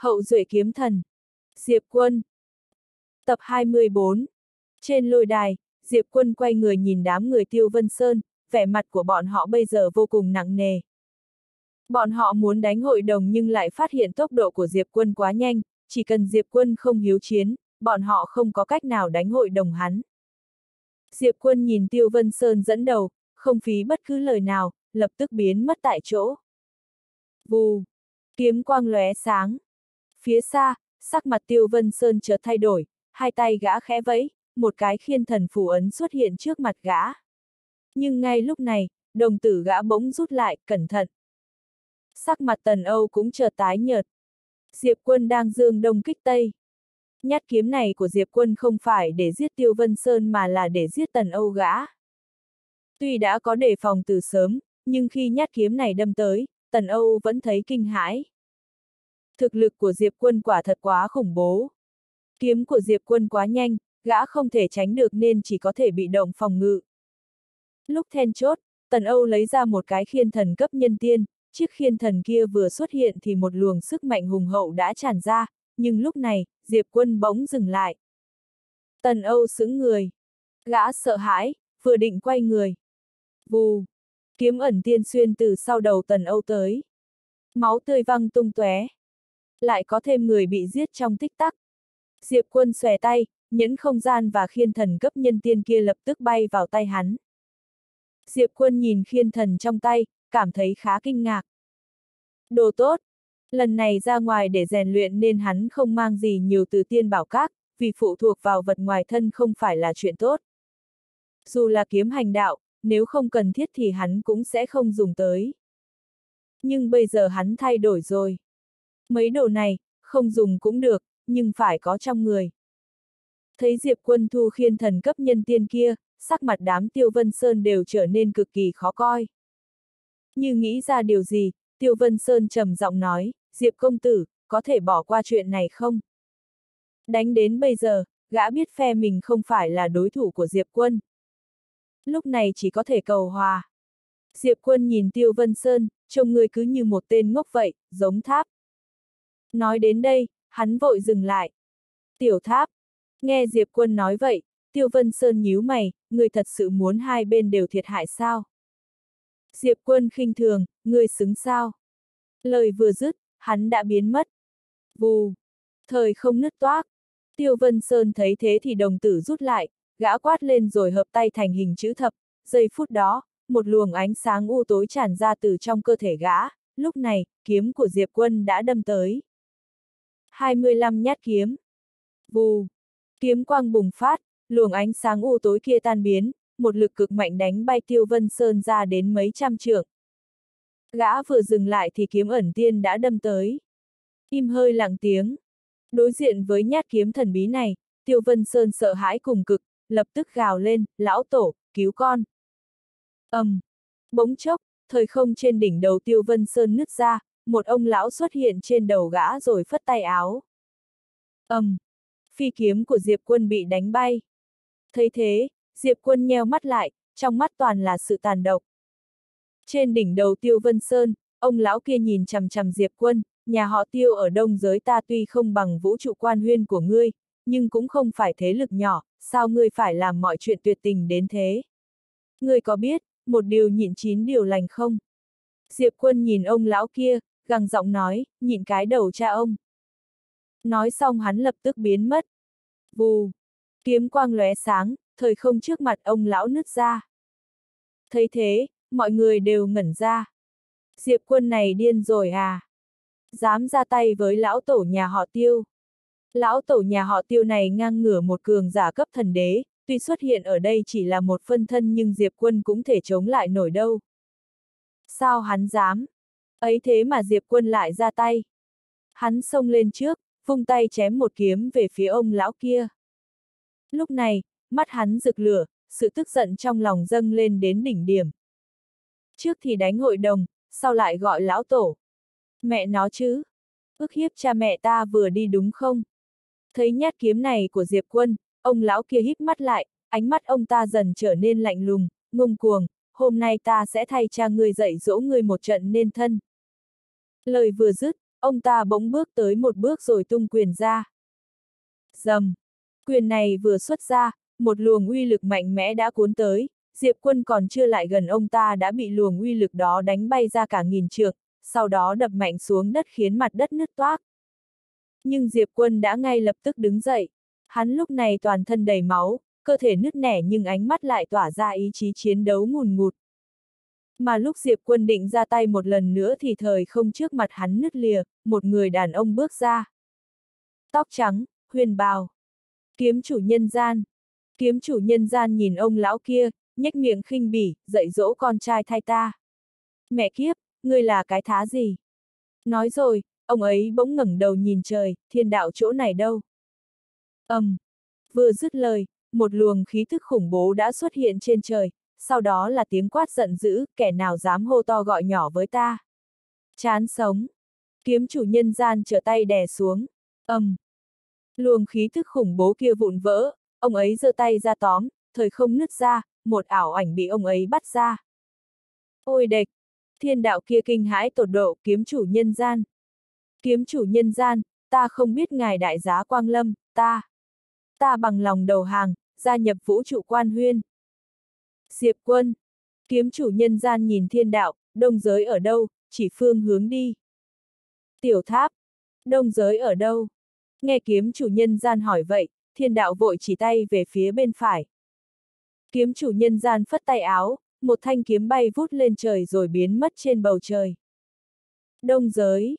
Hậu duệ kiếm thần. Diệp Quân. Tập 24. Trên lôi đài, Diệp Quân quay người nhìn đám người Tiêu Vân Sơn, vẻ mặt của bọn họ bây giờ vô cùng nặng nề. Bọn họ muốn đánh hội đồng nhưng lại phát hiện tốc độ của Diệp Quân quá nhanh, chỉ cần Diệp Quân không hiếu chiến, bọn họ không có cách nào đánh hội đồng hắn. Diệp Quân nhìn Tiêu Vân Sơn dẫn đầu, không phí bất cứ lời nào, lập tức biến mất tại chỗ. Vù! Kiếm quang lóe sáng. Phía xa, sắc mặt Tiêu Vân Sơn chợt thay đổi, hai tay gã khẽ vẫy, một cái khiên thần phù ấn xuất hiện trước mặt gã. Nhưng ngay lúc này, đồng tử gã bỗng rút lại, cẩn thận. Sắc mặt tần Âu cũng chợt tái nhợt. Diệp quân đang dương đông kích tây. Nhát kiếm này của Diệp quân không phải để giết Tiêu Vân Sơn mà là để giết tần Âu gã. Tuy đã có đề phòng từ sớm, nhưng khi nhát kiếm này đâm tới, tần Âu vẫn thấy kinh hãi. Thực lực của Diệp quân quả thật quá khủng bố. Kiếm của Diệp quân quá nhanh, gã không thể tránh được nên chỉ có thể bị động phòng ngự. Lúc then chốt, Tần Âu lấy ra một cái khiên thần cấp nhân tiên, chiếc khiên thần kia vừa xuất hiện thì một luồng sức mạnh hùng hậu đã tràn ra, nhưng lúc này, Diệp quân bỗng dừng lại. Tần Âu sững người. Gã sợ hãi, vừa định quay người. Vù! Kiếm ẩn tiên xuyên từ sau đầu Tần Âu tới. Máu tươi văng tung tóe. Lại có thêm người bị giết trong tích tắc. Diệp quân xòe tay, nhẫn không gian và khiên thần cấp nhân tiên kia lập tức bay vào tay hắn. Diệp quân nhìn khiên thần trong tay, cảm thấy khá kinh ngạc. Đồ tốt! Lần này ra ngoài để rèn luyện nên hắn không mang gì nhiều từ tiên bảo các, vì phụ thuộc vào vật ngoài thân không phải là chuyện tốt. Dù là kiếm hành đạo, nếu không cần thiết thì hắn cũng sẽ không dùng tới. Nhưng bây giờ hắn thay đổi rồi. Mấy đồ này, không dùng cũng được, nhưng phải có trong người. Thấy Diệp Quân Thu khiên thần cấp nhân tiên kia, sắc mặt đám Tiêu Vân Sơn đều trở nên cực kỳ khó coi. Như nghĩ ra điều gì, Tiêu Vân Sơn trầm giọng nói, Diệp công tử, có thể bỏ qua chuyện này không? Đánh đến bây giờ, gã biết phe mình không phải là đối thủ của Diệp Quân. Lúc này chỉ có thể cầu hòa. Diệp Quân nhìn Tiêu Vân Sơn, trông người cứ như một tên ngốc vậy, giống tháp. Nói đến đây, hắn vội dừng lại. Tiểu tháp. Nghe Diệp Quân nói vậy, Tiêu Vân Sơn nhíu mày, người thật sự muốn hai bên đều thiệt hại sao? Diệp Quân khinh thường, người xứng sao? Lời vừa dứt, hắn đã biến mất. Vù! Thời không nứt toác. Tiêu Vân Sơn thấy thế thì đồng tử rút lại, gã quát lên rồi hợp tay thành hình chữ thập, giây phút đó, một luồng ánh sáng u tối tràn ra từ trong cơ thể gã, lúc này, kiếm của Diệp Quân đã đâm tới. 25 nhát kiếm. Vù! Kiếm quang bùng phát, luồng ánh sáng u tối kia tan biến, một lực cực mạnh đánh bay Tiêu Vân Sơn ra đến mấy trăm trượng. Gã vừa dừng lại thì kiếm ẩn tiên đã đâm tới. Im hơi lặng tiếng. Đối diện với nhát kiếm thần bí này, Tiêu Vân Sơn sợ hãi cùng cực, lập tức gào lên, lão tổ, cứu con. ầm, um, Bỗng chốc, thời không trên đỉnh đầu Tiêu Vân Sơn nứt ra, một ông lão xuất hiện trên đầu gã rồi phất tay áo. ầm, um, Phi kiếm của Diệp Quân bị đánh bay. Thấy thế, Diệp Quân nheo mắt lại, trong mắt toàn là sự tàn độc. Trên đỉnh đầu Tiêu Vân Sơn, ông lão kia nhìn chằm chằm Diệp Quân, nhà họ Tiêu ở đông giới ta tuy không bằng vũ trụ quan huyên của ngươi, nhưng cũng không phải thế lực nhỏ, sao ngươi phải làm mọi chuyện tuyệt tình đến thế? Ngươi có biết, một điều nhịn chín điều lành không? Diệp Quân nhìn ông lão kia, găng giọng nói, nhịn cái đầu cha ông. Nói xong hắn lập tức biến mất. Vù! Kiếm quang lóe sáng, thời không trước mặt ông lão nứt ra. Thấy thế, mọi người đều ngẩn ra. Diệp quân này điên rồi à? Dám ra tay với lão tổ nhà họ tiêu. Lão tổ nhà họ tiêu này ngang ngửa một cường giả cấp thần đế, tuy xuất hiện ở đây chỉ là một phân thân nhưng Diệp quân cũng thể chống lại nổi đâu. Sao hắn dám? Ấy thế mà Diệp quân lại ra tay. Hắn xông lên trước, vung tay chém một kiếm về phía ông lão kia. Lúc này, mắt hắn rực lửa, sự tức giận trong lòng dâng lên đến đỉnh điểm. Trước thì đánh hội đồng, sau lại gọi lão tổ. Mẹ nó chứ. Ước hiếp cha mẹ ta vừa đi đúng không? Thấy nhát kiếm này của Diệp Quân, ông lão kia híp mắt lại, ánh mắt ông ta dần trở nên lạnh lùng, ngông cuồng, hôm nay ta sẽ thay cha ngươi dạy dỗ ngươi một trận nên thân. Lời vừa dứt, ông ta bỗng bước tới một bước rồi tung quyền ra. Dầm! Quyền này vừa xuất ra, một luồng uy lực mạnh mẽ đã cuốn tới, Diệp quân còn chưa lại gần ông ta đã bị luồng uy lực đó đánh bay ra cả nghìn trượng, sau đó đập mạnh xuống đất khiến mặt đất nứt toác. Nhưng Diệp quân đã ngay lập tức đứng dậy. Hắn lúc này toàn thân đầy máu, cơ thể nứt nẻ nhưng ánh mắt lại tỏa ra ý chí chiến đấu ngùn ngụt. Mà lúc Diệp quân định ra tay một lần nữa thì thời không trước mặt hắn nứt lìa, một người đàn ông bước ra. Tóc trắng, huyền bào. Kiếm chủ nhân gian. Kiếm chủ nhân gian nhìn ông lão kia, nhếch miệng khinh bỉ, dạy dỗ con trai thay ta. Mẹ kiếp, ngươi là cái thá gì? Nói rồi, ông ấy bỗng ngẩng đầu nhìn trời, thiên đạo chỗ này đâu? ầm, um, vừa dứt lời, một luồng khí thức khủng bố đã xuất hiện trên trời, sau đó là tiếng quát giận dữ, kẻ nào dám hô to gọi nhỏ với ta. Chán sống. Kiếm chủ nhân gian trở tay đè xuống. ầm, um, luồng khí thức khủng bố kia vụn vỡ, ông ấy giơ tay ra tóm, thời không nứt ra, một ảo ảnh bị ông ấy bắt ra. Ôi địch! Thiên đạo kia kinh hãi tột độ, kiếm chủ nhân gian. Kiếm chủ nhân gian, ta không biết ngài đại giá Quang Lâm, ta. Ta bằng lòng đầu hàng, gia nhập vũ trụ quan huyên. Diệp quân. Kiếm chủ nhân gian nhìn thiên đạo, đông giới ở đâu, chỉ phương hướng đi. Tiểu tháp. Đông giới ở đâu? Nghe kiếm chủ nhân gian hỏi vậy, thiên đạo vội chỉ tay về phía bên phải. Kiếm chủ nhân gian phất tay áo, một thanh kiếm bay vút lên trời rồi biến mất trên bầu trời. Đông giới.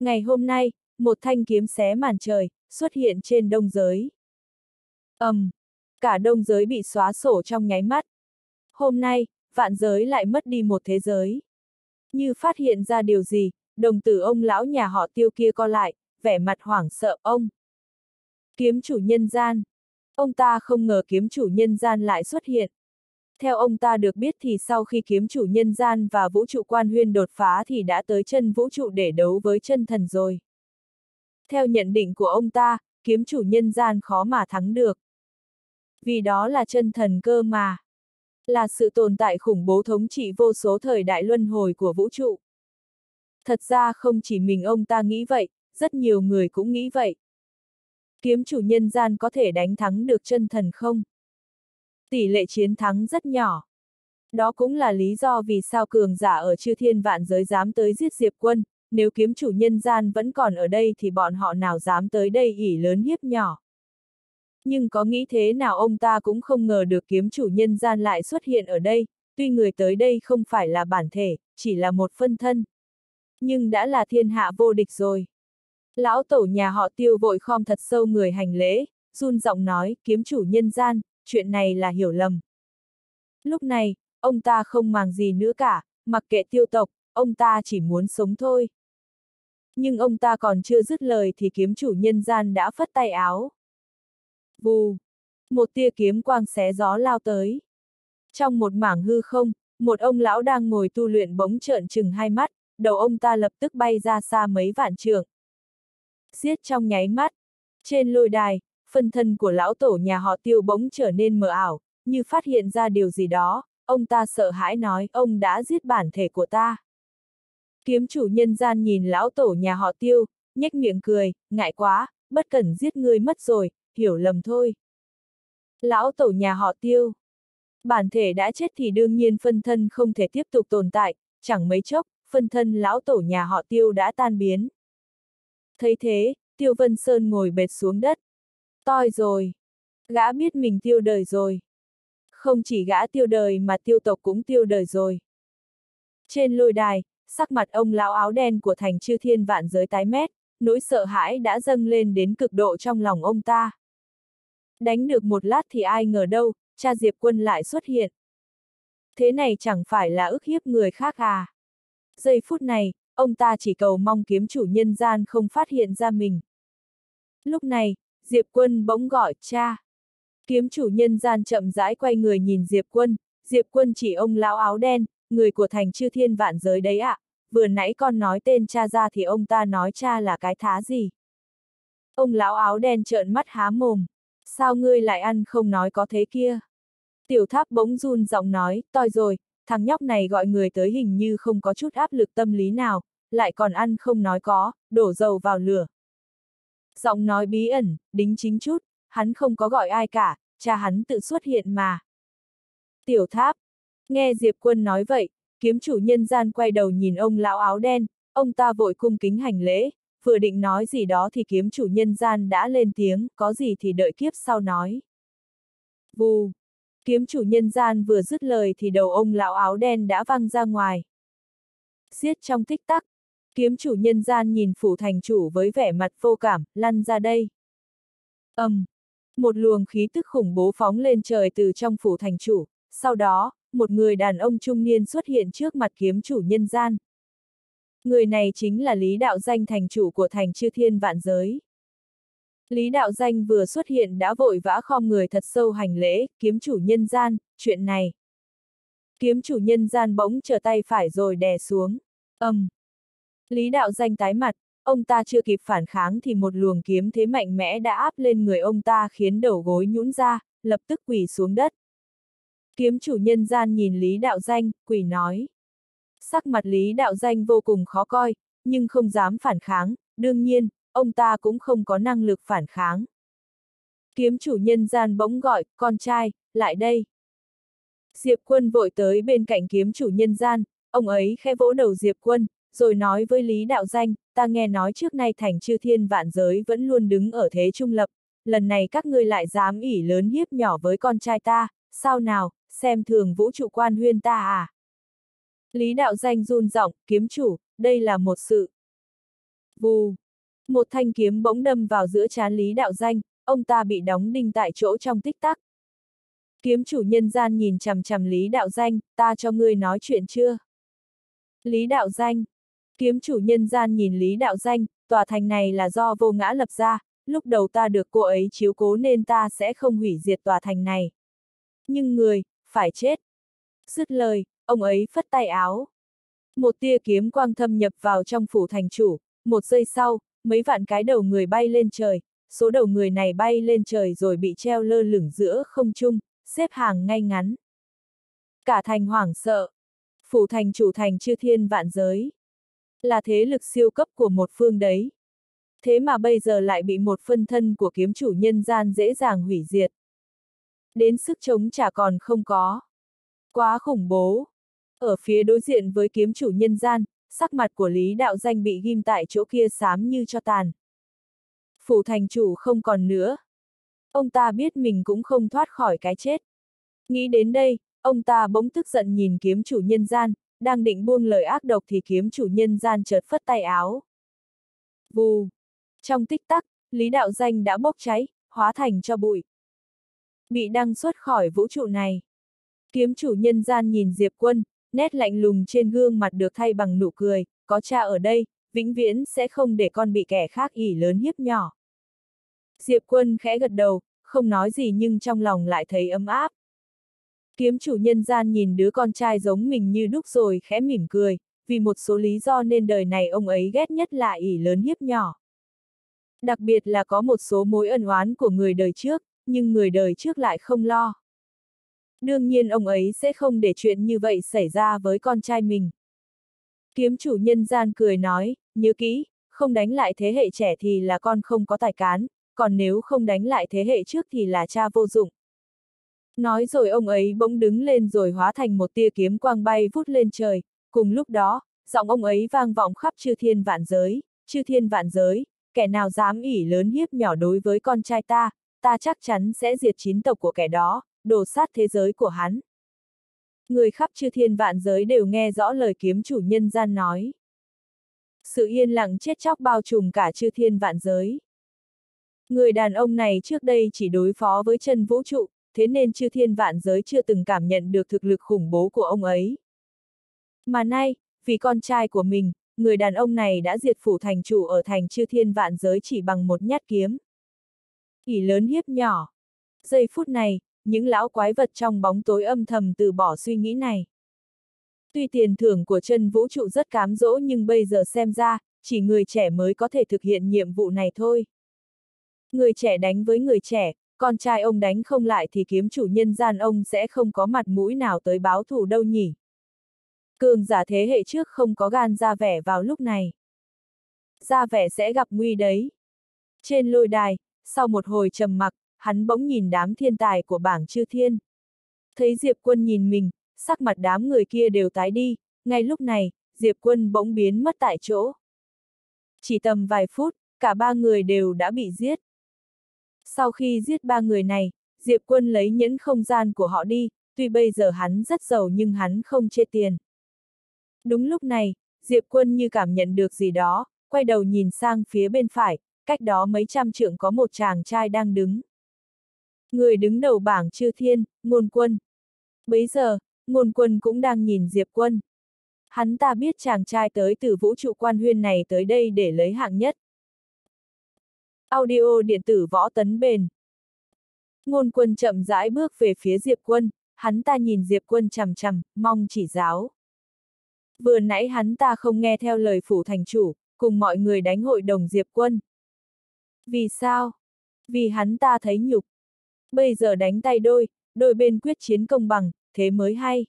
Ngày hôm nay, một thanh kiếm xé màn trời, xuất hiện trên đông giới. ầm, um, cả đông giới bị xóa sổ trong nháy mắt. Hôm nay, vạn giới lại mất đi một thế giới. Như phát hiện ra điều gì, đồng tử ông lão nhà họ tiêu kia co lại, vẻ mặt hoảng sợ ông. Kiếm chủ nhân gian. Ông ta không ngờ kiếm chủ nhân gian lại xuất hiện. Theo ông ta được biết thì sau khi kiếm chủ nhân gian và vũ trụ quan huyên đột phá thì đã tới chân vũ trụ để đấu với chân thần rồi. Theo nhận định của ông ta, kiếm chủ nhân gian khó mà thắng được. Vì đó là chân thần cơ mà. Là sự tồn tại khủng bố thống trị vô số thời đại luân hồi của vũ trụ. Thật ra không chỉ mình ông ta nghĩ vậy, rất nhiều người cũng nghĩ vậy. Kiếm chủ nhân gian có thể đánh thắng được chân thần không? Tỷ lệ chiến thắng rất nhỏ. Đó cũng là lý do vì sao cường giả ở chư thiên vạn giới dám tới giết Diệp quân, nếu kiếm chủ nhân gian vẫn còn ở đây thì bọn họ nào dám tới đây ỉ lớn hiếp nhỏ. Nhưng có nghĩ thế nào ông ta cũng không ngờ được kiếm chủ nhân gian lại xuất hiện ở đây, tuy người tới đây không phải là bản thể, chỉ là một phân thân. Nhưng đã là thiên hạ vô địch rồi. Lão tổ nhà họ tiêu vội khom thật sâu người hành lễ, run giọng nói, kiếm chủ nhân gian, chuyện này là hiểu lầm. Lúc này, ông ta không màng gì nữa cả, mặc kệ tiêu tộc, ông ta chỉ muốn sống thôi. Nhưng ông ta còn chưa dứt lời thì kiếm chủ nhân gian đã phất tay áo. Vù! Một tia kiếm quang xé gió lao tới. Trong một mảng hư không, một ông lão đang ngồi tu luyện bỗng trợn chừng hai mắt, đầu ông ta lập tức bay ra xa mấy vạn trượng. Giết trong nháy mắt. Trên lôi đài, phân thân của lão tổ nhà họ tiêu bỗng trở nên mờ ảo, như phát hiện ra điều gì đó, ông ta sợ hãi nói ông đã giết bản thể của ta. Kiếm chủ nhân gian nhìn lão tổ nhà họ tiêu, nhếch miệng cười, ngại quá, bất cần giết ngươi mất rồi, hiểu lầm thôi. Lão tổ nhà họ tiêu. Bản thể đã chết thì đương nhiên phân thân không thể tiếp tục tồn tại, chẳng mấy chốc, phân thân lão tổ nhà họ tiêu đã tan biến. Thấy thế, Tiêu Vân Sơn ngồi bệt xuống đất. Toi rồi. Gã biết mình tiêu đời rồi. Không chỉ gã tiêu đời mà tiêu tộc cũng tiêu đời rồi. Trên lôi đài, sắc mặt ông lão áo đen của thành chư thiên vạn giới tái mét, nỗi sợ hãi đã dâng lên đến cực độ trong lòng ông ta. Đánh được một lát thì ai ngờ đâu, cha Diệp quân lại xuất hiện. Thế này chẳng phải là ức hiếp người khác à? Giây phút này, ông ta chỉ cầu mong kiếm chủ nhân gian không phát hiện ra mình. Lúc này, Diệp Quân bỗng gọi cha. Kiếm chủ nhân gian chậm rãi quay người nhìn Diệp Quân, Diệp Quân chỉ ông lão áo đen, người của thành chư thiên vạn giới đấy ạ, à. vừa nãy con nói tên cha ra thì ông ta nói cha là cái thá gì. Ông lão áo đen trợn mắt há mồm, sao ngươi lại ăn không nói có thế kia. Tiểu tháp bỗng run giọng nói, toi rồi, thằng nhóc này gọi người tới hình như không có chút áp lực tâm lý nào, lại còn ăn không nói có, đổ dầu vào lửa. Giọng nói bí ẩn, đính chính chút, hắn không có gọi ai cả, cha hắn tự xuất hiện mà. Tiểu tháp. Nghe Diệp Quân nói vậy, kiếm chủ nhân gian quay đầu nhìn ông lão áo đen, ông ta vội cung kính hành lễ, vừa định nói gì đó thì kiếm chủ nhân gian đã lên tiếng, có gì thì đợi kiếp sau nói. Vù. Kiếm chủ nhân gian vừa dứt lời thì đầu ông lão áo đen đã văng ra ngoài. Xiết trong tích tắc, kiếm chủ nhân gian nhìn phủ thành chủ với vẻ mặt vô cảm, lăn ra đây. ầm, um, một luồng khí tức khủng bố phóng lên trời từ trong phủ thành chủ, sau đó, một người đàn ông trung niên xuất hiện trước mặt kiếm chủ nhân gian. Người này chính là Lý Đạo Danh thành chủ của thành chư thiên vạn giới. Lý Đạo Danh vừa xuất hiện đã vội vã khom người thật sâu hành lễ, kiếm chủ nhân gian, chuyện này. Kiếm chủ nhân gian bỗng trở tay phải rồi đè xuống. âm. Um. Lý Đạo Danh tái mặt, ông ta chưa kịp phản kháng thì một luồng kiếm thế mạnh mẽ đã áp lên người ông ta khiến đầu gối nhũn ra, lập tức quỳ xuống đất. Kiếm chủ nhân gian nhìn Lý Đạo Danh, quỳ nói. Sắc mặt Lý Đạo Danh vô cùng khó coi, nhưng không dám phản kháng, đương nhiên, ông ta cũng không có năng lực phản kháng. Kiếm chủ nhân gian bỗng gọi, con trai, lại đây. Diệp quân vội tới bên cạnh kiếm chủ nhân gian, ông ấy khẽ vỗ đầu Diệp quân, rồi nói với Lý Đạo Danh, ta nghe nói trước nay thành chư thiên vạn giới vẫn luôn đứng ở thế trung lập, lần này các ngươi lại dám ỉ lớn hiếp nhỏ với con trai ta, sao nào, xem thường vũ trụ quan huyên ta à? Lý Đạo Danh run giọng, kiếm chủ, đây là một sự. Vù. Một thanh kiếm bỗng đâm vào giữa trán Lý Đạo Danh, ông ta bị đóng đinh tại chỗ trong tích tắc. Kiếm chủ nhân gian nhìn chằm chằm Lý Đạo Danh, ta cho ngươi nói chuyện chưa? Lý Đạo Danh. Kiếm chủ nhân gian nhìn Lý Đạo Danh, tòa thành này là do vô ngã lập ra, lúc đầu ta được cô ấy chiếu cố nên ta sẽ không hủy diệt tòa thành này. Nhưng người, phải chết. Dứt lời, ông ấy phất tay áo. Một tia kiếm quang thâm nhập vào trong phủ thành chủ, một giây sau, mấy vạn cái đầu người bay lên trời, số đầu người này bay lên trời rồi bị treo lơ lửng giữa không trung, xếp hàng ngay ngắn. Cả thành hoảng sợ. Phủ thành chủ thành chư thiên vạn giới. Là thế lực siêu cấp của một phương đấy. Thế mà bây giờ lại bị một phân thân của kiếm chủ nhân gian dễ dàng hủy diệt. Đến sức chống trả còn không có. Quá khủng bố. Ở phía đối diện với kiếm chủ nhân gian, sắc mặt của Lý Đạo Danh bị ghim tại chỗ kia xám như cho tàn. Phủ thành chủ không còn nữa. Ông ta biết mình cũng không thoát khỏi cái chết. Nghĩ đến đây, ông ta bỗng tức giận nhìn kiếm chủ nhân gian, đang định buông lời ác độc thì kiếm chủ nhân gian chợt phất tay áo. Vù! Trong tích tắc, Lý Đạo Danh đã bốc cháy, hóa thành cho bụi. Bị đăng xuất khỏi vũ trụ này. Kiếm chủ nhân gian nhìn Diệp Quân, nét lạnh lùng trên gương mặt được thay bằng nụ cười, có cha ở đây, vĩnh viễn sẽ không để con bị kẻ khác ỉ lớn hiếp nhỏ. Diệp Quân khẽ gật đầu, không nói gì nhưng trong lòng lại thấy ấm áp. Kiếm chủ nhân gian nhìn đứa con trai giống mình như đúc rồi khẽ mỉm cười, vì một số lý do nên đời này ông ấy ghét nhất là ỉ lớn hiếp nhỏ. Đặc biệt là có một số mối ân oán của người đời trước, nhưng người đời trước lại không lo. Đương nhiên ông ấy sẽ không để chuyện như vậy xảy ra với con trai mình. Kiếm chủ nhân gian cười nói, nhớ kỹ, không đánh lại thế hệ trẻ thì là con không có tài cán, còn nếu không đánh lại thế hệ trước thì là cha vô dụng. Nói rồi ông ấy bỗng đứng lên rồi hóa thành một tia kiếm quang bay vút lên trời, cùng lúc đó, giọng ông ấy vang vọng khắp chư thiên vạn giới, chư thiên vạn giới, kẻ nào dám ỉ lớn hiếp nhỏ đối với con trai ta, ta chắc chắn sẽ diệt chín tộc của kẻ đó, đồ sát thế giới của hắn. Người khắp chư thiên vạn giới đều nghe rõ lời kiếm chủ nhân gian nói. Sự yên lặng chết chóc bao trùm cả chư thiên vạn giới. Người đàn ông này trước đây chỉ đối phó với chân vũ trụ, thế nên chư thiên vạn giới chưa từng cảm nhận được thực lực khủng bố của ông ấy. Mà nay, vì con trai của mình, người đàn ông này đã diệt phủ thành chủ ở thành chư thiên vạn giới chỉ bằng một nhát kiếm. ỉ lớn hiếp nhỏ. Giây phút này, những lão quái vật trong bóng tối âm thầm từ bỏ suy nghĩ này. Tuy tiền thưởng của chân vũ trụ rất cám dỗ nhưng bây giờ xem ra, chỉ người trẻ mới có thể thực hiện nhiệm vụ này thôi. Người trẻ đánh với người trẻ, con trai ông đánh không lại thì kiếm chủ nhân gian ông sẽ không có mặt mũi nào tới báo thù đâu nhỉ. Cường giả thế hệ trước không có gan ra vẻ vào lúc này. Ra vẻ sẽ gặp nguy đấy. Trên lôi đài, sau một hồi trầm mặc, hắn bỗng nhìn đám thiên tài của bảng chư thiên. Thấy Diệp Quân nhìn mình, sắc mặt đám người kia đều tái đi, ngay lúc này, Diệp Quân bỗng biến mất tại chỗ. Chỉ tầm vài phút, cả ba người đều đã bị giết. Sau khi giết ba người này, Diệp Quân lấy nhẫn không gian của họ đi, tuy bây giờ hắn rất giàu nhưng hắn không chê tiền. Đúng lúc này, Diệp Quân như cảm nhận được gì đó, quay đầu nhìn sang phía bên phải, cách đó mấy trăm trượng có một chàng trai đang đứng. Người đứng đầu bảng chư thiên, ngôn quân. Bấy giờ, ngôn quân cũng đang nhìn Diệp Quân. Hắn ta biết chàng trai tới từ vũ trụ quan huyên này tới đây để lấy hạng nhất. Audio điện tử võ tấn bền. Ngôn quân chậm rãi bước về phía Diệp Quân, hắn ta nhìn Diệp Quân chằm chằm, mong chỉ giáo. Vừa nãy hắn ta không nghe theo lời phủ thành chủ, cùng mọi người đánh hội đồng Diệp Quân. Vì sao? Vì hắn ta thấy nhục. Bây giờ đánh tay đôi, đôi bên quyết chiến công bằng, thế mới hay.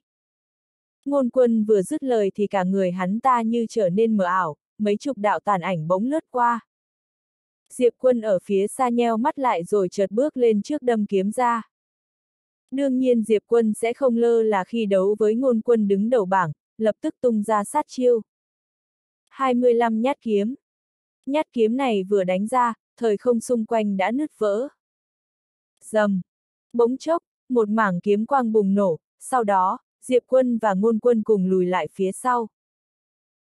Ngôn quân vừa dứt lời thì cả người hắn ta như trở nên mờ ảo, mấy chục đạo tàn ảnh bỗng lướt qua. Diệp quân ở phía xa nheo mắt lại rồi chợt bước lên trước đâm kiếm ra. Đương nhiên Diệp quân sẽ không lơ là khi đấu với ngôn quân đứng đầu bảng, lập tức tung ra sát chiêu. 25 nhát kiếm. Nhát kiếm này vừa đánh ra, thời không xung quanh đã nứt vỡ. Dầm. Bỗng chốc, một mảng kiếm quang bùng nổ, sau đó, Diệp quân và ngôn quân cùng lùi lại phía sau.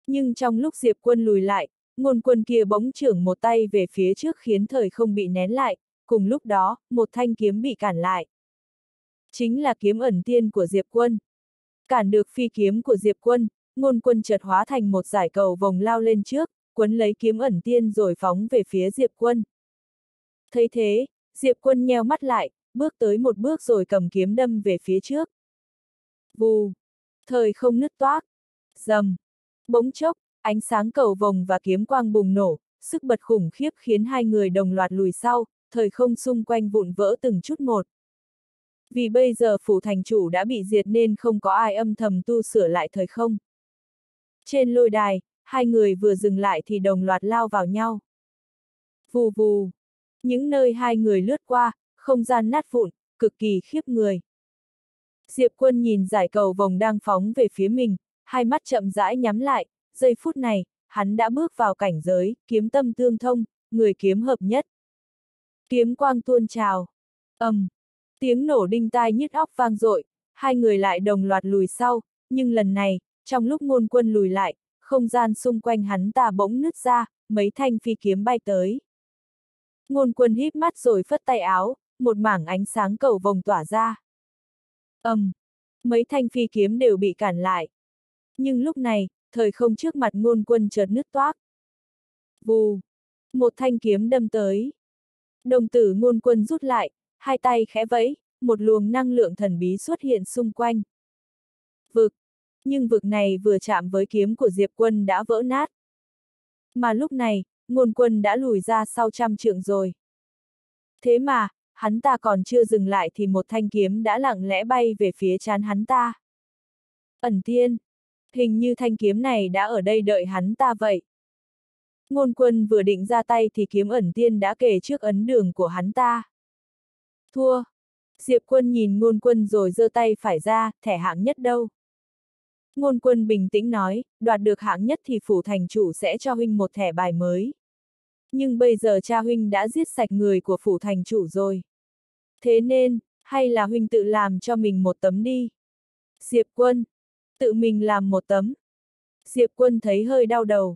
Nhưng trong lúc Diệp quân lùi lại, ngôn quân kia bỗng trưởng một tay về phía trước khiến thời không bị nén lại, cùng lúc đó, một thanh kiếm bị cản lại. Chính là kiếm ẩn tiên của Diệp quân. Cản được phi kiếm của Diệp quân, ngôn quân chợt hóa thành một giải cầu vòng lao lên trước, quấn lấy kiếm ẩn tiên rồi phóng về phía Diệp quân. Thấy thế, Diệp quân nheo mắt lại, bước tới một bước rồi cầm kiếm đâm về phía trước. Vù! Thời không nứt toác. Dầm! Bỗng chốc, ánh sáng cầu vồng và kiếm quang bùng nổ, sức bật khủng khiếp khiến hai người đồng loạt lùi sau, thời không xung quanh vụn vỡ từng chút một. Vì bây giờ phủ thành chủ đã bị diệt nên không có ai âm thầm tu sửa lại thời không. Trên lôi đài, hai người vừa dừng lại thì đồng loạt lao vào nhau. Vù vù. Những nơi hai người lướt qua, không gian nát vụn, cực kỳ khiếp người. Diệp quân nhìn giải cầu vòng đang phóng về phía mình, hai mắt chậm rãi nhắm lại, giây phút này, hắn đã bước vào cảnh giới, kiếm tâm tương thông, người kiếm hợp nhất. Kiếm quang tuôn trào. ầm, um, tiếng nổ đinh tai nhức óc vang dội, hai người lại đồng loạt lùi sau, nhưng lần này, trong lúc ngôn quân lùi lại, không gian xung quanh hắn ta bỗng nứt ra, mấy thanh phi kiếm bay tới. Ngôn quân híp mắt rồi phất tay áo, một mảng ánh sáng cầu vồng tỏa ra. ầm, um, mấy thanh phi kiếm đều bị cản lại. Nhưng lúc này, thời không trước mặt ngôn quân chợt nứt toác. Vù! Một thanh kiếm đâm tới. Đồng tử ngôn quân rút lại, hai tay khẽ vẫy, một luồng năng lượng thần bí xuất hiện xung quanh. Vực! Nhưng vực này vừa chạm với kiếm của Diệp quân đã vỡ nát. Mà lúc này, ngôn quân đã lùi ra sau trăm trượng rồi. Thế mà, hắn ta còn chưa dừng lại thì một thanh kiếm đã lặng lẽ bay về phía chán hắn ta. Ẩn tiên! Hình như thanh kiếm này đã ở đây đợi hắn ta vậy. Ngôn quân vừa định ra tay thì kiếm ẩn tiên đã kể trước ấn đường của hắn ta. Thua! Diệp quân nhìn ngôn quân rồi giơ tay phải ra, thẻ hạng nhất đâu. Ngôn quân bình tĩnh nói, đoạt được hạng nhất thì phủ thành chủ sẽ cho huynh một thẻ bài mới. Nhưng bây giờ cha huynh đã giết sạch người của phủ thành chủ rồi. Thế nên, hay là huynh tự làm cho mình một tấm đi. Diệp quân, tự mình làm một tấm. Diệp quân thấy hơi đau đầu.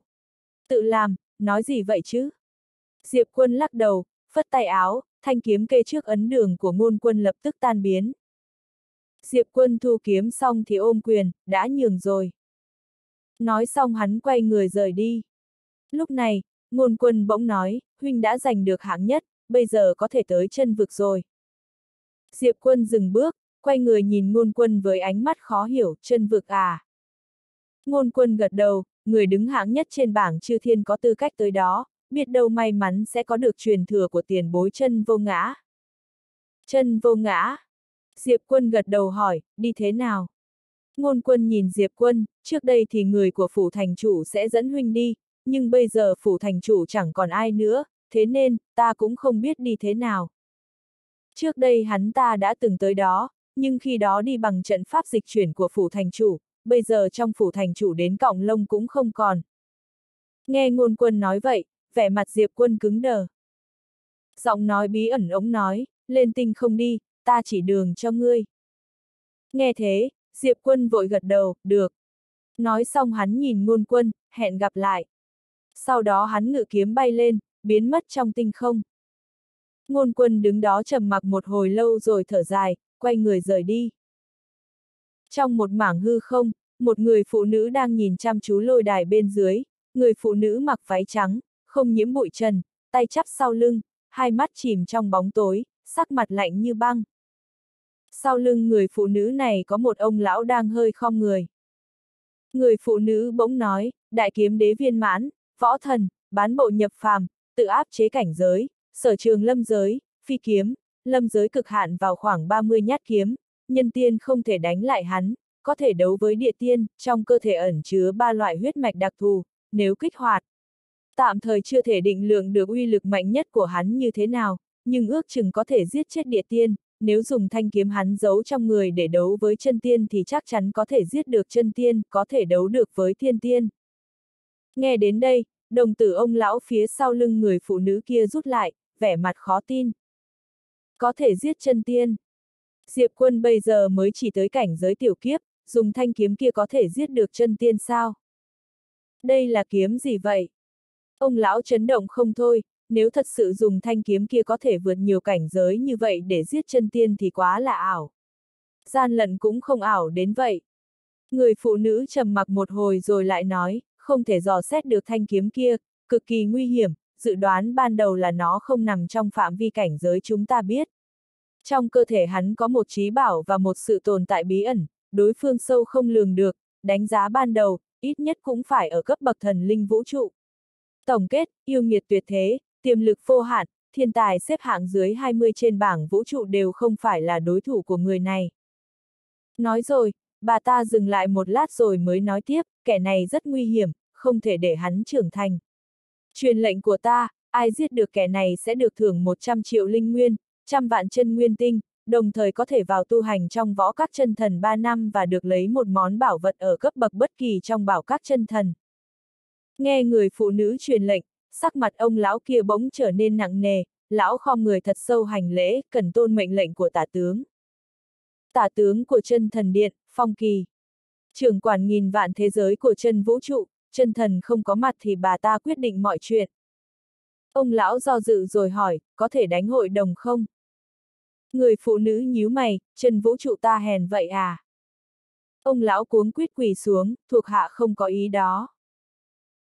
Tự làm, nói gì vậy chứ? Diệp quân lắc đầu, phất tay áo, thanh kiếm kê trước ấn đường của ngôn quân lập tức tan biến. Diệp quân thu kiếm xong thì ôm quyền, đã nhường rồi. Nói xong hắn quay người rời đi. Lúc này, ngôn quân bỗng nói, huynh đã giành được hạng nhất, bây giờ có thể tới chân vực rồi. Diệp quân dừng bước, quay người nhìn ngôn quân với ánh mắt khó hiểu, chân vực à. Ngôn quân gật đầu, người đứng hạng nhất trên bảng chư thiên có tư cách tới đó, biết đâu may mắn sẽ có được truyền thừa của tiền bối chân vô ngã. Chân vô ngã. Diệp quân gật đầu hỏi, đi thế nào? Ngôn quân nhìn Diệp quân, trước đây thì người của phủ thành chủ sẽ dẫn huynh đi, nhưng bây giờ phủ thành chủ chẳng còn ai nữa, thế nên, ta cũng không biết đi thế nào. Trước đây hắn ta đã từng tới đó, nhưng khi đó đi bằng trận pháp dịch chuyển của phủ thành chủ, bây giờ trong phủ thành chủ đến cọng lông cũng không còn. Nghe ngôn quân nói vậy, vẻ mặt Diệp quân cứng đờ. Giọng nói bí ẩn ống nói, lên tinh không đi, ta chỉ đường cho ngươi. Nghe thế, Diệp quân vội gật đầu, được. Nói xong hắn nhìn ngôn quân, hẹn gặp lại. Sau đó hắn ngự kiếm bay lên, biến mất trong tinh không. Ngôn quân đứng đó trầm mặc một hồi lâu rồi thở dài, quay người rời đi. Trong một mảng hư không, một người phụ nữ đang nhìn chăm chú lôi đài bên dưới, người phụ nữ mặc váy trắng, không nhiễm bụi trần, tay chắp sau lưng, hai mắt chìm trong bóng tối, sắc mặt lạnh như băng. Sau lưng người phụ nữ này có một ông lão đang hơi khom người. Người phụ nữ bỗng nói, đại kiếm đế viên mãn, võ thần, bán bộ nhập phàm, tự áp chế cảnh giới, sở trường lâm giới, phi kiếm, lâm giới cực hạn vào khoảng 30 nhát kiếm, nhân tiên không thể đánh lại hắn, có thể đấu với địa tiên, trong cơ thể ẩn chứa ba loại huyết mạch đặc thù, nếu kích hoạt. Tạm thời chưa thể định lượng được uy lực mạnh nhất của hắn như thế nào, nhưng ước chừng có thể giết chết địa tiên, nếu dùng thanh kiếm hắn giấu trong người để đấu với chân tiên thì chắc chắn có thể giết được chân tiên, có thể đấu được với thiên tiên. Nghe đến đây, đồng tử ông lão phía sau lưng người phụ nữ kia rút lại, vẻ mặt khó tin. Có thể giết chân tiên. Diệp quân bây giờ mới chỉ tới cảnh giới tiểu kiếp, dùng thanh kiếm kia có thể giết được chân tiên sao? Đây là kiếm gì vậy? Ông lão chấn động không thôi, nếu thật sự dùng thanh kiếm kia có thể vượt nhiều cảnh giới như vậy để giết chân tiên thì quá là ảo. Gian lận cũng không ảo đến vậy. Người phụ nữ trầm mặc một hồi rồi lại nói, không thể dò xét được thanh kiếm kia, cực kỳ nguy hiểm, dự đoán ban đầu là nó không nằm trong phạm vi cảnh giới chúng ta biết. Trong cơ thể hắn có một trí bảo và một sự tồn tại bí ẩn, đối phương sâu không lường được, đánh giá ban đầu, ít nhất cũng phải ở cấp bậc thần linh vũ trụ. Tổng kết, yêu nghiệt tuyệt thế, tiềm lực vô hạn, thiên tài xếp hạng dưới 20 trên bảng vũ trụ đều không phải là đối thủ của người này. Nói rồi, bà ta dừng lại một lát rồi mới nói tiếp, kẻ này rất nguy hiểm, không thể để hắn trưởng thành. Truyền lệnh của ta, ai giết được kẻ này sẽ được thưởng 100 triệu linh nguyên, trăm vạn chân nguyên tinh, đồng thời có thể vào tu hành trong võ các chân thần 3 năm và được lấy một món bảo vật ở cấp bậc bất kỳ trong bảo các chân thần. Nghe người phụ nữ truyền lệnh, sắc mặt ông lão kia bỗng trở nên nặng nề, lão khom người thật sâu hành lễ, cần tôn mệnh lệnh của tả tướng. Tả tướng của chân thần điện, phong kỳ. Trưởng quản nghìn vạn thế giới của chân vũ trụ, chân thần không có mặt thì bà ta quyết định mọi chuyện. Ông lão do dự rồi hỏi, có thể đánh hội đồng không? Người phụ nữ nhíu mày, chân vũ trụ ta hèn vậy à? Ông lão cuống quyết quỳ xuống, thuộc hạ không có ý đó.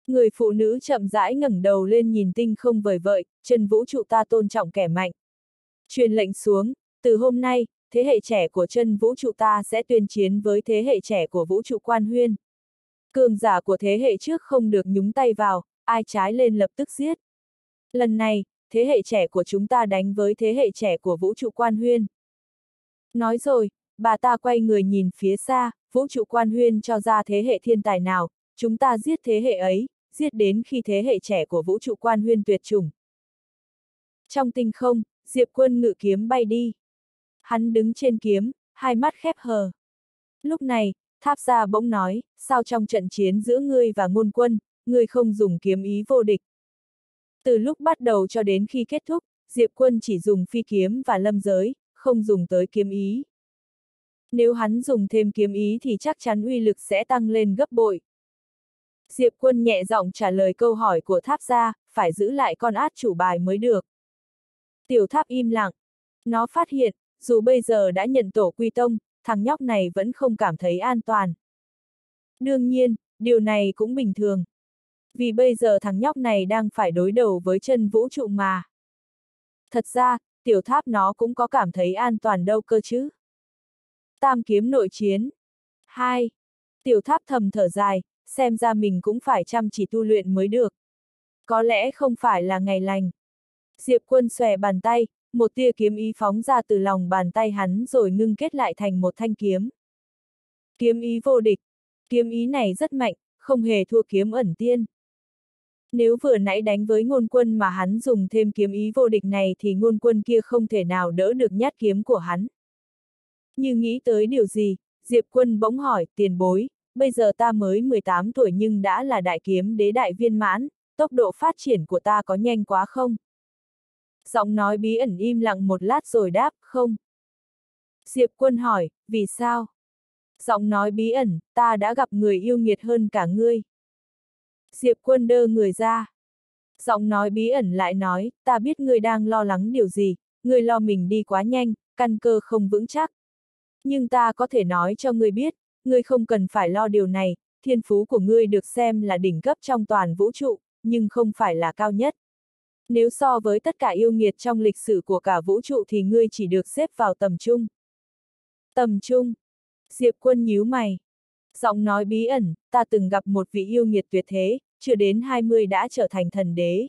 Người phụ nữ chậm rãi ngẩng đầu lên nhìn tinh không vời vợi, chân vũ trụ ta tôn trọng kẻ mạnh. Truyền lệnh xuống, từ hôm nay, thế hệ trẻ của chân vũ trụ ta sẽ tuyên chiến với thế hệ trẻ của vũ trụ quan huyên. Cường giả của thế hệ trước không được nhúng tay vào, ai trái lên lập tức giết. Lần này, thế hệ trẻ của chúng ta đánh với thế hệ trẻ của vũ trụ quan huyên. Nói rồi, bà ta quay người nhìn phía xa, vũ trụ quan huyên cho ra thế hệ thiên tài nào, chúng ta giết thế hệ ấy, giết đến khi thế hệ trẻ của vũ trụ quan huyên tuyệt chủng. Trong tinh không, Diệp quân ngự kiếm bay đi. Hắn đứng trên kiếm, hai mắt khép hờ. Lúc này, tháp gia bỗng nói, sao trong trận chiến giữa ngươi và ngôn quân, ngươi không dùng kiếm ý vô địch. Từ lúc bắt đầu cho đến khi kết thúc, Diệp quân chỉ dùng phi kiếm và lâm giới, không dùng tới kiếm ý. Nếu hắn dùng thêm kiếm ý thì chắc chắn uy lực sẽ tăng lên gấp bội. Diệp quân nhẹ giọng trả lời câu hỏi của tháp gia, phải giữ lại con át chủ bài mới được. Tiểu tháp im lặng. Nó phát hiện, dù bây giờ đã nhận tổ quy tông, thằng nhóc này vẫn không cảm thấy an toàn. Đương nhiên, điều này cũng bình thường. Vì bây giờ thằng nhóc này đang phải đối đầu với chân vũ trụ mà. Thật ra, tiểu tháp nó cũng có cảm thấy an toàn đâu cơ chứ. Tam kiếm nội chiến. 2. Tiểu tháp thầm thở dài, xem ra mình cũng phải chăm chỉ tu luyện mới được. Có lẽ không phải là ngày lành. Diệp quân xòe bàn tay, một tia kiếm ý phóng ra từ lòng bàn tay hắn rồi ngưng kết lại thành một thanh kiếm. Kiếm ý vô địch. Kiếm ý này rất mạnh, không hề thua kiếm ẩn tiên. Nếu vừa nãy đánh với ngôn quân mà hắn dùng thêm kiếm ý vô địch này thì ngôn quân kia không thể nào đỡ được nhát kiếm của hắn. Như nghĩ tới điều gì, Diệp quân bỗng hỏi, tiền bối, bây giờ ta mới 18 tuổi nhưng đã là đại kiếm đế đại viên mãn, tốc độ phát triển của ta có nhanh quá không? Giọng nói bí ẩn im lặng một lát rồi đáp, không. Diệp quân hỏi, vì sao? Giọng nói bí ẩn, ta đã gặp người yêu nghiệt hơn cả ngươi. Diệp quân đơ người ra. Giọng nói bí ẩn lại nói, ta biết ngươi đang lo lắng điều gì, ngươi lo mình đi quá nhanh, căn cơ không vững chắc. Nhưng ta có thể nói cho ngươi biết, ngươi không cần phải lo điều này, thiên phú của ngươi được xem là đỉnh cấp trong toàn vũ trụ, nhưng không phải là cao nhất. Nếu so với tất cả yêu nghiệt trong lịch sử của cả vũ trụ thì ngươi chỉ được xếp vào tầm trung. Tầm trung. Diệp quân nhíu mày. Giọng nói bí ẩn, ta từng gặp một vị yêu nghiệt tuyệt thế, chưa đến 20 đã trở thành thần đế.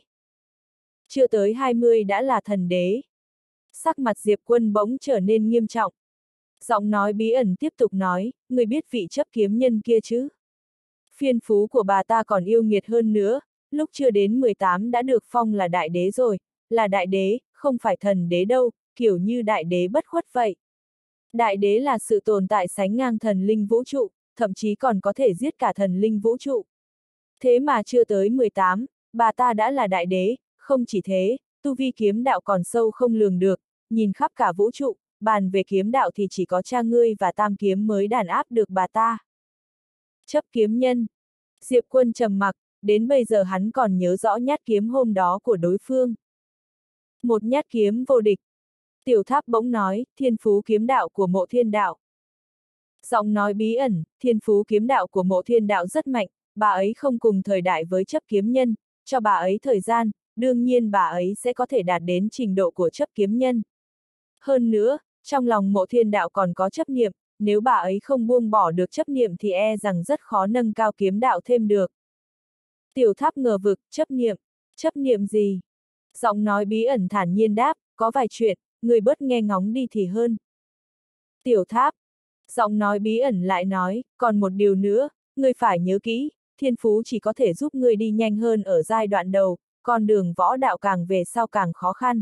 Chưa tới 20 đã là thần đế. Sắc mặt Diệp quân bỗng trở nên nghiêm trọng. Giọng nói bí ẩn tiếp tục nói, người biết vị chấp kiếm nhân kia chứ? Phiên phú của bà ta còn yêu nghiệt hơn nữa, lúc chưa đến 18 đã được phong là đại đế rồi, là đại đế, không phải thần đế đâu, kiểu như đại đế bất khuất vậy. Đại đế là sự tồn tại sánh ngang thần linh vũ trụ, thậm chí còn có thể giết cả thần linh vũ trụ. Thế mà chưa tới 18, bà ta đã là đại đế, không chỉ thế, tu vi kiếm đạo còn sâu không lường được, nhìn khắp cả vũ trụ, bàn về kiếm đạo thì chỉ có cha ngươi và tam kiếm mới đàn áp được bà ta. Chấp kiếm nhân. Diệp quân trầm mặc, đến bây giờ hắn còn nhớ rõ nhát kiếm hôm đó của đối phương. Một nhát kiếm vô địch. Tiểu tháp bỗng nói, thiên phú kiếm đạo của mộ thiên đạo. Giọng nói bí ẩn, thiên phú kiếm đạo của mộ thiên đạo rất mạnh, bà ấy không cùng thời đại với chấp kiếm nhân, cho bà ấy thời gian, đương nhiên bà ấy sẽ có thể đạt đến trình độ của chấp kiếm nhân. Hơn nữa, trong lòng mộ thiên đạo còn có chấp niệm, nếu bà ấy không buông bỏ được chấp niệm thì e rằng rất khó nâng cao kiếm đạo thêm được. Tiểu tháp ngờ vực, chấp niệm, chấp niệm gì? Giọng nói bí ẩn thản nhiên đáp, có vài chuyện, người bớt nghe ngóng đi thì hơn. Tiểu tháp, giọng nói bí ẩn lại nói, còn một điều nữa, người phải nhớ kỹ, thiên phú chỉ có thể giúp người đi nhanh hơn ở giai đoạn đầu, con đường võ đạo càng về sau càng khó khăn.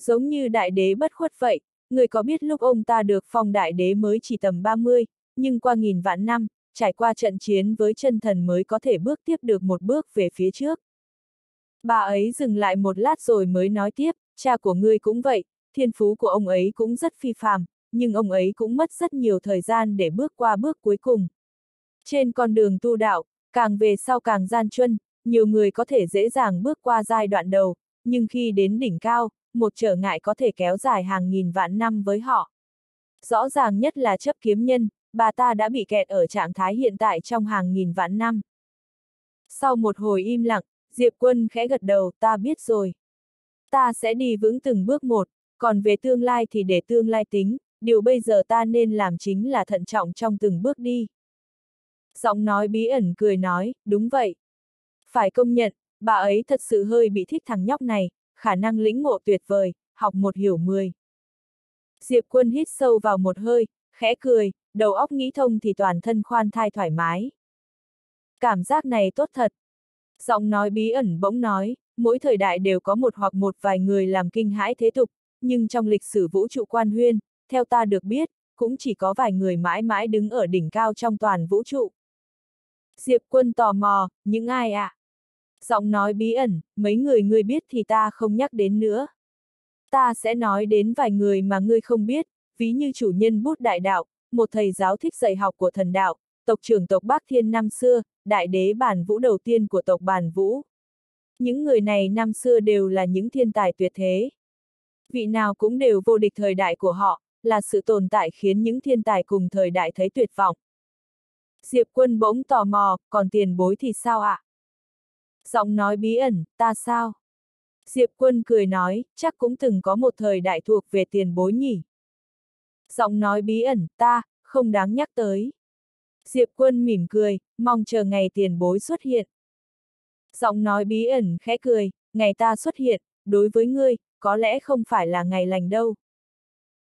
Giống như đại đế bất khuất vậy, người có biết lúc ông ta được phong đại đế mới chỉ tầm 30, nhưng qua nghìn vạn năm, trải qua trận chiến với chân thần mới có thể bước tiếp được một bước về phía trước. Bà ấy dừng lại một lát rồi mới nói tiếp, cha của ngươi cũng vậy, thiên phú của ông ấy cũng rất phi phàm, nhưng ông ấy cũng mất rất nhiều thời gian để bước qua bước cuối cùng. Trên con đường tu đạo, càng về sau càng gian truân, nhiều người có thể dễ dàng bước qua giai đoạn đầu, nhưng khi đến đỉnh cao, một trở ngại có thể kéo dài hàng nghìn vạn năm với họ. Rõ ràng nhất là chấp kiếm nhân, bà ta đã bị kẹt ở trạng thái hiện tại trong hàng nghìn vạn năm. Sau một hồi im lặng, Diệp Quân khẽ gật đầu, ta biết rồi. Ta sẽ đi vững từng bước một, còn về tương lai thì để tương lai tính, điều bây giờ ta nên làm chính là thận trọng trong từng bước đi. Giọng nói bí ẩn cười nói, đúng vậy. Phải công nhận, bà ấy thật sự hơi bị thích thằng nhóc này, khả năng lĩnh ngộ tuyệt vời, học một hiểu mười. Diệp quân hít sâu vào một hơi, khẽ cười, đầu óc nghĩ thông thì toàn thân khoan thai thoải mái. Cảm giác này tốt thật. Giọng nói bí ẩn bỗng nói, mỗi thời đại đều có một hoặc một vài người làm kinh hãi thế tục, nhưng trong lịch sử vũ trụ quan huyên, theo ta được biết, cũng chỉ có vài người mãi mãi đứng ở đỉnh cao trong toàn vũ trụ. Diệp quân tò mò, những ai ạ? À? Giọng nói bí ẩn, mấy người ngươi biết thì ta không nhắc đến nữa. Ta sẽ nói đến vài người mà ngươi không biết, ví như chủ nhân bút đại đạo, một thầy giáo thích dạy học của thần đạo, tộc trưởng tộc Bắc Thiên năm xưa, đại đế bản vũ đầu tiên của tộc bản vũ. Những người này năm xưa đều là những thiên tài tuyệt thế. Vị nào cũng đều vô địch thời đại của họ, là sự tồn tại khiến những thiên tài cùng thời đại thấy tuyệt vọng. Diệp quân bỗng tò mò, còn tiền bối thì sao ạ? À? Giọng nói bí ẩn, ta sao? Diệp quân cười nói, chắc cũng từng có một thời đại thuộc về tiền bối nhỉ. Giọng nói bí ẩn, ta, không đáng nhắc tới. Diệp quân mỉm cười, mong chờ ngày tiền bối xuất hiện. Giọng nói bí ẩn khẽ cười, ngày ta xuất hiện, đối với ngươi, có lẽ không phải là ngày lành đâu.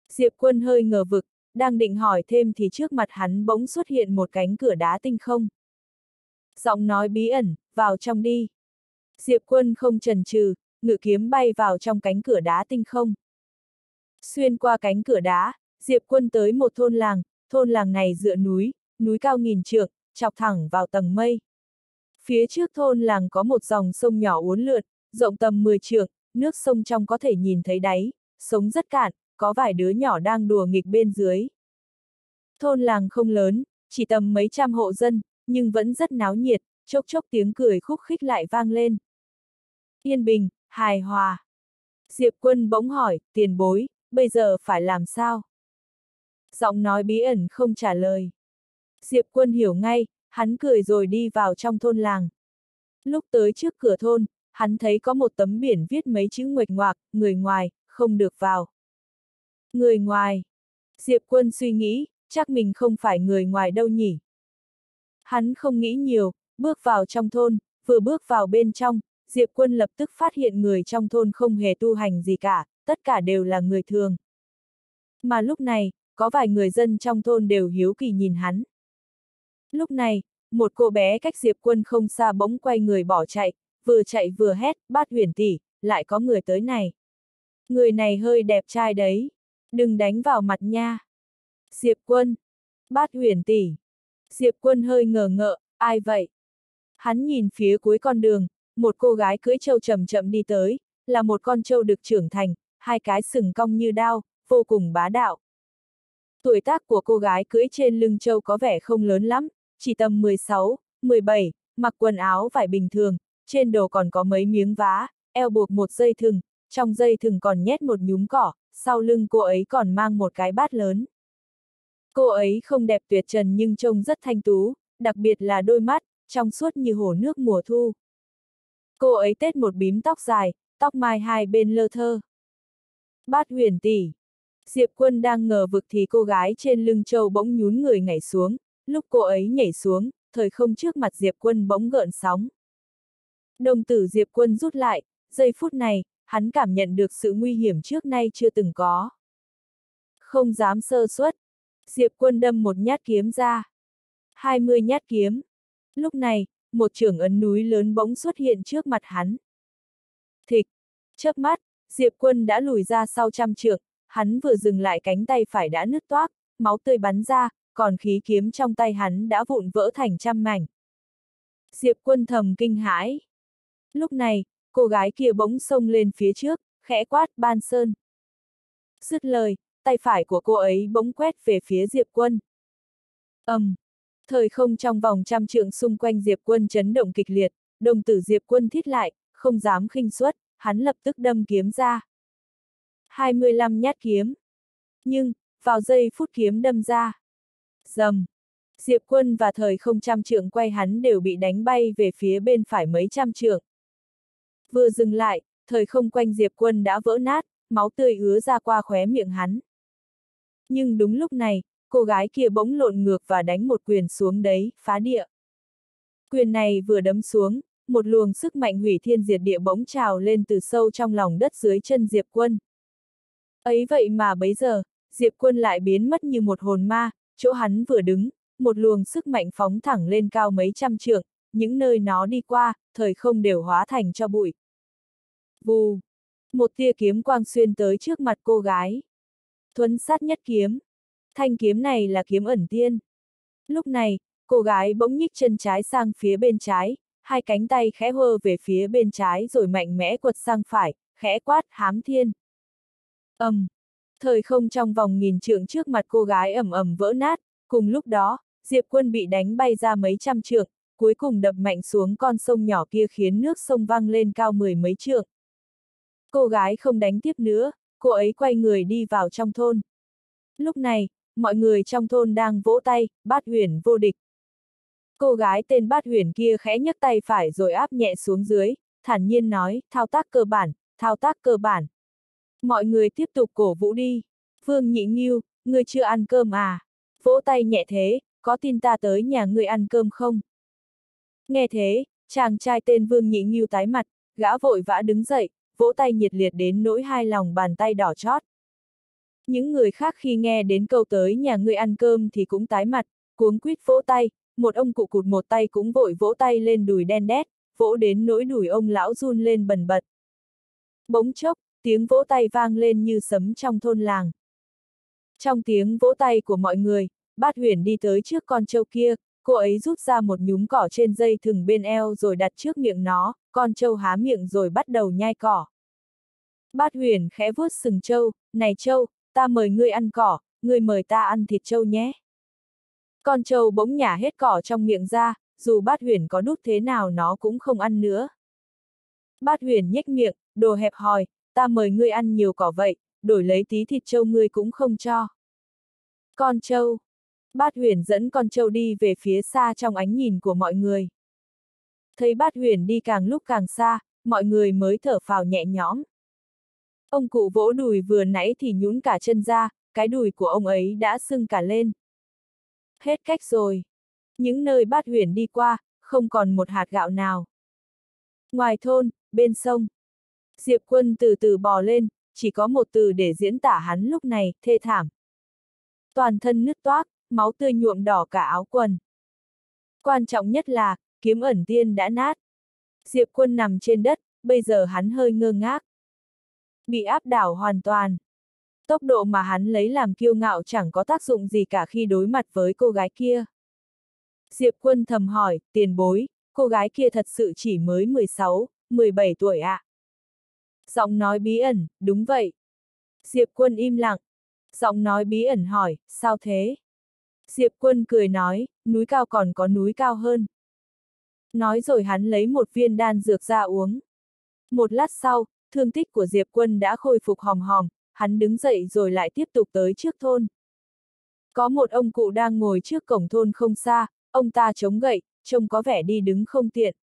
Diệp quân hơi ngờ vực, đang định hỏi thêm thì trước mặt hắn bỗng xuất hiện một cánh cửa đá tinh không. Giọng nói bí ẩn, vào trong đi. Diệp quân không chần chừ, ngự kiếm bay vào trong cánh cửa đá tinh không. Xuyên qua cánh cửa đá, Diệp quân tới một thôn làng, thôn làng này dựa núi, núi cao nghìn trượng, chọc thẳng vào tầng mây. Phía trước thôn làng có một dòng sông nhỏ uốn lượn, rộng tầm 10 trượng, nước sông trong có thể nhìn thấy đáy, sống rất cạn, có vài đứa nhỏ đang đùa nghịch bên dưới. Thôn làng không lớn, chỉ tầm mấy trăm hộ dân, nhưng vẫn rất náo nhiệt, chốc chốc tiếng cười khúc khích lại vang lên. Yên bình, hài hòa. Diệp quân bỗng hỏi, tiền bối, bây giờ phải làm sao? Giọng nói bí ẩn không trả lời. Diệp quân hiểu ngay, hắn cười rồi đi vào trong thôn làng. Lúc tới trước cửa thôn, hắn thấy có một tấm biển viết mấy chữ nguệch ngoạc, người ngoài, không được vào. Người ngoài. Diệp quân suy nghĩ, chắc mình không phải người ngoài đâu nhỉ. Hắn không nghĩ nhiều, bước vào trong thôn, vừa bước vào bên trong, Diệp quân lập tức phát hiện người trong thôn không hề tu hành gì cả, tất cả đều là người thường. Mà lúc này, có vài người dân trong thôn đều hiếu kỳ nhìn hắn. Lúc này, một cô bé cách Diệp Quân không xa bỗng quay người bỏ chạy, vừa chạy vừa hét, bát huyền tỷ, lại có người tới này. Người này hơi đẹp trai đấy, đừng đánh vào mặt nha. Diệp Quân, bát huyền tỷ. Diệp Quân hơi ngờ ngợ, ai vậy? Hắn nhìn phía cuối con đường, một cô gái cưỡi trâu chậm chậm đi tới, là một con trâu được trưởng thành, hai cái sừng cong như đao, vô cùng bá đạo. Tuổi tác của cô gái cưỡi trên lưng trâu có vẻ không lớn lắm, chỉ tầm 16, 17, mặc quần áo vải bình thường, trên đầu còn có mấy miếng vá, eo buộc một dây thừng, trong dây thừng còn nhét một nhúm cỏ, sau lưng cô ấy còn mang một cái bát lớn. Cô ấy không đẹp tuyệt trần nhưng trông rất thanh tú, đặc biệt là đôi mắt, trong suốt như hồ nước mùa thu. Cô ấy tết một bím tóc dài, tóc mai hai bên lơ thơ. Bát huyền tỷ. Diệp quân đang ngờ vực thì cô gái trên lưng châu bỗng nhún người nhảy xuống, lúc cô ấy nhảy xuống, thời không trước mặt Diệp quân bỗng gợn sóng. Đồng tử Diệp quân rút lại, giây phút này, hắn cảm nhận được sự nguy hiểm trước nay chưa từng có. Không dám sơ suất. Diệp quân đâm một nhát kiếm ra. 20 nhát kiếm. Lúc này, một trưởng ấn núi lớn bỗng xuất hiện trước mặt hắn. Thịch. Chớp mắt, Diệp quân đã lùi ra sau trăm trượng, hắn vừa dừng lại cánh tay phải đã nứt toác, máu tươi bắn ra, còn khí kiếm trong tay hắn đã vụn vỡ thành trăm mảnh. Diệp quân thầm kinh hãi. Lúc này, cô gái kia bỗng xông lên phía trước, khẽ quát ban sơn. Dứt lời, tay phải của cô ấy bỗng quét về phía Diệp quân. ầm, um, thời không trong vòng trăm trượng xung quanh Diệp quân chấn động kịch liệt, đồng tử Diệp quân thiết lại, không dám khinh suất, hắn lập tức đâm kiếm ra. 25 nhát kiếm. Nhưng, vào giây phút kiếm đâm ra. Dầm. Diệp quân và thời không trăm trượng quay hắn đều bị đánh bay về phía bên phải mấy trăm trượng. Vừa dừng lại, thời không quanh Diệp quân đã vỡ nát, máu tươi ứa ra qua khóe miệng hắn. Nhưng đúng lúc này, cô gái kia bỗng lộn ngược và đánh một quyền xuống đấy, phá địa. Quyền này vừa đấm xuống, một luồng sức mạnh hủy thiên diệt địa bỗng trào lên từ sâu trong lòng đất dưới chân Diệp quân. Ấy vậy mà bấy giờ, Diệp quân lại biến mất như một hồn ma, chỗ hắn vừa đứng, một luồng sức mạnh phóng thẳng lên cao mấy trăm trượng, những nơi nó đi qua, thời không đều hóa thành cho bụi. Vù! Một tia kiếm quang xuyên tới trước mặt cô gái. Thuấn sát nhất kiếm. Thanh kiếm này là kiếm ẩn tiên. Lúc này, cô gái bỗng nhích chân trái sang phía bên trái, hai cánh tay khẽ hơ về phía bên trái rồi mạnh mẽ quật sang phải, khẽ quát hám thiên ầm, um, thời không trong vòng nghìn trượng trước mặt cô gái ầm ầm vỡ nát, cùng lúc đó, Diệp Quân bị đánh bay ra mấy trăm trượng, cuối cùng đập mạnh xuống con sông nhỏ kia khiến nước sông văng lên cao mười mấy trượng. Cô gái không đánh tiếp nữa, cô ấy quay người đi vào trong thôn. Lúc này, mọi người trong thôn đang vỗ tay, bát huyền vô địch. Cô gái tên bát huyền kia khẽ nhấc tay phải rồi áp nhẹ xuống dưới, thản nhiên nói, thao tác cơ bản, thao tác cơ bản. Mọi người tiếp tục cổ vũ đi. Vương Nhị Nghiêu, ngươi chưa ăn cơm à? Vỗ tay nhẹ thế, có tin ta tới nhà ngươi ăn cơm không? Nghe thế, chàng trai tên Vương Nhị Nghiêu tái mặt, gã vội vã đứng dậy, vỗ tay nhiệt liệt đến nỗi hai lòng bàn tay đỏ chót. Những người khác khi nghe đến câu tới nhà ngươi ăn cơm thì cũng tái mặt, cuống quýt vỗ tay, một ông cụ cụt một tay cũng vội vỗ tay lên đùi đen đét, vỗ đến nỗi đùi ông lão run lên bần bật. Bỗng chốc, tiếng vỗ tay vang lên như sấm trong thôn làng. Trong tiếng vỗ tay của mọi người, bát huyền đi tới trước con trâu kia, cô ấy rút ra một nhúm cỏ trên dây thừng bên eo rồi đặt trước miệng nó, con trâu há miệng rồi bắt đầu nhai cỏ. Bát huyền khẽ vuốt sừng trâu, này trâu, ta mời ngươi ăn cỏ, ngươi mời ta ăn thịt trâu nhé. Con trâu bỗng nhả hết cỏ trong miệng ra, dù bát huyền có đút thế nào nó cũng không ăn nữa. Bát huyền nhếch miệng, đồ hẹp hòi, ta mời ngươi ăn nhiều cỏ vậy, đổi lấy tí thịt trâu ngươi cũng không cho. Con trâu. Bát huyền dẫn con trâu đi về phía xa trong ánh nhìn của mọi người. Thấy bát huyền đi càng lúc càng xa, mọi người mới thở phào nhẹ nhõm. Ông cụ vỗ đùi vừa nãy thì nhún cả chân ra, cái đùi của ông ấy đã sưng cả lên. Hết cách rồi. Những nơi bát huyền đi qua, không còn một hạt gạo nào. Ngoài thôn, bên sông. Diệp quân từ từ bò lên, chỉ có một từ để diễn tả hắn lúc này, thê thảm. Toàn thân nứt toác, máu tươi nhuộm đỏ cả áo quần. Quan trọng nhất là, kiếm ẩn tiên đã nát. Diệp quân nằm trên đất, bây giờ hắn hơi ngơ ngác. Bị áp đảo hoàn toàn. Tốc độ mà hắn lấy làm kiêu ngạo chẳng có tác dụng gì cả khi đối mặt với cô gái kia. Diệp quân thầm hỏi, tiền bối, cô gái kia thật sự chỉ mới 16, 17 tuổi ạ. À? Giọng nói bí ẩn, đúng vậy. Diệp quân im lặng. Giọng nói bí ẩn hỏi, sao thế? Diệp quân cười nói, núi cao còn có núi cao hơn. Nói rồi hắn lấy một viên đan dược ra uống. Một lát sau, thương tích của Diệp quân đã khôi phục hòm hòm, hắn đứng dậy rồi lại tiếp tục tới trước thôn. Có một ông cụ đang ngồi trước cổng thôn không xa, ông ta chống gậy, trông có vẻ đi đứng không tiện.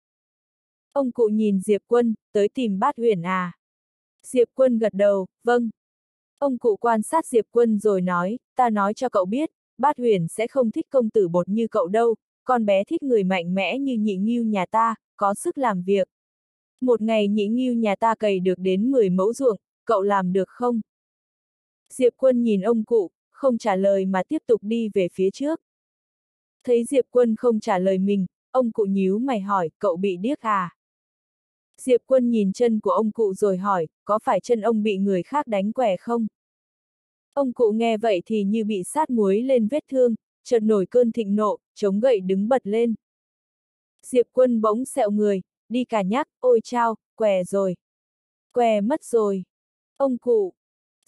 Ông cụ nhìn Diệp quân, tới tìm bát huyền à. Diệp quân gật đầu, vâng. Ông cụ quan sát Diệp quân rồi nói, ta nói cho cậu biết, bát huyền sẽ không thích công tử bột như cậu đâu, con bé thích người mạnh mẽ như nhị nghiêu nhà ta, có sức làm việc. Một ngày nhị nghiêu nhà ta cày được đến 10 mẫu ruộng, cậu làm được không? Diệp quân nhìn ông cụ, không trả lời mà tiếp tục đi về phía trước. Thấy Diệp quân không trả lời mình, ông cụ nhíu mày hỏi, cậu bị điếc à? Diệp quân nhìn chân của ông cụ rồi hỏi, có phải chân ông bị người khác đánh quẻ không? Ông cụ nghe vậy thì như bị sát muối lên vết thương, chợt nổi cơn thịnh nộ, chống gậy đứng bật lên. Diệp quân bỗng sẹo người, đi cả nhắc, ôi chao, què rồi. Què mất rồi. Ông cụ.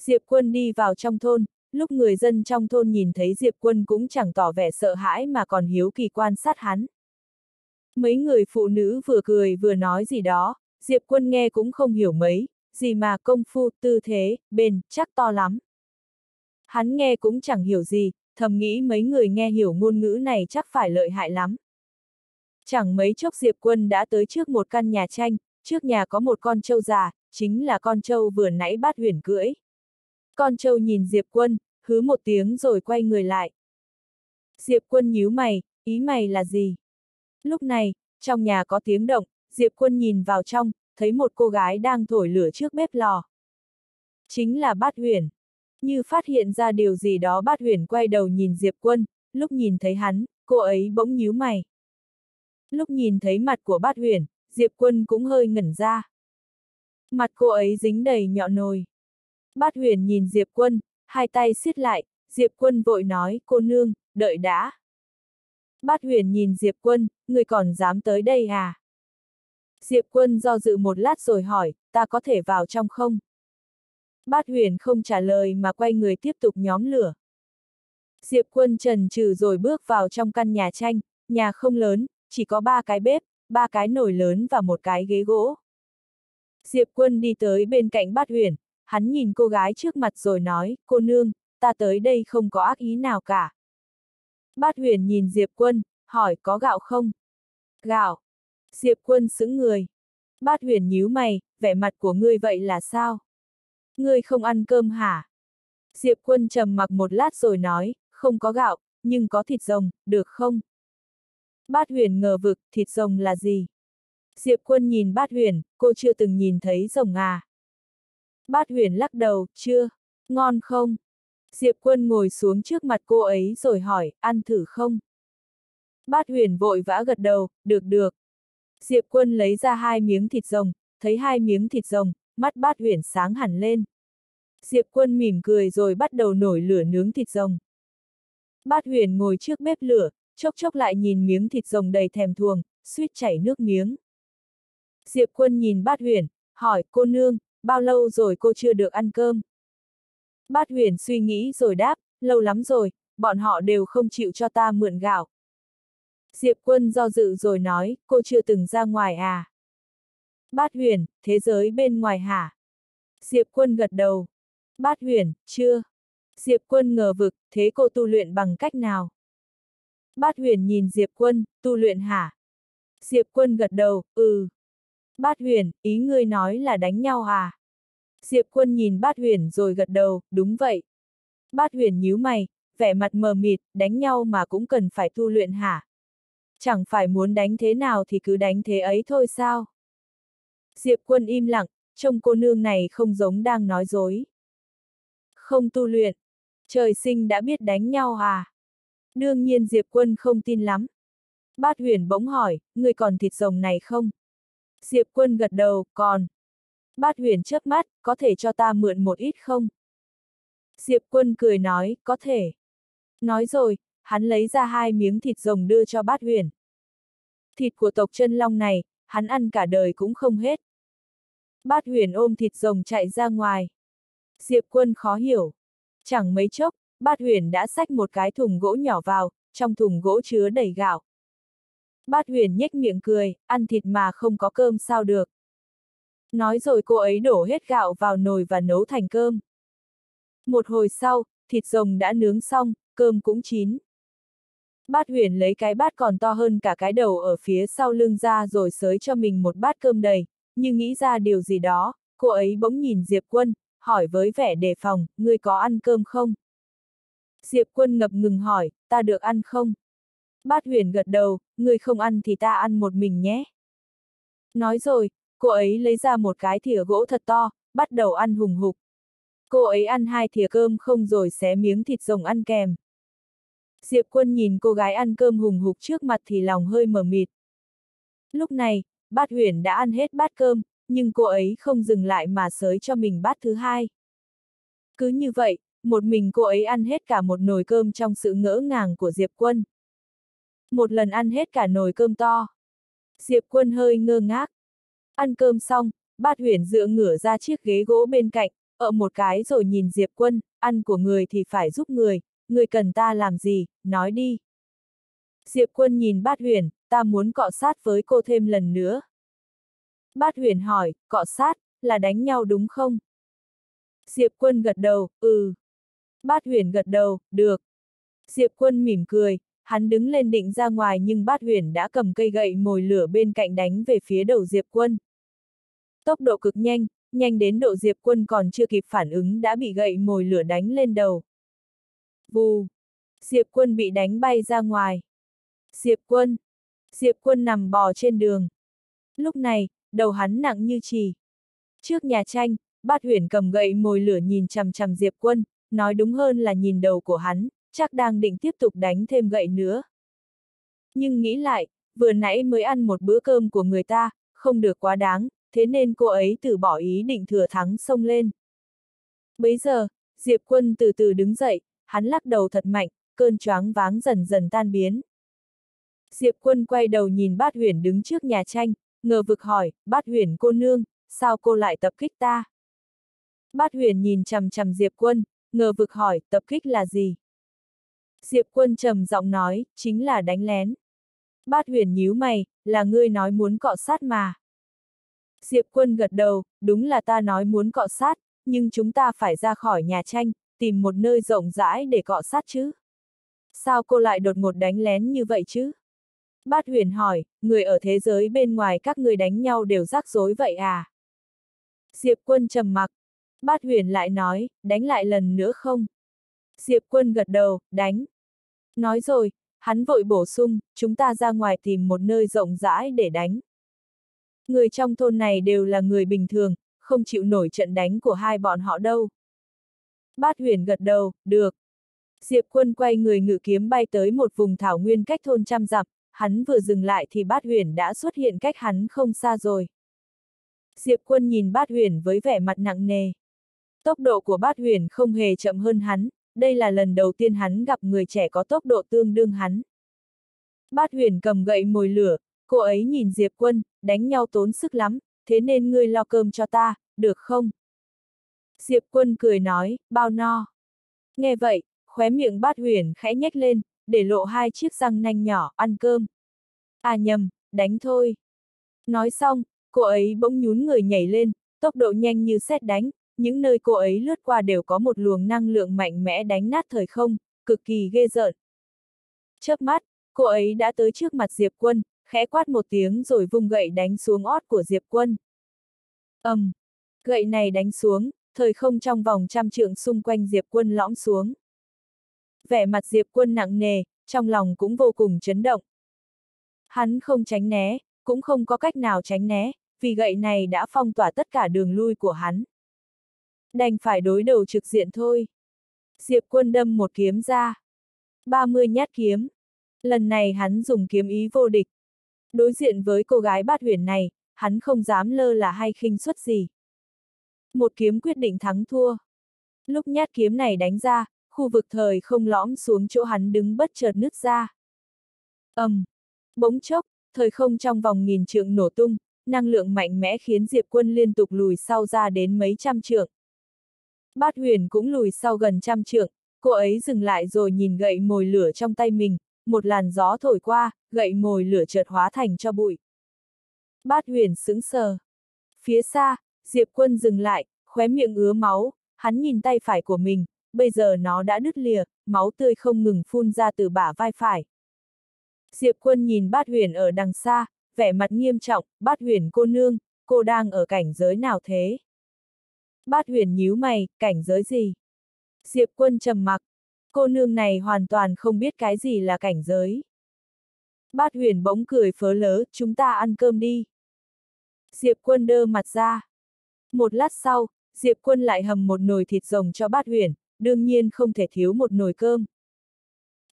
Diệp quân đi vào trong thôn, lúc người dân trong thôn nhìn thấy Diệp quân cũng chẳng tỏ vẻ sợ hãi mà còn hiếu kỳ quan sát hắn. Mấy người phụ nữ vừa cười vừa nói gì đó, Diệp quân nghe cũng không hiểu mấy, gì mà công phu, tư thế, bền, chắc to lắm. Hắn nghe cũng chẳng hiểu gì, thầm nghĩ mấy người nghe hiểu ngôn ngữ này chắc phải lợi hại lắm. Chẳng mấy chốc Diệp Quân đã tới trước một căn nhà tranh, trước nhà có một con trâu già, chính là con trâu vừa nãy bát huyền cưỡi. Con trâu nhìn Diệp Quân, hứ một tiếng rồi quay người lại. Diệp Quân nhíu mày, ý mày là gì? Lúc này, trong nhà có tiếng động, Diệp Quân nhìn vào trong, thấy một cô gái đang thổi lửa trước bếp lò. Chính là bát huyền. Như phát hiện ra điều gì đó bát huyền quay đầu nhìn Diệp Quân, lúc nhìn thấy hắn, cô ấy bỗng nhíu mày. Lúc nhìn thấy mặt của bát huyền, Diệp Quân cũng hơi ngẩn ra. Mặt cô ấy dính đầy nhọ nồi. Bát huyền nhìn Diệp Quân, hai tay siết lại, Diệp Quân vội nói, cô nương, đợi đã. Bát huyền nhìn Diệp Quân, người còn dám tới đây à? Diệp Quân do dự một lát rồi hỏi, ta có thể vào trong không? Bát huyền không trả lời mà quay người tiếp tục nhóm lửa. Diệp Quân trần trừ rồi bước vào trong căn nhà tranh, nhà không lớn, chỉ có ba cái bếp, ba cái nồi lớn và một cái ghế gỗ. Diệp Quân đi tới bên cạnh bát huyền, hắn nhìn cô gái trước mặt rồi nói, cô nương, ta tới đây không có ác ý nào cả. Bát huyền nhìn Diệp Quân, hỏi có gạo không? Gạo. Diệp Quân sững người. Bát huyền nhíu mày, vẻ mặt của ngươi vậy là sao? Ngươi không ăn cơm hả? Diệp Quân trầm mặc một lát rồi nói, không có gạo, nhưng có thịt rồng, được không? Bát huyền ngờ vực, thịt rồng là gì? Diệp Quân nhìn bát huyền, cô chưa từng nhìn thấy rồng à? Bát huyền lắc đầu, chưa. Ngon không? Diệp Quân ngồi xuống trước mặt cô ấy rồi hỏi, ăn thử không? Bát huyền vội vã gật đầu, được được. Diệp Quân lấy ra hai miếng thịt rồng, thấy hai miếng thịt rồng, mắt bát huyền sáng hẳn lên. Diệp Quân mỉm cười rồi bắt đầu nổi lửa nướng thịt rồng. Bát huyền ngồi trước bếp lửa, chốc chốc lại nhìn miếng thịt rồng đầy thèm thuồng, suýt chảy nước miếng. Diệp Quân nhìn bát huyền, hỏi cô nương, bao lâu rồi cô chưa được ăn cơm? Bát huyền suy nghĩ rồi đáp, lâu lắm rồi, bọn họ đều không chịu cho ta mượn gạo. Diệp quân do dự rồi nói, cô chưa từng ra ngoài à? Bát huyền, thế giới bên ngoài hả? Diệp quân gật đầu. Bát huyền, chưa. Diệp quân ngờ vực, thế cô tu luyện bằng cách nào? Bát huyền nhìn Diệp quân, tu luyện hả? Diệp quân gật đầu, ừ. Bát huyền, ý ngươi nói là đánh nhau à? Diệp quân nhìn bát huyền rồi gật đầu, đúng vậy. Bát huyền nhíu mày, vẻ mặt mờ mịt, đánh nhau mà cũng cần phải tu luyện hả? Chẳng phải muốn đánh thế nào thì cứ đánh thế ấy thôi sao? Diệp quân im lặng, trông cô nương này không giống đang nói dối. Không tu luyện. Trời sinh đã biết đánh nhau à? Đương nhiên Diệp quân không tin lắm. Bát huyền bỗng hỏi, người còn thịt rồng này không? Diệp quân gật đầu, còn. Bát huyền chớp mắt, có thể cho ta mượn một ít không? Diệp quân cười nói, có thể. Nói rồi, hắn lấy ra hai miếng thịt rồng đưa cho bát huyền. Thịt của tộc chân long này, hắn ăn cả đời cũng không hết. Bát huyền ôm thịt rồng chạy ra ngoài. Diệp quân khó hiểu. Chẳng mấy chốc, bát huyền đã xách một cái thùng gỗ nhỏ vào, trong thùng gỗ chứa đầy gạo. Bát huyền nhếch miệng cười, ăn thịt mà không có cơm sao được. Nói rồi cô ấy đổ hết gạo vào nồi và nấu thành cơm. Một hồi sau, thịt rồng đã nướng xong, cơm cũng chín. Bát huyền lấy cái bát còn to hơn cả cái đầu ở phía sau lưng ra rồi sới cho mình một bát cơm đầy, nhưng nghĩ ra điều gì đó, cô ấy bỗng nhìn Diệp Quân, hỏi với vẻ đề phòng, ngươi có ăn cơm không? Diệp Quân ngập ngừng hỏi, ta được ăn không? Bát huyền gật đầu, ngươi không ăn thì ta ăn một mình nhé. Nói rồi, cô ấy lấy ra một cái thìa gỗ thật to, bắt đầu ăn hùng hục. Cô ấy ăn hai thìa cơm không rồi xé miếng thịt rồng ăn kèm. Diệp quân nhìn cô gái ăn cơm hùng hục trước mặt thì lòng hơi mờ mịt. Lúc này, bát huyền đã ăn hết bát cơm, nhưng cô ấy không dừng lại mà sới cho mình bát thứ hai. Cứ như vậy, một mình cô ấy ăn hết cả một nồi cơm trong sự ngỡ ngàng của Diệp quân. Một lần ăn hết cả nồi cơm to. Diệp quân hơi ngơ ngác. Ăn cơm xong, bát huyền dựa ngửa ra chiếc ghế gỗ bên cạnh, ở một cái rồi nhìn Diệp quân, ăn của người thì phải giúp người, người cần ta làm gì, nói đi. Diệp quân nhìn bát huyền, ta muốn cọ sát với cô thêm lần nữa. Bát huyền hỏi, cọ sát, là đánh nhau đúng không? Diệp quân gật đầu, ừ. Bát huyền gật đầu, được. Diệp quân mỉm cười, hắn đứng lên định ra ngoài nhưng bát huyền đã cầm cây gậy mồi lửa bên cạnh đánh về phía đầu Diệp quân. Tốc độ cực nhanh, nhanh đến độ Diệp quân còn chưa kịp phản ứng đã bị gậy mồi lửa đánh lên đầu. Vù! Diệp quân bị đánh bay ra ngoài. Diệp quân! Diệp quân nằm bò trên đường. Lúc này, đầu hắn nặng như trì. Trước nhà tranh, bát huyền cầm gậy mồi lửa nhìn chằm chằm Diệp quân, nói đúng hơn là nhìn đầu của hắn, chắc đang định tiếp tục đánh thêm gậy nữa. Nhưng nghĩ lại, vừa nãy mới ăn một bữa cơm của người ta, không được quá đáng, thế nên cô ấy từ bỏ ý định thừa thắng xông lên. Bấy giờ, Diệp Quân từ từ đứng dậy, hắn lắc đầu thật mạnh, cơn choáng váng dần dần tan biến. Diệp Quân quay đầu nhìn bát huyền đứng trước nhà tranh, ngờ vực hỏi, bát huyền cô nương, sao cô lại tập kích ta? Bát huyền nhìn chằm chằm Diệp Quân, ngờ vực hỏi, tập kích là gì? Diệp Quân trầm giọng nói, chính là đánh lén. Bát huyền nhíu mày, là ngươi nói muốn cọ sát mà. Diệp Quân gật đầu, đúng là ta nói muốn cọ sát, nhưng chúng ta phải ra khỏi nhà tranh, tìm một nơi rộng rãi để cọ sát chứ. Sao cô lại đột ngột đánh lén như vậy chứ? Bát huyền hỏi, người ở thế giới bên ngoài các người đánh nhau đều rắc rối vậy à? Diệp quân trầm mặc. Bát huyền lại nói, đánh lại lần nữa không? Diệp quân gật đầu, đánh. Nói rồi, hắn vội bổ sung, chúng ta ra ngoài tìm một nơi rộng rãi để đánh. Người trong thôn này đều là người bình thường, không chịu nổi trận đánh của hai bọn họ đâu. Bát huyền gật đầu, được. Diệp quân quay người ngự kiếm bay tới một vùng thảo nguyên cách thôn trăm dặm, hắn vừa dừng lại thì bát huyền đã xuất hiện cách hắn không xa rồi. Diệp quân nhìn bát huyền với vẻ mặt nặng nề. Tốc độ của bát huyền không hề chậm hơn hắn, đây là lần đầu tiên hắn gặp người trẻ có tốc độ tương đương hắn. Bát huyền cầm gậy mồi lửa, cô ấy nhìn Diệp quân, đánh nhau tốn sức lắm, thế nên ngươi lo cơm cho ta, được không? Diệp quân cười nói, bao no. Nghe vậy, khóe miệng bát huyền khẽ nhếch lên, để lộ hai chiếc răng nanh nhỏ, ăn cơm. À nhầm, đánh thôi. Nói xong, cô ấy bỗng nhún người nhảy lên, tốc độ nhanh như xét đánh, những nơi cô ấy lướt qua đều có một luồng năng lượng mạnh mẽ đánh nát thời không, cực kỳ ghê rợn. Chớp mắt, cô ấy đã tới trước mặt Diệp Quân, khẽ quát một tiếng rồi vung gậy đánh xuống ót của Diệp Quân. ầm, um, gậy này đánh xuống, thời không trong vòng trăm trượng xung quanh Diệp Quân lõm xuống. Vẻ mặt Diệp Quân nặng nề, trong lòng cũng vô cùng chấn động. Hắn không tránh né, cũng không có cách nào tránh né, vì gậy này đã phong tỏa tất cả đường lui của hắn. Đành phải đối đầu trực diện thôi. Diệp quân đâm một kiếm ra. 30 nhát kiếm. Lần này hắn dùng kiếm ý vô địch. Đối diện với cô gái bát huyền này, hắn không dám lơ là hay khinh suất gì. Một kiếm quyết định thắng thua. Lúc nhát kiếm này đánh ra, khu vực thời không lõm xuống chỗ hắn đứng bất chợt nứt ra. ầm, um, bỗng chốc, thời không trong vòng nghìn trượng nổ tung, năng lượng mạnh mẽ khiến Diệp Quân liên tục lùi sau ra đến mấy trăm trượng. Bát huyền cũng lùi sau gần trăm trượng, cô ấy dừng lại rồi nhìn gậy mồi lửa trong tay mình, một làn gió thổi qua, gậy mồi lửa chợt hóa thành cho bụi. Bát huyền sững sờ. Phía xa, Diệp quân dừng lại, khóe miệng ứa máu, hắn nhìn tay phải của mình, bây giờ nó đã đứt lìa, máu tươi không ngừng phun ra từ bả vai phải. Diệp quân nhìn bát huyền ở đằng xa, vẻ mặt nghiêm trọng, bát huyền cô nương, cô đang ở cảnh giới nào thế? Bát huyền nhíu mày, cảnh giới gì? Diệp quân trầm mặc, cô nương này hoàn toàn không biết cái gì là cảnh giới. Bát huyền bỗng cười phớ lớ, chúng ta ăn cơm đi. Diệp quân đơ mặt ra. Một lát sau, Diệp quân lại hầm một nồi thịt rồng cho bát huyền, đương nhiên không thể thiếu một nồi cơm.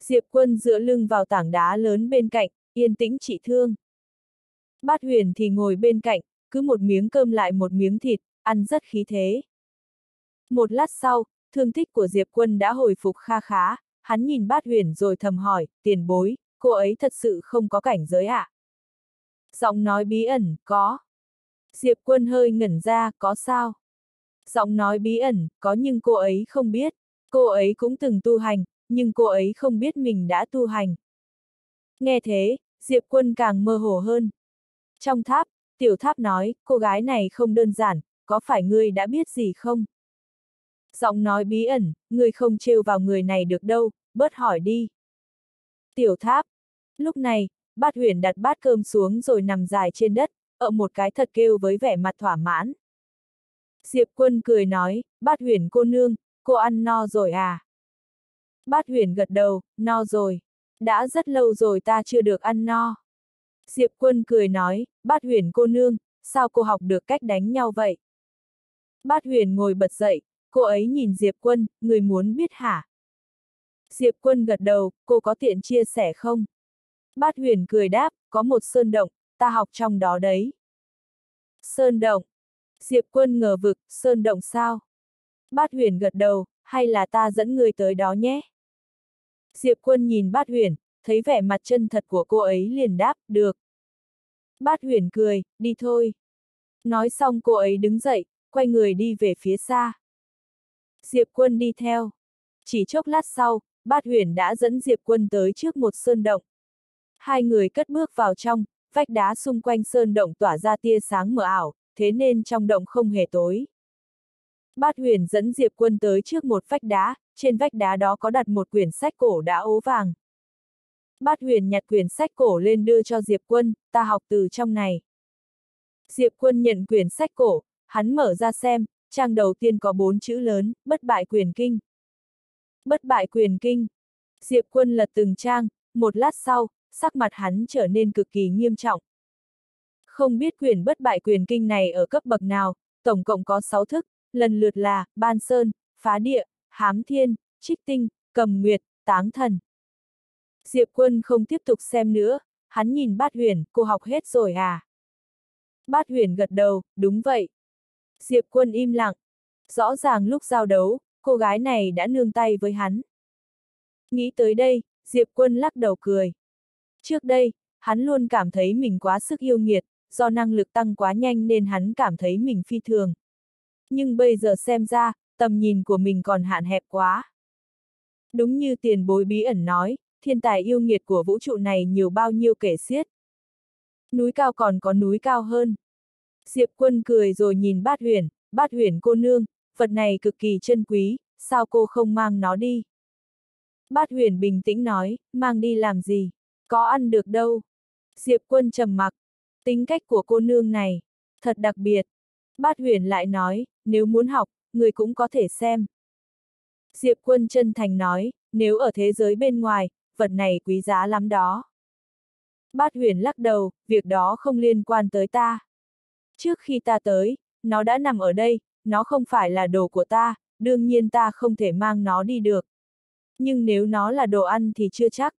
Diệp quân dựa lưng vào tảng đá lớn bên cạnh, yên tĩnh trị thương. Bát huyền thì ngồi bên cạnh, cứ một miếng cơm lại một miếng thịt, ăn rất khí thế. Một lát sau, thương tích của Diệp Quân đã hồi phục kha khá, hắn nhìn bát huyền rồi thầm hỏi, tiền bối, cô ấy thật sự không có cảnh giới ạ? À? Giọng nói bí ẩn, có. Diệp Quân hơi ngẩn ra, có sao? Giọng nói bí ẩn, có nhưng cô ấy không biết. Cô ấy cũng từng tu hành, nhưng cô ấy không biết mình đã tu hành. Nghe thế, Diệp Quân càng mơ hồ hơn. Trong tháp, tiểu tháp nói, cô gái này không đơn giản, có phải ngươi đã biết gì không? Giọng nói bí ẩn, người không trêu vào người này được đâu, bớt hỏi đi. Tiểu tháp. Lúc này, bát huyền đặt bát cơm xuống rồi nằm dài trên đất, ở một cái thật kêu với vẻ mặt thỏa mãn. Diệp quân cười nói, bát huyền cô nương, cô ăn no rồi à? Bát huyền gật đầu, no rồi. Đã rất lâu rồi ta chưa được ăn no. Diệp quân cười nói, bát huyền cô nương, sao cô học được cách đánh nhau vậy? Bát huyền ngồi bật dậy, cô ấy nhìn Diệp quân, người muốn biết hả? Diệp quân gật đầu, cô có tiện chia sẻ không? Bát huyền cười đáp, có một sơn động, ta học trong đó đấy. Sơn động. Diệp quân ngờ vực, sơn động sao? Bát huyền gật đầu, hay là ta dẫn người tới đó nhé? Diệp quân nhìn bát huyền, thấy vẻ mặt chân thật của cô ấy liền đáp, được. Bát huyền cười, đi thôi. Nói xong cô ấy đứng dậy, quay người đi về phía xa. Diệp quân đi theo. Chỉ chốc lát sau, bát huyền đã dẫn Diệp quân tới trước một sơn động. Hai người cất bước vào trong, vách đá xung quanh sơn động tỏa ra tia sáng mờ ảo, thế nên trong động không hề tối. Bát huyền dẫn Diệp quân tới trước một vách đá, trên vách đá đó có đặt một quyển sách cổ đã ố vàng. Bát huyền nhặt quyển sách cổ lên đưa cho Diệp quân, ta học từ trong này. Diệp quân nhận quyển sách cổ, hắn mở ra xem, trang đầu tiên có bốn chữ lớn, bất bại quyền kinh. Bất bại quyền kinh. Diệp quân lật từng trang, một lát sau, sắc mặt hắn trở nên cực kỳ nghiêm trọng. Không biết quyền bất bại quyền kinh này ở cấp bậc nào, tổng cộng có 6 thức, lần lượt là, ban sơn, phá địa, hám thiên, trích tinh, cầm nguyệt, táng thần. Diệp quân không tiếp tục xem nữa, hắn nhìn bát huyền, cô học hết rồi à? Bát huyền gật đầu, đúng vậy. Diệp quân im lặng. Rõ ràng lúc giao đấu, cô gái này đã nương tay với hắn. Nghĩ tới đây, Diệp quân lắc đầu cười. Trước đây, hắn luôn cảm thấy mình quá sức yêu nghiệt, do năng lực tăng quá nhanh nên hắn cảm thấy mình phi thường. Nhưng bây giờ xem ra, tầm nhìn của mình còn hạn hẹp quá. Đúng như tiền bối bí ẩn nói, thiên tài yêu nghiệt của vũ trụ này nhiều bao nhiêu kể xiết. Núi cao còn có núi cao hơn. Diệp quân cười rồi nhìn bát huyền, bát huyền cô nương, vật này cực kỳ chân quý, sao cô không mang nó đi? Bát huyền bình tĩnh nói, mang đi làm gì? Có ăn được đâu. Diệp quân trầm mặc. Tính cách của cô nương này, thật đặc biệt. Bát huyền lại nói, nếu muốn học, người cũng có thể xem. Diệp quân chân thành nói, nếu ở thế giới bên ngoài, vật này quý giá lắm đó. Bát huyền lắc đầu, việc đó không liên quan tới ta. Trước khi ta tới, nó đã nằm ở đây, nó không phải là đồ của ta, đương nhiên ta không thể mang nó đi được. Nhưng nếu nó là đồ ăn thì chưa chắc.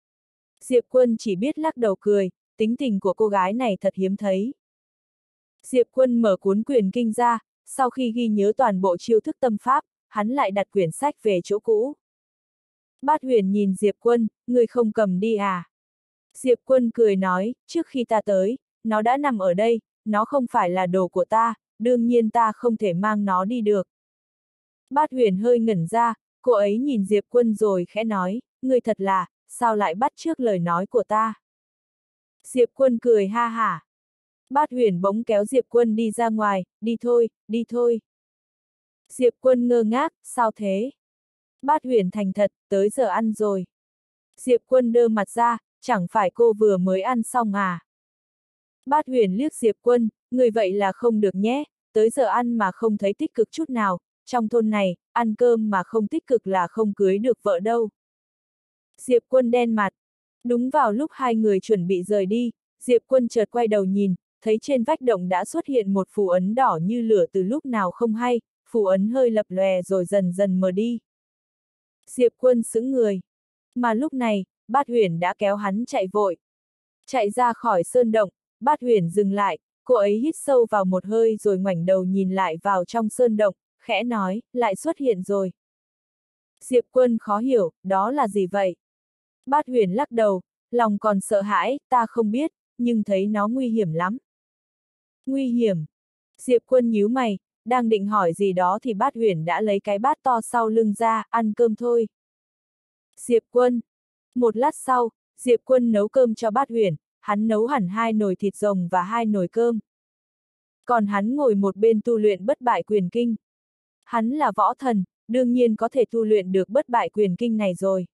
Diệp quân chỉ biết lắc đầu cười, tính tình của cô gái này thật hiếm thấy. Diệp quân mở cuốn quyền kinh ra, sau khi ghi nhớ toàn bộ chiêu thức tâm pháp, hắn lại đặt quyển sách về chỗ cũ. Bát huyền nhìn Diệp quân, người không cầm đi à? Diệp quân cười nói, trước khi ta tới, nó đã nằm ở đây, nó không phải là đồ của ta, đương nhiên ta không thể mang nó đi được. Bát huyền hơi ngẩn ra, cô ấy nhìn Diệp quân rồi khẽ nói, người thật là, sao lại bắt trước lời nói của ta? Diệp quân cười ha hả. Bát huyền bỗng kéo Diệp quân đi ra ngoài, đi thôi, đi thôi. Diệp quân ngơ ngác, sao thế? Bát huyền thành thật, tới giờ ăn rồi. Diệp quân đơ mặt ra, chẳng phải cô vừa mới ăn xong à? Bát huyền liếc Diệp quân, người vậy là không được nhé, tới giờ ăn mà không thấy tích cực chút nào, trong thôn này, ăn cơm mà không tích cực là không cưới được vợ đâu. Diệp quân đen mặt. Đúng vào lúc hai người chuẩn bị rời đi, Diệp quân chợt quay đầu nhìn, thấy trên vách động đã xuất hiện một phù ấn đỏ như lửa từ lúc nào không hay, phù ấn hơi lập lòe rồi dần dần mờ đi. Diệp quân sững người. Mà lúc này, bát huyền đã kéo hắn chạy vội. Chạy ra khỏi sơn động, bát huyền dừng lại, cô ấy hít sâu vào một hơi rồi ngoảnh đầu nhìn lại vào trong sơn động, khẽ nói, lại xuất hiện rồi. Diệp quân khó hiểu, đó là gì vậy? Bát huyền lắc đầu, lòng còn sợ hãi, ta không biết, nhưng thấy nó nguy hiểm lắm. Nguy hiểm. Diệp quân nhíu mày, đang định hỏi gì đó thì bát huyền đã lấy cái bát to sau lưng ra, ăn cơm thôi. Diệp quân. Một lát sau, Diệp quân nấu cơm cho bát huyền, hắn nấu hẳn hai nồi thịt rồng và hai nồi cơm. Còn hắn ngồi một bên tu luyện bất bại quyền kinh. Hắn là võ thần, đương nhiên có thể tu luyện được bất bại quyền kinh này rồi.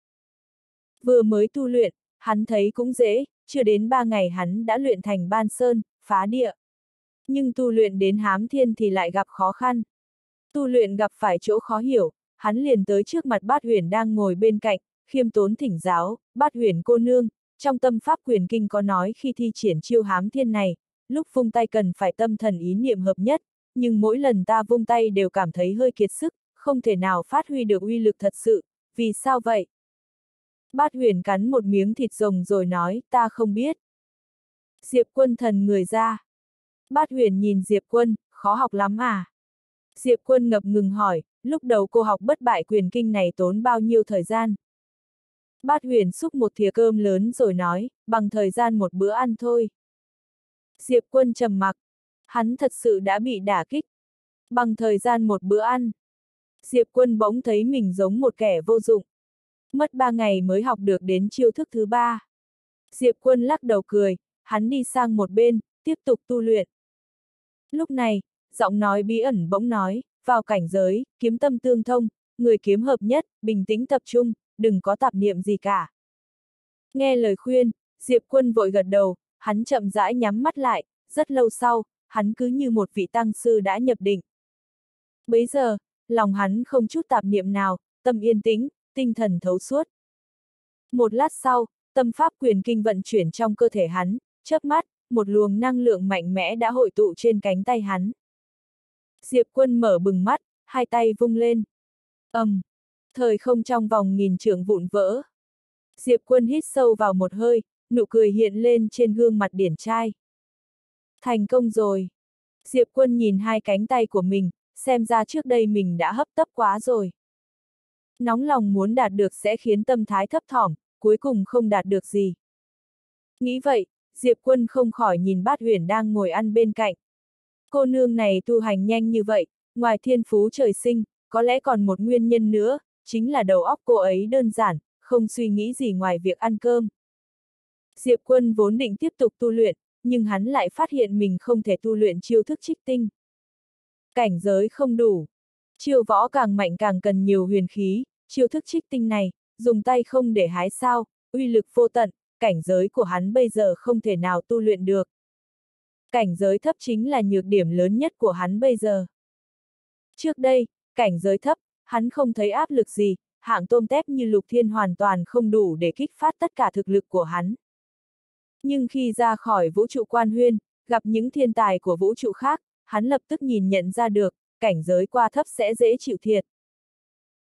Vừa mới tu luyện, hắn thấy cũng dễ, chưa đến ba ngày hắn đã luyện thành ban sơn, phá địa. Nhưng tu luyện đến hám thiên thì lại gặp khó khăn. Tu luyện gặp phải chỗ khó hiểu, hắn liền tới trước mặt bát huyền đang ngồi bên cạnh, khiêm tốn thỉnh giáo, bát huyền cô nương, trong tâm pháp quyền kinh có nói khi thi triển chiêu hám thiên này, lúc vung tay cần phải tâm thần ý niệm hợp nhất, nhưng mỗi lần ta vung tay đều cảm thấy hơi kiệt sức, không thể nào phát huy được uy lực thật sự, vì sao vậy? Bát huyền cắn một miếng thịt rồng rồi nói, ta không biết. Diệp quân thần người ra. Bát huyền nhìn Diệp quân, khó học lắm à? Diệp quân ngập ngừng hỏi, lúc đầu cô học bất bại quyền kinh này tốn bao nhiêu thời gian? Bát huyền xúc một thìa cơm lớn rồi nói, bằng thời gian một bữa ăn thôi. Diệp quân trầm mặc. Hắn thật sự đã bị đả kích. Bằng thời gian một bữa ăn. Diệp quân bỗng thấy mình giống một kẻ vô dụng. Mất ba ngày mới học được đến chiêu thức thứ ba. Diệp quân lắc đầu cười, hắn đi sang một bên, tiếp tục tu luyện. Lúc này, giọng nói bí ẩn bỗng nói, vào cảnh giới, kiếm tâm tương thông, người kiếm hợp nhất, bình tĩnh tập trung, đừng có tạp niệm gì cả. Nghe lời khuyên, Diệp quân vội gật đầu, hắn chậm rãi nhắm mắt lại, rất lâu sau, hắn cứ như một vị tăng sư đã nhập định. Bấy giờ, lòng hắn không chút tạp niệm nào, tâm yên tĩnh, tinh thần thấu suốt. Một lát sau, tâm pháp quyền kinh vận chuyển trong cơ thể hắn, chớp mắt, một luồng năng lượng mạnh mẽ đã hội tụ trên cánh tay hắn. Diệp quân mở bừng mắt, hai tay vung lên. ầm, um, Thời không trong vòng nghìn trượng vụn vỡ. Diệp quân hít sâu vào một hơi, nụ cười hiện lên trên gương mặt điển trai. Thành công rồi. Diệp quân nhìn hai cánh tay của mình, xem ra trước đây mình đã hấp tấp quá rồi. Nóng lòng muốn đạt được sẽ khiến tâm thái thấp thỏm, cuối cùng không đạt được gì. Nghĩ vậy, Diệp quân không khỏi nhìn bát huyền đang ngồi ăn bên cạnh. Cô nương này tu hành nhanh như vậy, ngoài thiên phú trời sinh, có lẽ còn một nguyên nhân nữa, chính là đầu óc cô ấy đơn giản, không suy nghĩ gì ngoài việc ăn cơm. Diệp quân vốn định tiếp tục tu luyện, nhưng hắn lại phát hiện mình không thể tu luyện chiêu thức trích tinh. Cảnh giới không đủ. Chiêu võ càng mạnh càng cần nhiều huyền khí, chiêu thức trích tinh này, dùng tay không để hái sao, uy lực vô tận, cảnh giới của hắn bây giờ không thể nào tu luyện được. Cảnh giới thấp chính là nhược điểm lớn nhất của hắn bây giờ. Trước đây, cảnh giới thấp, hắn không thấy áp lực gì, hạng tôm tép như lục thiên hoàn toàn không đủ để kích phát tất cả thực lực của hắn. Nhưng khi ra khỏi vũ trụ quan huyên, gặp những thiên tài của vũ trụ khác, hắn lập tức nhìn nhận ra được, cảnh giới qua thấp sẽ dễ chịu thiệt.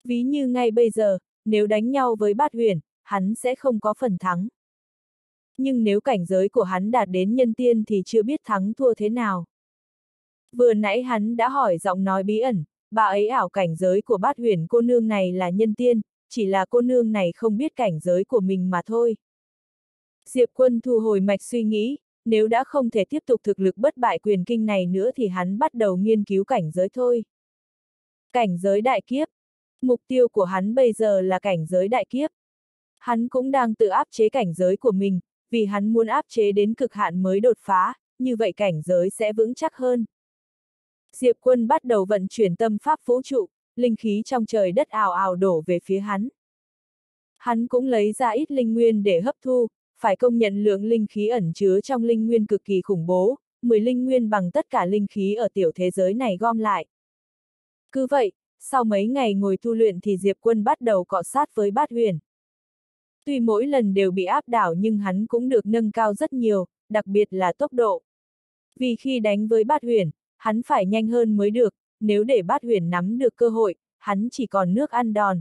Ví như ngay bây giờ, nếu đánh nhau với bát huyền, hắn sẽ không có phần thắng. Nhưng nếu cảnh giới của hắn đạt đến nhân tiên thì chưa biết thắng thua thế nào. Vừa nãy hắn đã hỏi giọng nói bí ẩn, bà ấy ảo cảnh giới của bát huyền cô nương này là nhân tiên, chỉ là cô nương này không biết cảnh giới của mình mà thôi. Diệp quân thu hồi mạch suy nghĩ, nếu đã không thể tiếp tục thực lực bất bại quyền kinh này nữa thì hắn bắt đầu nghiên cứu cảnh giới thôi. Cảnh giới đại kiếp. Mục tiêu của hắn bây giờ là cảnh giới đại kiếp. Hắn cũng đang tự áp chế cảnh giới của mình, vì hắn muốn áp chế đến cực hạn mới đột phá, như vậy cảnh giới sẽ vững chắc hơn. Diệp quân bắt đầu vận chuyển tâm pháp vũ trụ, linh khí trong trời đất ảo ảo đổ về phía hắn. Hắn cũng lấy ra ít linh nguyên để hấp thu, phải công nhận lượng linh khí ẩn chứa trong linh nguyên cực kỳ khủng bố, 10 linh nguyên bằng tất cả linh khí ở tiểu thế giới này gom lại. Cứ vậy, sau mấy ngày ngồi tu luyện thì Diệp Quân bắt đầu cọ sát với bát huyền. Tuy mỗi lần đều bị áp đảo nhưng hắn cũng được nâng cao rất nhiều, đặc biệt là tốc độ. Vì khi đánh với bát huyền, hắn phải nhanh hơn mới được, nếu để bát huyền nắm được cơ hội, hắn chỉ còn nước ăn đòn.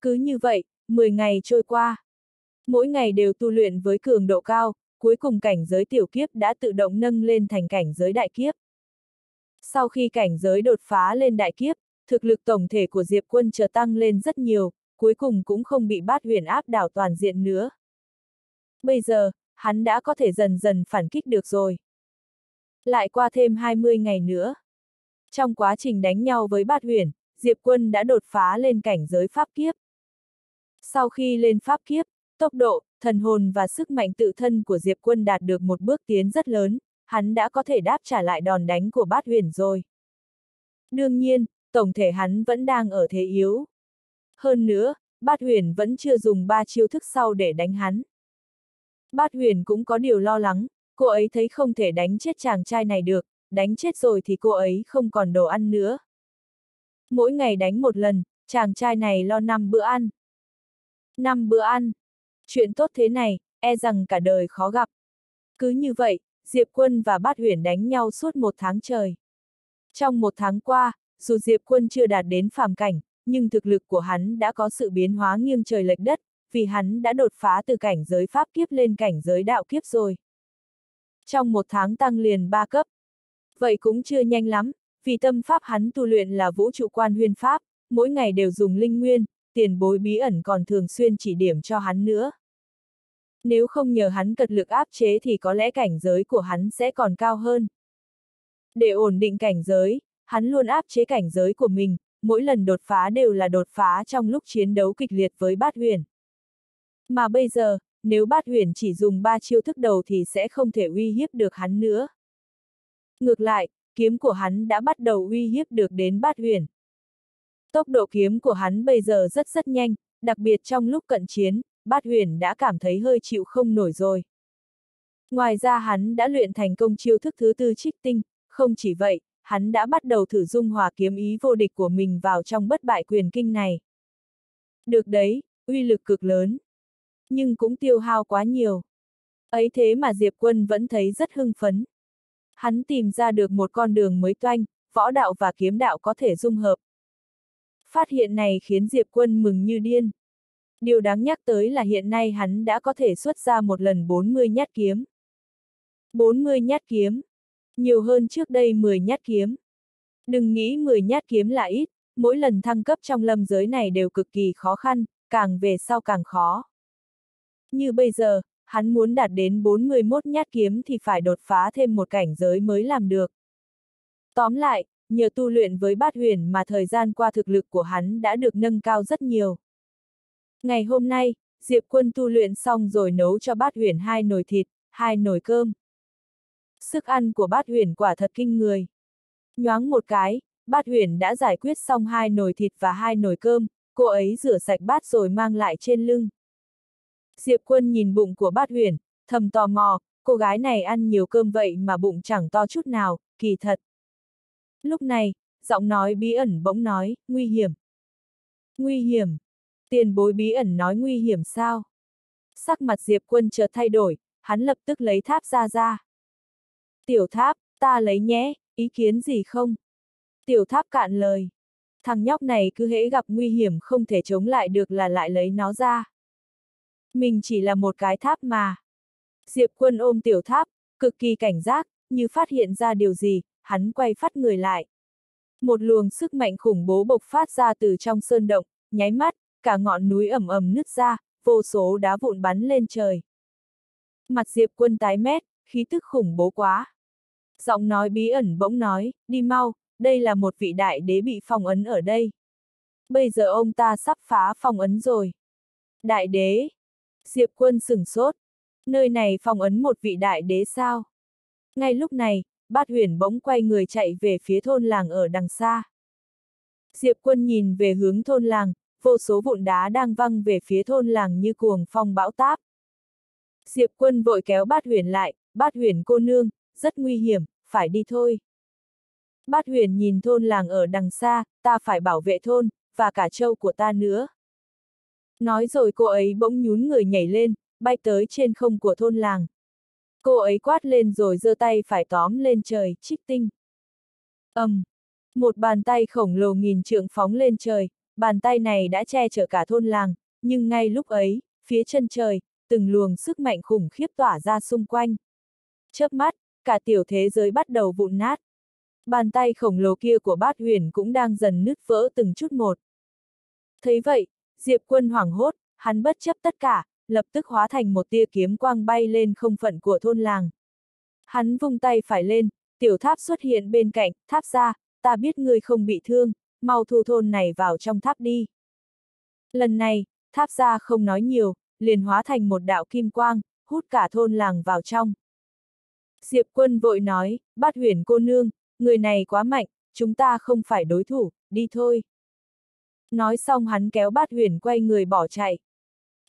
Cứ như vậy, 10 ngày trôi qua. Mỗi ngày đều tu luyện với cường độ cao, cuối cùng cảnh giới tiểu kiếp đã tự động nâng lên thành cảnh giới đại kiếp. Sau khi cảnh giới đột phá lên đại kiếp, thực lực tổng thể của Diệp Quân trở tăng lên rất nhiều, cuối cùng cũng không bị bát huyền áp đảo toàn diện nữa. Bây giờ, hắn đã có thể dần dần phản kích được rồi. Lại qua thêm 20 ngày nữa. Trong quá trình đánh nhau với bát huyền, Diệp Quân đã đột phá lên cảnh giới pháp kiếp. Sau khi lên pháp kiếp, tốc độ, thần hồn và sức mạnh tự thân của Diệp Quân đạt được một bước tiến rất lớn, hắn đã có thể đáp trả lại đòn đánh của bát huyền rồi. Đương nhiên, tổng thể hắn vẫn đang ở thế yếu. Hơn nữa, bát huyền vẫn chưa dùng ba chiêu thức sau để đánh hắn. Bát huyền cũng có điều lo lắng, cô ấy thấy không thể đánh chết chàng trai này được, đánh chết rồi thì cô ấy không còn đồ ăn nữa. Mỗi ngày đánh một lần, chàng trai này lo năm bữa ăn. Năm bữa ăn. Chuyện tốt thế này, e rằng cả đời khó gặp. Cứ như vậy, Diệp Quân và Bát Huyền đánh nhau suốt một tháng trời. Trong một tháng qua, dù Diệp Quân chưa đạt đến phàm cảnh, nhưng thực lực của hắn đã có sự biến hóa nghiêng trời lệch đất, vì hắn đã đột phá từ cảnh giới pháp kiếp lên cảnh giới đạo kiếp rồi. Trong một tháng tăng liền ba cấp. Vậy cũng chưa nhanh lắm, vì tâm pháp hắn tu luyện là vũ trụ quan huyên pháp, mỗi ngày đều dùng linh nguyên, tiền bối bí ẩn còn thường xuyên chỉ điểm cho hắn nữa. Nếu không nhờ hắn cật lực áp chế thì có lẽ cảnh giới của hắn sẽ còn cao hơn. Để ổn định cảnh giới, hắn luôn áp chế cảnh giới của mình, mỗi lần đột phá đều là đột phá trong lúc chiến đấu kịch liệt với bát huyền. Mà bây giờ, nếu bát huyền chỉ dùng ba chiêu thức đầu thì sẽ không thể uy hiếp được hắn nữa. Ngược lại, kiếm của hắn đã bắt đầu uy hiếp được đến bát huyền. Tốc độ kiếm của hắn bây giờ rất rất nhanh, đặc biệt trong lúc cận chiến, bát huyền đã cảm thấy hơi chịu không nổi rồi. Ngoài ra hắn đã luyện thành công chiêu thức thứ tư trích tinh, không chỉ vậy, hắn đã bắt đầu thử dung hòa kiếm ý vô địch của mình vào trong bất bại quyền kinh này. Được đấy, uy lực cực lớn. Nhưng cũng tiêu hao quá nhiều. Ấy thế mà Diệp Quân vẫn thấy rất hưng phấn. Hắn tìm ra được một con đường mới toanh, võ đạo và kiếm đạo có thể dung hợp. Phát hiện này khiến Diệp Quân mừng như điên. Điều đáng nhắc tới là hiện nay hắn đã có thể xuất ra một lần 40 nhát kiếm. 40 nhát kiếm. Nhiều hơn trước đây 10 nhát kiếm. Đừng nghĩ 10 nhát kiếm là ít, mỗi lần thăng cấp trong lâm giới này đều cực kỳ khó khăn, càng về sau càng khó. Như bây giờ, hắn muốn đạt đến 41 nhát kiếm thì phải đột phá thêm một cảnh giới mới làm được. Tóm lại, nhờ tu luyện với bát huyền mà thời gian qua thực lực của hắn đã được nâng cao rất nhiều. Ngày hôm nay, Diệp Quân tu luyện xong rồi nấu cho bát huyền hai nồi thịt, hai nồi cơm. Sức ăn của bát huyền quả thật kinh người. Nhoáng một cái, bát huyền đã giải quyết xong hai nồi thịt và hai nồi cơm, cô ấy rửa sạch bát rồi mang lại trên lưng. Diệp Quân nhìn bụng của bát huyền, thầm tò mò, cô gái này ăn nhiều cơm vậy mà bụng chẳng to chút nào, kỳ thật. Lúc này, giọng nói bí ẩn bỗng nói, nguy hiểm. Nguy hiểm. Tiền bối bí ẩn nói nguy hiểm sao? Sắc mặt Diệp Quân chợt thay đổi, hắn lập tức lấy tháp ra ra. Tiểu tháp, ta lấy nhé, ý kiến gì không? Tiểu tháp cạn lời. Thằng nhóc này cứ hễ gặp nguy hiểm không thể chống lại được là lại lấy nó ra. Mình chỉ là một cái tháp mà. Diệp quân ôm tiểu tháp, cực kỳ cảnh giác, như phát hiện ra điều gì, hắn quay phát người lại. Một luồng sức mạnh khủng bố bộc phát ra từ trong sơn động, nháy mắt, cả ngọn núi ẩm ẩm nứt ra, vô số đá vụn bắn lên trời. Mặt Diệp quân tái mét, khí tức khủng bố quá. Giọng nói bí ẩn bỗng nói, đi mau, đây là một vị đại đế bị phong ấn ở đây. Bây giờ ông ta sắp phá phong ấn rồi. Đại đế. Diệp quân sửng sốt. Nơi này phong ấn một vị đại đế sao? Ngay lúc này, bát huyền bỗng quay người chạy về phía thôn làng ở đằng xa. Diệp quân nhìn về hướng thôn làng, vô số vụn đá đang văng về phía thôn làng như cuồng phong bão táp. Diệp quân vội kéo bát huyền lại, bát huyền cô nương, rất nguy hiểm, phải đi thôi. Bát huyền nhìn thôn làng ở đằng xa, ta phải bảo vệ thôn, và cả châu của ta nữa. Nói rồi cô ấy bỗng nhún người nhảy lên, bay tới trên không của thôn làng. Cô ấy quát lên rồi giơ tay phải tóm lên trời, trích tinh. ầm, um, một bàn tay khổng lồ nghìn trượng phóng lên trời, bàn tay này đã che chở cả thôn làng, nhưng ngay lúc ấy, phía chân trời, từng luồng sức mạnh khủng khiếp tỏa ra xung quanh. Chớp mắt, cả tiểu thế giới bắt đầu vụn nát. Bàn tay khổng lồ kia của bát huyền cũng đang dần nứt vỡ từng chút một. Thấy vậy, Diệp quân hoảng hốt, hắn bất chấp tất cả, lập tức hóa thành một tia kiếm quang bay lên không phận của thôn làng. Hắn vung tay phải lên, tiểu tháp xuất hiện bên cạnh, tháp ra, ta biết ngươi không bị thương, mau thu thôn này vào trong tháp đi. Lần này, tháp ra không nói nhiều, liền hóa thành một đạo kim quang, hút cả thôn làng vào trong. Diệp quân vội nói, bát huyền cô nương, người này quá mạnh, chúng ta không phải đối thủ, đi thôi. Nói xong hắn kéo bát huyền quay người bỏ chạy.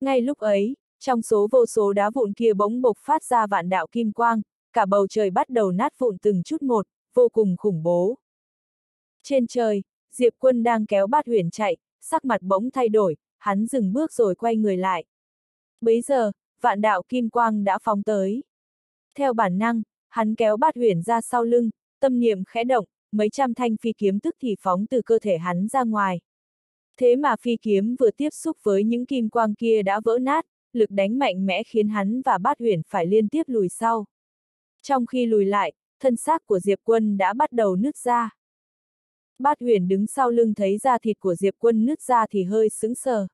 Ngay lúc ấy, trong số vô số đá vụn kia bỗng bộc phát ra vạn đạo kim quang, cả bầu trời bắt đầu nát vụn từng chút một, vô cùng khủng bố. Trên trời, Diệp quân đang kéo bát huyền chạy, sắc mặt bỗng thay đổi, hắn dừng bước rồi quay người lại. Bấy giờ, vạn đạo kim quang đã phóng tới. Theo bản năng, hắn kéo bát huyền ra sau lưng, tâm niệm khẽ động, mấy trăm thanh phi kiếm tức thì phóng từ cơ thể hắn ra ngoài. Thế mà phi kiếm vừa tiếp xúc với những kim quang kia đã vỡ nát, lực đánh mạnh mẽ khiến hắn và bát huyền phải liên tiếp lùi sau. Trong khi lùi lại, thân xác của Diệp Quân đã bắt đầu nứt ra. Bát huyền đứng sau lưng thấy da thịt của Diệp Quân nứt ra thì hơi sững sờ.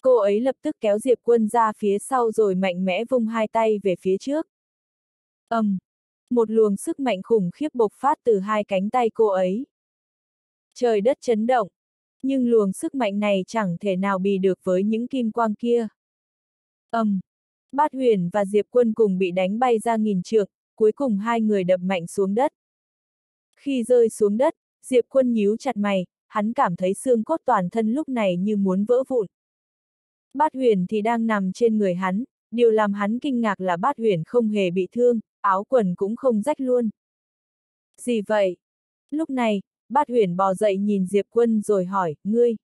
Cô ấy lập tức kéo Diệp Quân ra phía sau rồi mạnh mẽ vung hai tay về phía trước. ầm, um, một luồng sức mạnh khủng khiếp bộc phát từ hai cánh tay cô ấy. Trời đất chấn động, nhưng luồng sức mạnh này chẳng thể nào bì được với những kim quang kia. ầm, um, Bát Huyền và Diệp Quân cùng bị đánh bay ra nghìn trượng, cuối cùng hai người đập mạnh xuống đất. Khi rơi xuống đất, Diệp Quân nhíu chặt mày, hắn cảm thấy xương cốt toàn thân lúc này như muốn vỡ vụn. Bát Huyền thì đang nằm trên người hắn, điều làm hắn kinh ngạc là Bát Huyền không hề bị thương, áo quần cũng không rách luôn. Gì vậy? Lúc này, bát huyền bò dậy nhìn Diệp Quân rồi hỏi, ngươi?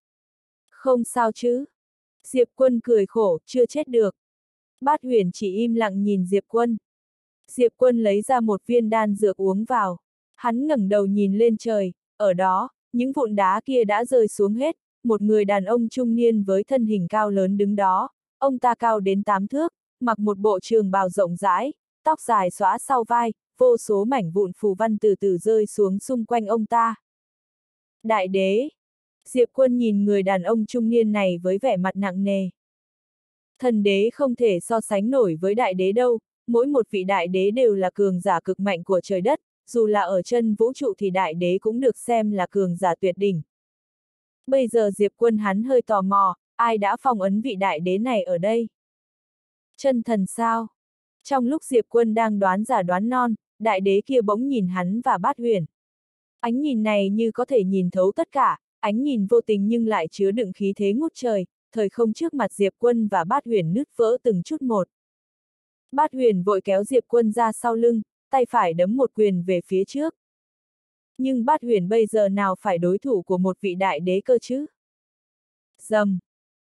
Không sao chứ? Diệp Quân cười khổ, chưa chết được. Bát huyền chỉ im lặng nhìn Diệp Quân. Diệp Quân lấy ra một viên đan dược uống vào. Hắn ngẩng đầu nhìn lên trời, ở đó, những vụn đá kia đã rơi xuống hết, một người đàn ông trung niên với thân hình cao lớn đứng đó, ông ta cao đến tám thước, mặc một bộ trường bào rộng rãi, tóc dài xóa sau vai, vô số mảnh vụn phù văn từ từ rơi xuống xung quanh ông ta. Đại đế! Diệp quân nhìn người đàn ông trung niên này với vẻ mặt nặng nề. Thần đế không thể so sánh nổi với đại đế đâu, mỗi một vị đại đế đều là cường giả cực mạnh của trời đất, dù là ở chân vũ trụ thì đại đế cũng được xem là cường giả tuyệt đỉnh. Bây giờ Diệp quân hắn hơi tò mò, ai đã phong ấn vị đại đế này ở đây? Chân thần sao? Trong lúc Diệp quân đang đoán giả đoán non, đại đế kia bỗng nhìn hắn và bát huyền. Ánh nhìn này như có thể nhìn thấu tất cả, ánh nhìn vô tình nhưng lại chứa đựng khí thế ngút trời, thời không trước mặt Diệp quân và bát huyền nứt vỡ từng chút một. Bát huyền vội kéo Diệp quân ra sau lưng, tay phải đấm một quyền về phía trước. Nhưng bát huyền bây giờ nào phải đối thủ của một vị đại đế cơ chứ? Dầm!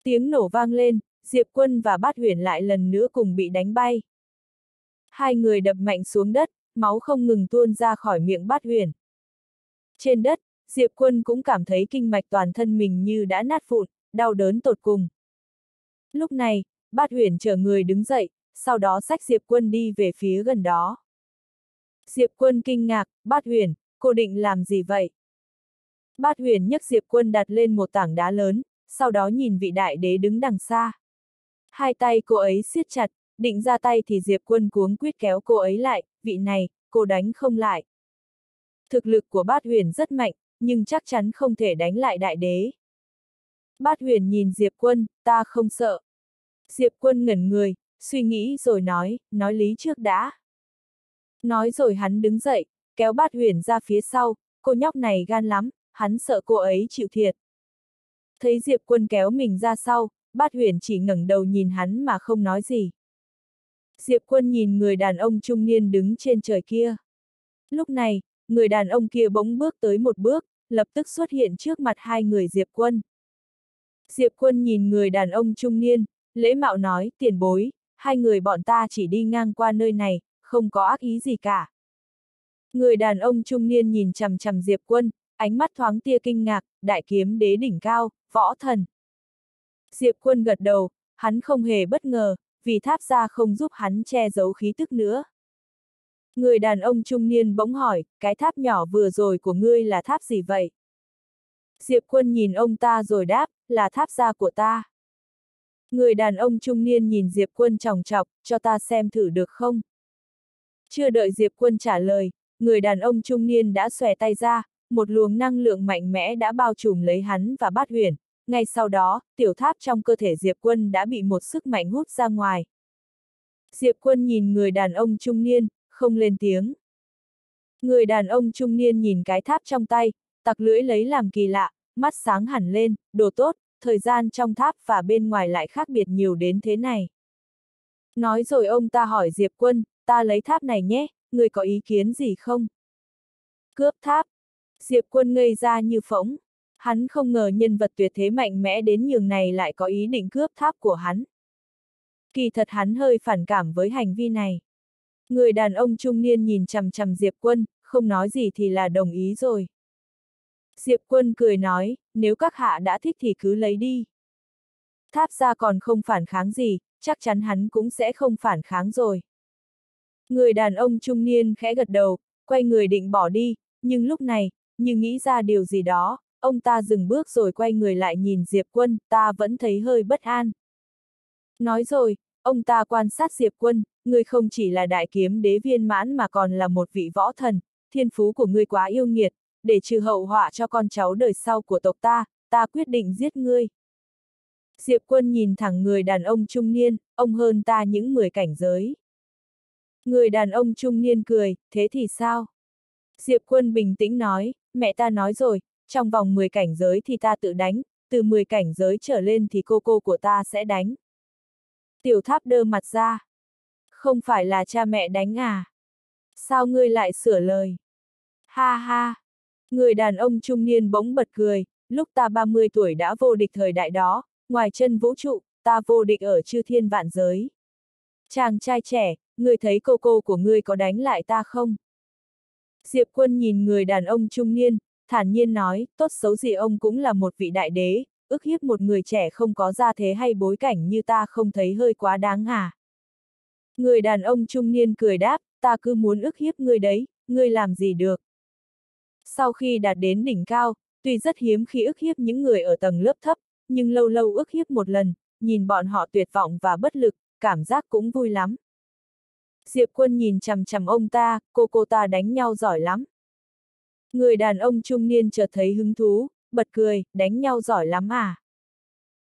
Tiếng nổ vang lên, Diệp quân và bát huyền lại lần nữa cùng bị đánh bay. Hai người đập mạnh xuống đất, máu không ngừng tuôn ra khỏi miệng bát huyền. Trên đất, Diệp quân cũng cảm thấy kinh mạch toàn thân mình như đã nát vụn, đau đớn tột cùng. Lúc này, bát huyền chờ người đứng dậy, sau đó xách Diệp quân đi về phía gần đó. Diệp quân kinh ngạc, bát huyền, cô định làm gì vậy? Bát huyền nhấc Diệp quân đặt lên một tảng đá lớn, sau đó nhìn vị đại đế đứng đằng xa. Hai tay cô ấy siết chặt, định ra tay thì Diệp quân cuống quyết kéo cô ấy lại, vị này, cô đánh không lại. Thực lực của bát huyền rất mạnh, nhưng chắc chắn không thể đánh lại đại đế. Bát huyền nhìn Diệp quân, ta không sợ. Diệp quân ngẩn người, suy nghĩ rồi nói, nói lý trước đã. Nói rồi hắn đứng dậy, kéo bát huyền ra phía sau, cô nhóc này gan lắm, hắn sợ cô ấy chịu thiệt. Thấy Diệp quân kéo mình ra sau, bát huyền chỉ ngẩng đầu nhìn hắn mà không nói gì. Diệp quân nhìn người đàn ông trung niên đứng trên trời kia. Lúc này, người đàn ông kia bỗng bước tới một bước, lập tức xuất hiện trước mặt hai người Diệp quân. Diệp quân nhìn người đàn ông trung niên, lễ mạo nói, tiền bối, hai người bọn ta chỉ đi ngang qua nơi này, không có ác ý gì cả. Người đàn ông trung niên nhìn chằm chằm Diệp quân, ánh mắt thoáng tia kinh ngạc, đại kiếm đế đỉnh cao, võ thần. Diệp quân gật đầu, hắn không hề bất ngờ, vì tháp ra không giúp hắn che giấu khí tức nữa. Người đàn ông trung niên bỗng hỏi, cái tháp nhỏ vừa rồi của ngươi là tháp gì vậy? Diệp quân nhìn ông ta rồi đáp, là tháp gia của ta. Người đàn ông trung niên nhìn Diệp quân tròng trọc, cho ta xem thử được không? Chưa đợi Diệp quân trả lời, người đàn ông trung niên đã xòe tay ra, một luồng năng lượng mạnh mẽ đã bao trùm lấy hắn và bát huyền. Ngay sau đó, tiểu tháp trong cơ thể Diệp quân đã bị một sức mạnh hút ra ngoài. Diệp quân nhìn người đàn ông trung niên, không lên tiếng. Người đàn ông trung niên nhìn cái tháp trong tay, tặc lưỡi lấy làm kỳ lạ, mắt sáng hẳn lên, đồ tốt, thời gian trong tháp và bên ngoài lại khác biệt nhiều đến thế này. Nói rồi ông ta hỏi Diệp Quân, ta lấy tháp này nhé, người có ý kiến gì không? Cướp tháp. Diệp Quân ngây ra như phỗng. Hắn không ngờ nhân vật tuyệt thế mạnh mẽ đến nhường này lại có ý định cướp tháp của hắn. Kỳ thật hắn hơi phản cảm với hành vi này. Người đàn ông trung niên nhìn chằm chằm Diệp Quân, không nói gì thì là đồng ý rồi. Diệp Quân cười nói, nếu các hạ đã thích thì cứ lấy đi. Tháp ra còn không phản kháng gì, chắc chắn hắn cũng sẽ không phản kháng rồi. Người đàn ông trung niên khẽ gật đầu, quay người định bỏ đi, nhưng lúc này, như nghĩ ra điều gì đó, ông ta dừng bước rồi quay người lại nhìn Diệp Quân, ta vẫn thấy hơi bất an. Nói rồi, ông ta quan sát Diệp Quân, Ngươi không chỉ là đại kiếm đế viên mãn mà còn là một vị võ thần, thiên phú của ngươi quá yêu nghiệt, để trừ hậu họa cho con cháu đời sau của tộc ta, ta quyết định giết ngươi. Diệp quân nhìn thẳng người đàn ông trung niên, ông hơn ta những 10 cảnh giới. Người đàn ông trung niên cười, thế thì sao? Diệp quân bình tĩnh nói, mẹ ta nói rồi, trong vòng 10 cảnh giới thì ta tự đánh, từ 10 cảnh giới trở lên thì cô cô của ta sẽ đánh. Tiểu tháp đơ mặt ra. Không phải là cha mẹ đánh à? Sao ngươi lại sửa lời? Ha ha! Người đàn ông trung niên bỗng bật cười, lúc ta 30 tuổi đã vô địch thời đại đó, ngoài chân vũ trụ, ta vô địch ở chư thiên vạn giới. Chàng trai trẻ, người thấy cô cô của ngươi có đánh lại ta không? Diệp quân nhìn người đàn ông trung niên, thản nhiên nói, tốt xấu gì ông cũng là một vị đại đế, ức hiếp một người trẻ không có gia thế hay bối cảnh như ta không thấy hơi quá đáng à. Người đàn ông trung niên cười đáp, ta cứ muốn ức hiếp ngươi đấy, ngươi làm gì được. Sau khi đạt đến đỉnh cao, tuy rất hiếm khi ức hiếp những người ở tầng lớp thấp, nhưng lâu lâu ức hiếp một lần, nhìn bọn họ tuyệt vọng và bất lực, cảm giác cũng vui lắm. Diệp quân nhìn chằm chằm ông ta, cô cô ta đánh nhau giỏi lắm. Người đàn ông trung niên chợt thấy hứng thú, bật cười, đánh nhau giỏi lắm à.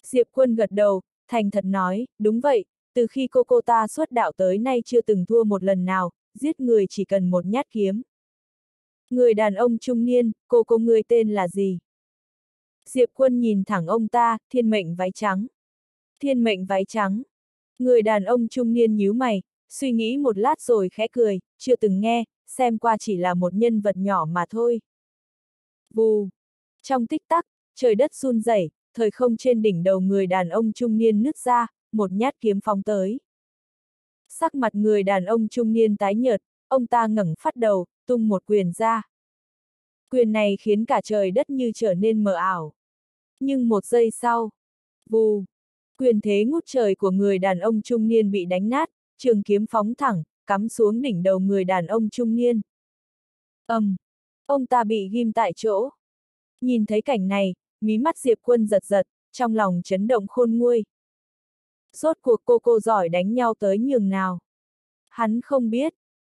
Diệp quân gật đầu, thành thật nói, đúng vậy, từ khi cô cô ta xuất đạo tới nay chưa từng thua một lần nào, giết người chỉ cần một nhát kiếm. Người đàn ông trung niên, cô cô người tên là gì? Diệp quân nhìn thẳng ông ta, thiên mệnh váy trắng. Thiên mệnh váy trắng. Người đàn ông trung niên nhíu mày, suy nghĩ một lát rồi khẽ cười, chưa từng nghe, xem qua chỉ là một nhân vật nhỏ mà thôi. Vù. Trong tích tắc, trời đất run rẩy, thời không trên đỉnh đầu người đàn ông trung niên nứt ra, một nhát kiếm phóng tới. Sắc mặt người đàn ông trung niên tái nhợt, ông ta ngẩng phát đầu, tung một quyền ra. Quyền này khiến cả trời đất như trở nên mờ ảo. Nhưng một giây sau, vù, quyền thế ngút trời của người đàn ông trung niên bị đánh nát, trường kiếm phóng thẳng, cắm xuống đỉnh đầu người đàn ông trung niên. ầm, um, ông ta bị ghim tại chỗ. Nhìn thấy cảnh này, mí mắt Diệp Quân giật giật, trong lòng chấn động khôn nguôi. Rốt cuộc cô cô giỏi đánh nhau tới nhường nào. Hắn không biết.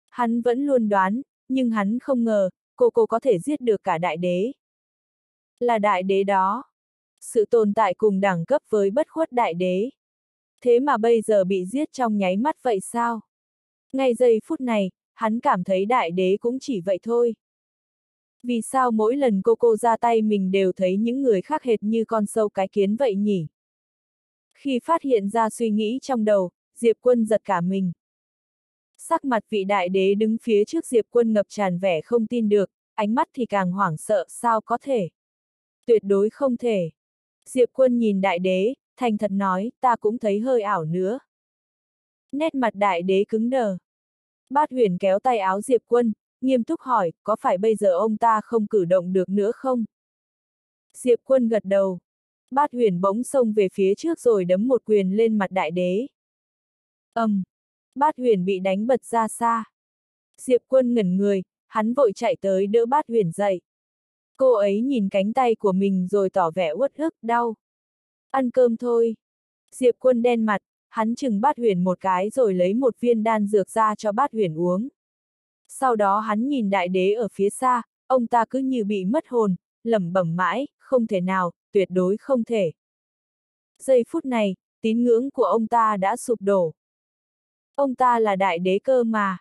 Hắn vẫn luôn đoán, nhưng hắn không ngờ, cô cô có thể giết được cả đại đế. Là đại đế đó. Sự tồn tại cùng đẳng cấp với bất khuất đại đế. Thế mà bây giờ bị giết trong nháy mắt vậy sao? Ngay giây phút này, hắn cảm thấy đại đế cũng chỉ vậy thôi. Vì sao mỗi lần cô cô ra tay mình đều thấy những người khác hệt như con sâu cái kiến vậy nhỉ? Khi phát hiện ra suy nghĩ trong đầu, Diệp Quân giật cả mình. Sắc mặt vị đại đế đứng phía trước Diệp Quân ngập tràn vẻ không tin được, ánh mắt thì càng hoảng sợ, sao có thể? Tuyệt đối không thể. Diệp Quân nhìn đại đế, thành thật nói, ta cũng thấy hơi ảo nữa. Nét mặt đại đế cứng đờ. Bát huyền kéo tay áo Diệp Quân, nghiêm túc hỏi, có phải bây giờ ông ta không cử động được nữa không? Diệp Quân gật đầu. Bát huyền bỗng xông về phía trước rồi đấm một quyền lên mặt đại đế. ầm, um, bát huyền bị đánh bật ra xa. Diệp quân ngẩn người, hắn vội chạy tới đỡ bát huyền dậy. Cô ấy nhìn cánh tay của mình rồi tỏ vẻ uất ức, đau. Ăn cơm thôi. Diệp quân đen mặt, hắn chừng bát huyền một cái rồi lấy một viên đan dược ra cho bát huyền uống. Sau đó hắn nhìn đại đế ở phía xa, ông ta cứ như bị mất hồn, lẩm bẩm mãi, không thể nào, tuyệt đối không thể. Giây phút này, tín ngưỡng của ông ta đã sụp đổ. Ông ta là đại đế cơ mà.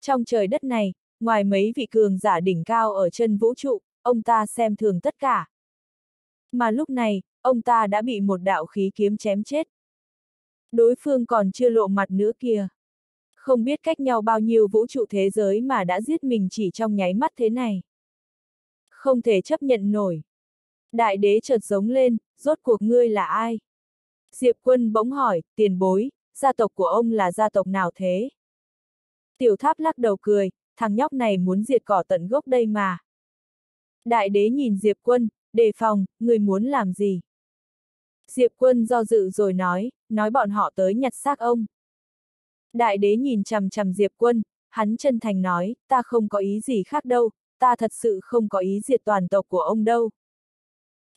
Trong trời đất này, ngoài mấy vị cường giả đỉnh cao ở chân vũ trụ, ông ta xem thường tất cả. Mà lúc này, ông ta đã bị một đạo khí kiếm chém chết. Đối phương còn chưa lộ mặt nữa kìa. Không biết cách nhau bao nhiêu vũ trụ thế giới mà đã giết mình chỉ trong nháy mắt thế này. Không thể chấp nhận nổi. Đại đế chợt giống lên, rốt cuộc ngươi là ai? Diệp quân bỗng hỏi, tiền bối, gia tộc của ông là gia tộc nào thế? Tiểu tháp lắc đầu cười, thằng nhóc này muốn diệt cỏ tận gốc đây mà. Đại đế nhìn Diệp quân, đề phòng, người muốn làm gì? Diệp quân do dự rồi nói, nói bọn họ tới nhặt xác ông. Đại đế nhìn chằm chằm Diệp quân, hắn chân thành nói, ta không có ý gì khác đâu, ta thật sự không có ý diệt toàn tộc của ông đâu.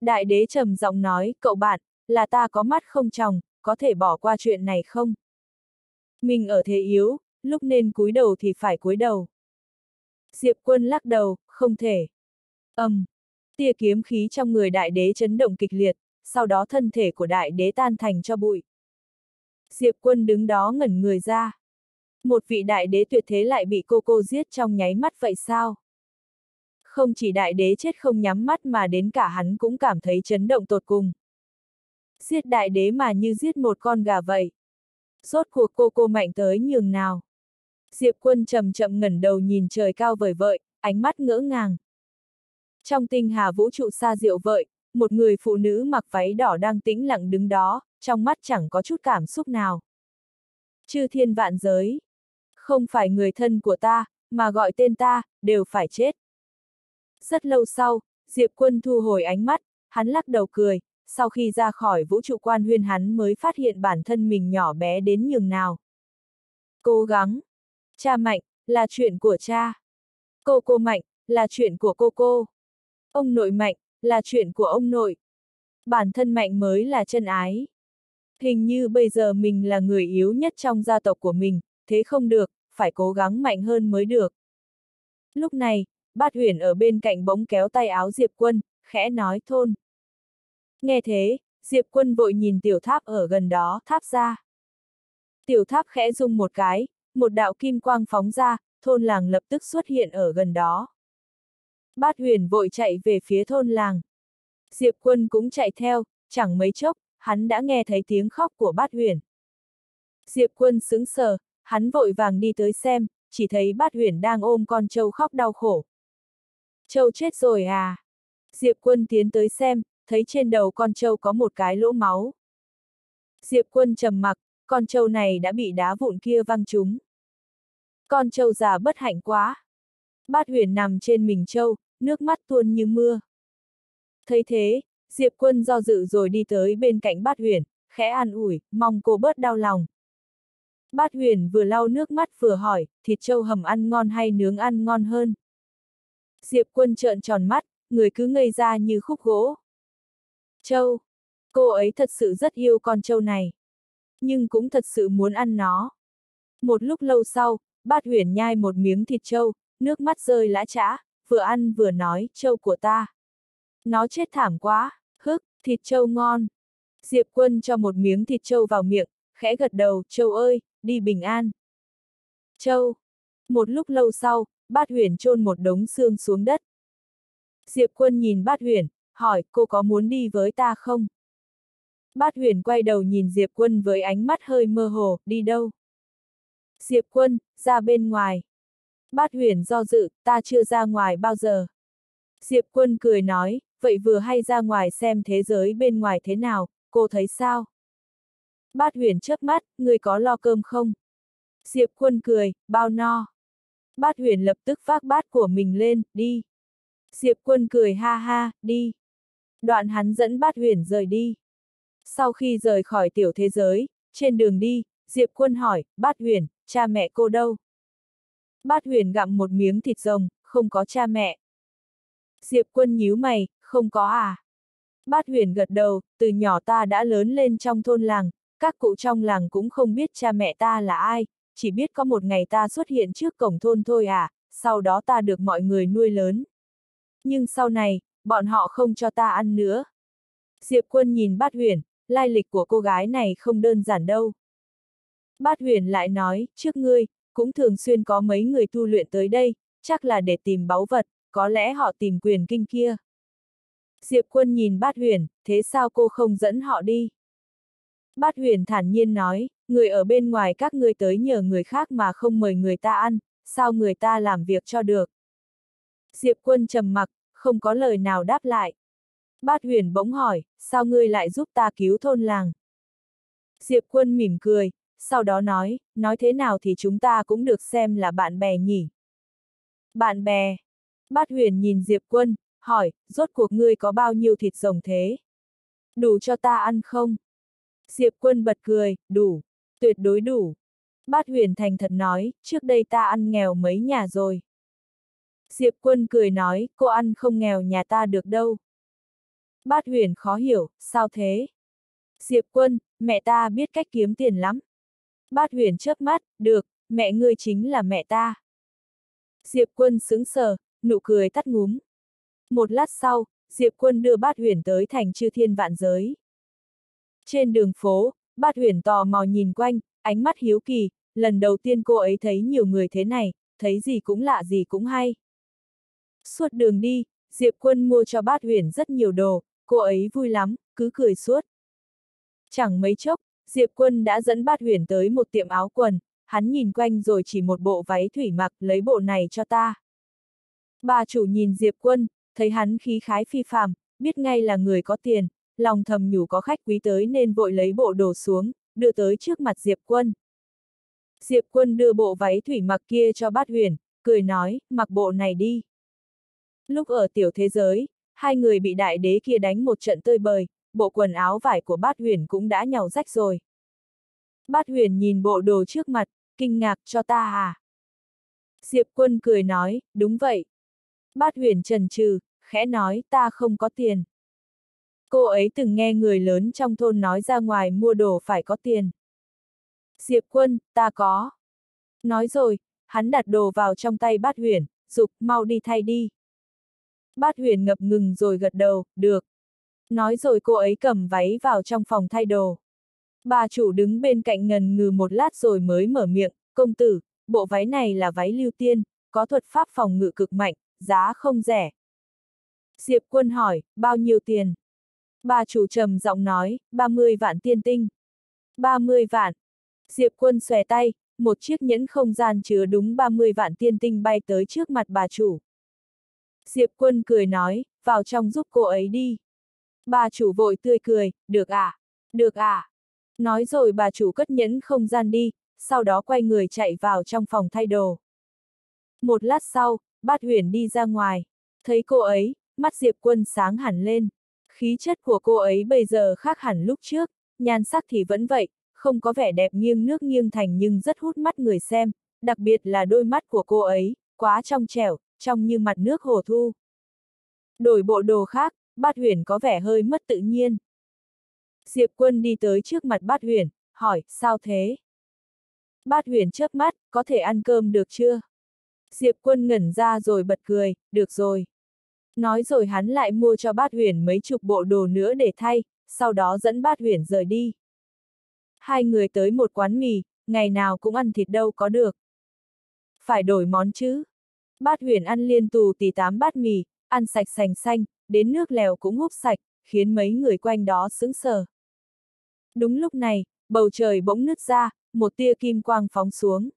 Đại đế trầm giọng nói, cậu bạn, là ta có mắt không tròng, có thể bỏ qua chuyện này không? Mình ở thế yếu, lúc nên cúi đầu thì phải cúi đầu. Diệp quân lắc đầu, không thể. ầm, um, tia kiếm khí trong người đại đế chấn động kịch liệt, sau đó thân thể của đại đế tan thành cho bụi. Diệp quân đứng đó ngẩn người ra. Một vị đại đế tuyệt thế lại bị cô cô giết trong nháy mắt vậy sao? Không chỉ đại đế chết không nhắm mắt mà đến cả hắn cũng cảm thấy chấn động tột cùng. Giết đại đế mà như giết một con gà vậy. Rốt cuộc cô cô mạnh tới nhường nào. Diệp quân chậm chậm ngẩn đầu nhìn trời cao vời vợi, ánh mắt ngỡ ngàng. Trong tinh hà vũ trụ xa diệu vợi, một người phụ nữ mặc váy đỏ đang tĩnh lặng đứng đó, trong mắt chẳng có chút cảm xúc nào. Chư thiên vạn giới. Không phải người thân của ta, mà gọi tên ta, đều phải chết. Rất lâu sau, Diệp Quân thu hồi ánh mắt, hắn lắc đầu cười, sau khi ra khỏi vũ trụ quan huyên hắn mới phát hiện bản thân mình nhỏ bé đến nhường nào. Cố gắng. Cha mạnh, là chuyện của cha. Cô cô mạnh, là chuyện của cô cô. Ông nội mạnh, là chuyện của ông nội. Bản thân mạnh mới là chân ái. Hình như bây giờ mình là người yếu nhất trong gia tộc của mình, thế không được, phải cố gắng mạnh hơn mới được. Lúc này, bát huyền ở bên cạnh bỗng kéo tay áo Diệp Quân, khẽ nói thôn. Nghe thế, Diệp Quân vội nhìn tiểu tháp ở gần đó, tháp ra. Tiểu tháp khẽ rung một cái, một đạo kim quang phóng ra, thôn làng lập tức xuất hiện ở gần đó. Bát huyền vội chạy về phía thôn làng. Diệp Quân cũng chạy theo, chẳng mấy chốc, hắn đã nghe thấy tiếng khóc của bát huyền. Diệp Quân sững sờ, hắn vội vàng đi tới xem, chỉ thấy bát huyền đang ôm con trâu khóc đau khổ. Trâu chết rồi à? Diệp Quân tiến tới xem, thấy trên đầu con trâu có một cái lỗ máu. Diệp Quân trầm mặc, con trâu này đã bị đá vụn kia văng trúng. Con trâu già bất hạnh quá. Bát huyền nằm trên mình trâu, nước mắt tuôn như mưa. Thấy thế, Diệp Quân do dự rồi đi tới bên cạnh bát huyền, khẽ an ủi, mong cô bớt đau lòng. Bát huyền vừa lau nước mắt vừa hỏi, thịt trâu hầm ăn ngon hay nướng ăn ngon hơn. Diệp Quân trợn tròn mắt, người cứ ngây ra như khúc gỗ. Châu, cô ấy thật sự rất yêu con châu này. Nhưng cũng thật sự muốn ăn nó. Một lúc lâu sau, bát huyền nhai một miếng thịt châu, nước mắt rơi lã chã, vừa ăn vừa nói, Châu của ta. Nó chết thảm quá, hức, thịt châu ngon. Diệp quân cho một miếng thịt châu vào miệng, khẽ gật đầu, Châu ơi, đi bình an. Châu, Một lúc lâu sau, bát huyền chôn một đống xương xuống đất. Diệp quân nhìn bát huyền, hỏi, cô có muốn đi với ta không? Bát huyền quay đầu nhìn Diệp quân với ánh mắt hơi mơ hồ, đi đâu? Diệp quân, ra bên ngoài. Bát huyền do dự, ta chưa ra ngoài bao giờ. Diệp quân cười nói, vậy vừa hay ra ngoài xem thế giới bên ngoài thế nào, cô thấy sao? Bát huyền chớp mắt, người có lo cơm không? Diệp quân cười, bao no. Bát huyền lập tức vác bát của mình lên, đi. Diệp quân cười ha ha, đi. Đoạn hắn dẫn bát huyền rời đi. Sau khi rời khỏi tiểu thế giới, trên đường đi, Diệp quân hỏi, bát huyền, cha mẹ cô đâu? Bát huyền gặm một miếng thịt rồng, không có cha mẹ. Diệp quân nhíu mày, không có à? Bát huyền gật đầu, từ nhỏ ta đã lớn lên trong thôn làng, các cụ trong làng cũng không biết cha mẹ ta là ai, chỉ biết có một ngày ta xuất hiện trước cổng thôn thôi à, sau đó ta được mọi người nuôi lớn. Nhưng sau này, bọn họ không cho ta ăn nữa. Diệp quân nhìn bát huyền, lai lịch của cô gái này không đơn giản đâu. Bát huyền lại nói, trước ngươi, cũng thường xuyên có mấy người tu luyện tới đây, chắc là để tìm báu vật, có lẽ họ tìm quyền kinh kia. Diệp quân nhìn bát huyền, thế sao cô không dẫn họ đi? Bát huyền thản nhiên nói, người ở bên ngoài các ngươi tới nhờ người khác mà không mời người ta ăn, sao người ta làm việc cho được? Diệp quân trầm mặc, không có lời nào đáp lại. Bát huyền bỗng hỏi, sao ngươi lại giúp ta cứu thôn làng? Diệp quân mỉm cười, sau đó nói, nói thế nào thì chúng ta cũng được xem là bạn bè nhỉ. Bạn bè. Bát huyền nhìn Diệp quân, hỏi, rốt cuộc ngươi có bao nhiêu thịt rồng thế? Đủ cho ta ăn không? Diệp quân bật cười, đủ, tuyệt đối đủ. Bát huyền thành thật nói, trước đây ta ăn nghèo mấy nhà rồi. Diệp quân cười nói, cô ăn không nghèo nhà ta được đâu. Bát huyền khó hiểu, sao thế? Diệp quân, mẹ ta biết cách kiếm tiền lắm. Bát huyền chớp mắt, được, mẹ ngươi chính là mẹ ta. Diệp quân sững sờ, nụ cười tắt ngúm. Một lát sau, Diệp quân đưa bát huyền tới thành chư thiên vạn giới. Trên đường phố, bát huyền tò mò nhìn quanh, ánh mắt hiếu kỳ, lần đầu tiên cô ấy thấy nhiều người thế này, thấy gì cũng lạ gì cũng hay. Suốt đường đi, Diệp quân mua cho bát huyền rất nhiều đồ, cô ấy vui lắm, cứ cười suốt. Chẳng mấy chốc, Diệp quân đã dẫn bát huyền tới một tiệm áo quần, hắn nhìn quanh rồi chỉ một bộ váy thủy mặc, lấy bộ này cho ta. Bà chủ nhìn Diệp quân, thấy hắn khí khái phi phàm, biết ngay là người có tiền, lòng thầm nhủ có khách quý tới nên vội lấy bộ đồ xuống, đưa tới trước mặt Diệp quân. Diệp quân đưa bộ váy thủy mặc kia cho bát huyền, cười nói, mặc bộ này đi. Lúc ở tiểu thế giới, hai người bị đại đế kia đánh một trận tơi bời, bộ quần áo vải của bát huyền cũng đã nhàu rách rồi. Bát huyền nhìn bộ đồ trước mặt, kinh ngạc cho ta à? Diệp quân cười nói, đúng vậy. Bát huyền trần trừ, khẽ nói ta không có tiền. Cô ấy từng nghe người lớn trong thôn nói ra ngoài mua đồ phải có tiền. Diệp quân, ta có. Nói rồi, hắn đặt đồ vào trong tay bát huyền, dục mau đi thay đi. Bát huyền ngập ngừng rồi gật đầu, được. Nói rồi cô ấy cầm váy vào trong phòng thay đồ. Bà chủ đứng bên cạnh ngần ngừ một lát rồi mới mở miệng, công tử, bộ váy này là váy lưu tiên, có thuật pháp phòng ngự cực mạnh, giá không rẻ. Diệp quân hỏi, bao nhiêu tiền? Bà chủ trầm giọng nói, 30 vạn tiên tinh. 30 vạn. Diệp quân xòe tay, một chiếc nhẫn không gian chứa đúng 30 vạn tiên tinh bay tới trước mặt bà chủ. Diệp quân cười nói, vào trong giúp cô ấy đi. Bà chủ vội tươi cười, được à, được à. Nói rồi bà chủ cất nhẫn không gian đi, sau đó quay người chạy vào trong phòng thay đồ. Một lát sau, bát huyền đi ra ngoài. Thấy cô ấy, mắt Diệp quân sáng hẳn lên. Khí chất của cô ấy bây giờ khác hẳn lúc trước, nhan sắc thì vẫn vậy, không có vẻ đẹp nghiêng nước nghiêng thành nhưng rất hút mắt người xem, đặc biệt là đôi mắt của cô ấy, quá trong trẻo, trong như mặt nước hồ thu. Đổi bộ đồ khác, bát huyền có vẻ hơi mất tự nhiên. Diệp quân đi tới trước mặt bát huyền, hỏi, sao thế? Bát huyền chớp mắt, có thể ăn cơm được chưa? Diệp quân ngẩn ra rồi bật cười, được rồi. Nói rồi hắn lại mua cho bát huyền mấy chục bộ đồ nữa để thay, sau đó dẫn bát huyền rời đi. Hai người tới một quán mì, ngày nào cũng ăn thịt đâu có được. Phải đổi món chứ. Bát huyền ăn liên tù tỷ tám bát mì, ăn sạch sành xanh, đến nước lèo cũng húp sạch, khiến mấy người quanh đó sững sờ. Đúng lúc này, bầu trời bỗng nứt ra, một tia kim quang phóng xuống.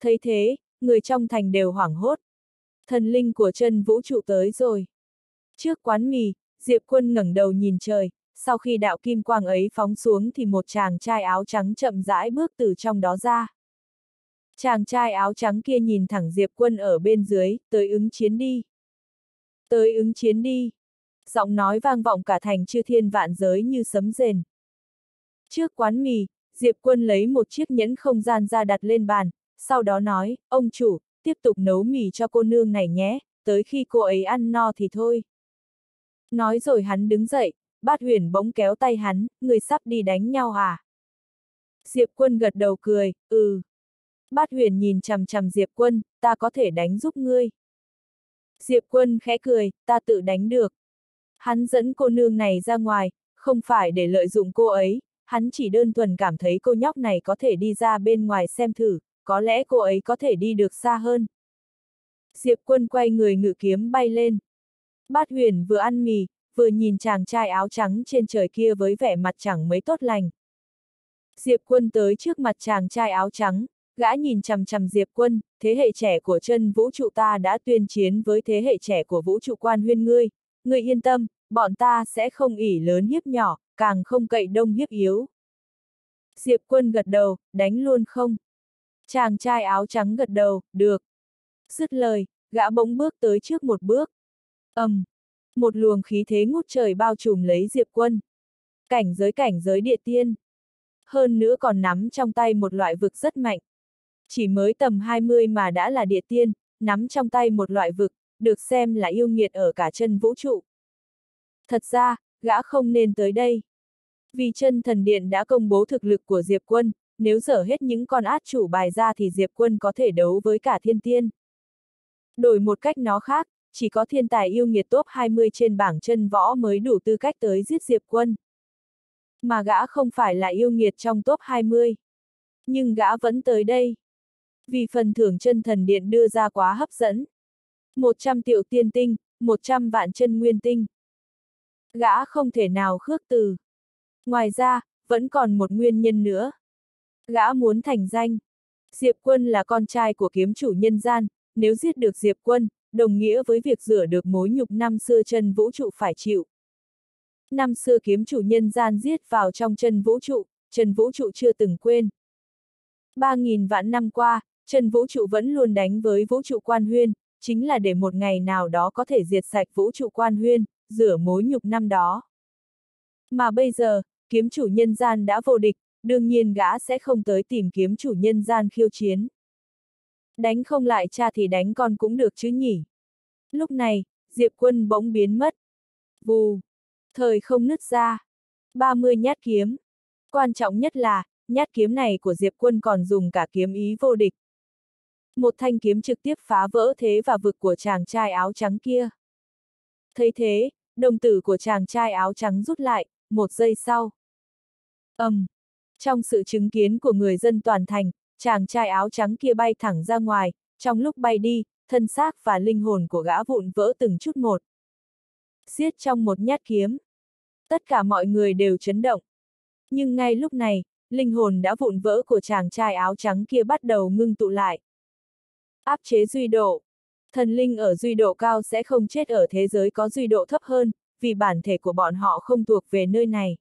Thấy thế, người trong thành đều hoảng hốt. Thần linh của chân vũ trụ tới rồi. Trước quán mì, Diệp Quân ngẩng đầu nhìn trời, sau khi đạo kim quang ấy phóng xuống thì một chàng trai áo trắng chậm rãi bước từ trong đó ra. Chàng trai áo trắng kia nhìn thẳng Diệp Quân ở bên dưới, tới ứng chiến đi. Tới ứng chiến đi. Giọng nói vang vọng cả thành chư thiên vạn giới như sấm rền. Trước quán mì, Diệp Quân lấy một chiếc nhẫn không gian ra đặt lên bàn, sau đó nói, ông chủ, tiếp tục nấu mì cho cô nương này nhé, tới khi cô ấy ăn no thì thôi. Nói rồi hắn đứng dậy, bát huyền bỗng kéo tay hắn, người sắp đi đánh nhau à? Diệp quân gật đầu cười, ừ. Bát huyền nhìn chằm chằm Diệp quân, ta có thể đánh giúp ngươi. Diệp quân khẽ cười, ta tự đánh được. Hắn dẫn cô nương này ra ngoài, không phải để lợi dụng cô ấy, hắn chỉ đơn thuần cảm thấy cô nhóc này có thể đi ra bên ngoài xem thử, có lẽ cô ấy có thể đi được xa hơn. Diệp quân quay người ngự kiếm bay lên. Bát huyền vừa ăn mì, vừa nhìn chàng trai áo trắng trên trời kia với vẻ mặt chẳng mấy tốt lành. Diệp quân tới trước mặt chàng trai áo trắng, gã nhìn chằm chằm Diệp quân, thế hệ trẻ của chân vũ trụ ta đã tuyên chiến với thế hệ trẻ của vũ trụ quan huyên ngươi, ngươi yên tâm, bọn ta sẽ không ỉ lớn hiếp nhỏ, càng không cậy đông hiếp yếu. Diệp quân gật đầu, đánh luôn không? Chàng trai áo trắng gật đầu, được. Dứt lời, gã bỗng bước tới trước một bước. ầm, um, một luồng khí thế ngút trời bao trùm lấy Diệp Quân. Cảnh giới cảnh giới địa tiên. Hơn nữa còn nắm trong tay một loại vực rất mạnh. Chỉ mới tầm 20 mà đã là địa tiên, nắm trong tay một loại vực, được xem là yêu nghiệt ở cả chân vũ trụ. Thật ra, gã không nên tới đây. Vì chân thần điện đã công bố thực lực của Diệp Quân, nếu dở hết những con át chủ bài ra thì Diệp Quân có thể đấu với cả thiên tiên. Đổi một cách nó khác, chỉ có thiên tài yêu nghiệt top 20 trên bảng chân võ mới đủ tư cách tới giết Diệp Quân. Mà gã không phải là yêu nghiệt trong top 20. Nhưng gã vẫn tới đây. Vì phần thưởng chân thần điện đưa ra quá hấp dẫn. 100 triệu tiên tinh, 100 vạn chân nguyên tinh. Gã không thể nào khước từ. Ngoài ra, vẫn còn một nguyên nhân nữa. Gã muốn thành danh. Diệp Quân là con trai của kiếm chủ nhân gian, nếu giết được Diệp Quân, đồng nghĩa với việc rửa được mối nhục năm xưa chân vũ trụ phải chịu. Năm xưa kiếm chủ nhân gian giết vào trong chân vũ trụ, chân vũ trụ chưa từng quên. Ba nghìn vạn năm qua, chân vũ trụ vẫn luôn đánh với vũ trụ quan huyên, chính là để một ngày nào đó có thể diệt sạch vũ trụ quan huyên, rửa mối nhục năm đó. Mà bây giờ, kiếm chủ nhân gian đã vô địch, đương nhiên gã sẽ không tới tìm kiếm chủ nhân gian khiêu chiến. Đánh không lại cha thì đánh con cũng được chứ nhỉ. Lúc này, Diệp quân bỗng biến mất. Vù. Thời không nứt ra. 30 nhát kiếm. Quan trọng nhất là, nhát kiếm này của Diệp quân còn dùng cả kiếm ý vô địch. Một thanh kiếm trực tiếp phá vỡ thế và vực của chàng trai áo trắng kia. Thấy thế, đồng tử của chàng trai áo trắng rút lại, một giây sau. ầm, um, trong sự chứng kiến của người dân toàn thành, chàng trai áo trắng kia bay thẳng ra ngoài, trong lúc bay đi, thân xác và linh hồn của gã vụn vỡ từng chút một. xiết trong một nhát kiếm. Tất cả mọi người đều chấn động. Nhưng ngay lúc này, linh hồn đã vụn vỡ của chàng trai áo trắng kia bắt đầu ngưng tụ lại. Áp chế duy độ. Thần linh ở duy độ cao sẽ không chết ở thế giới có duy độ thấp hơn, vì bản thể của bọn họ không thuộc về nơi này.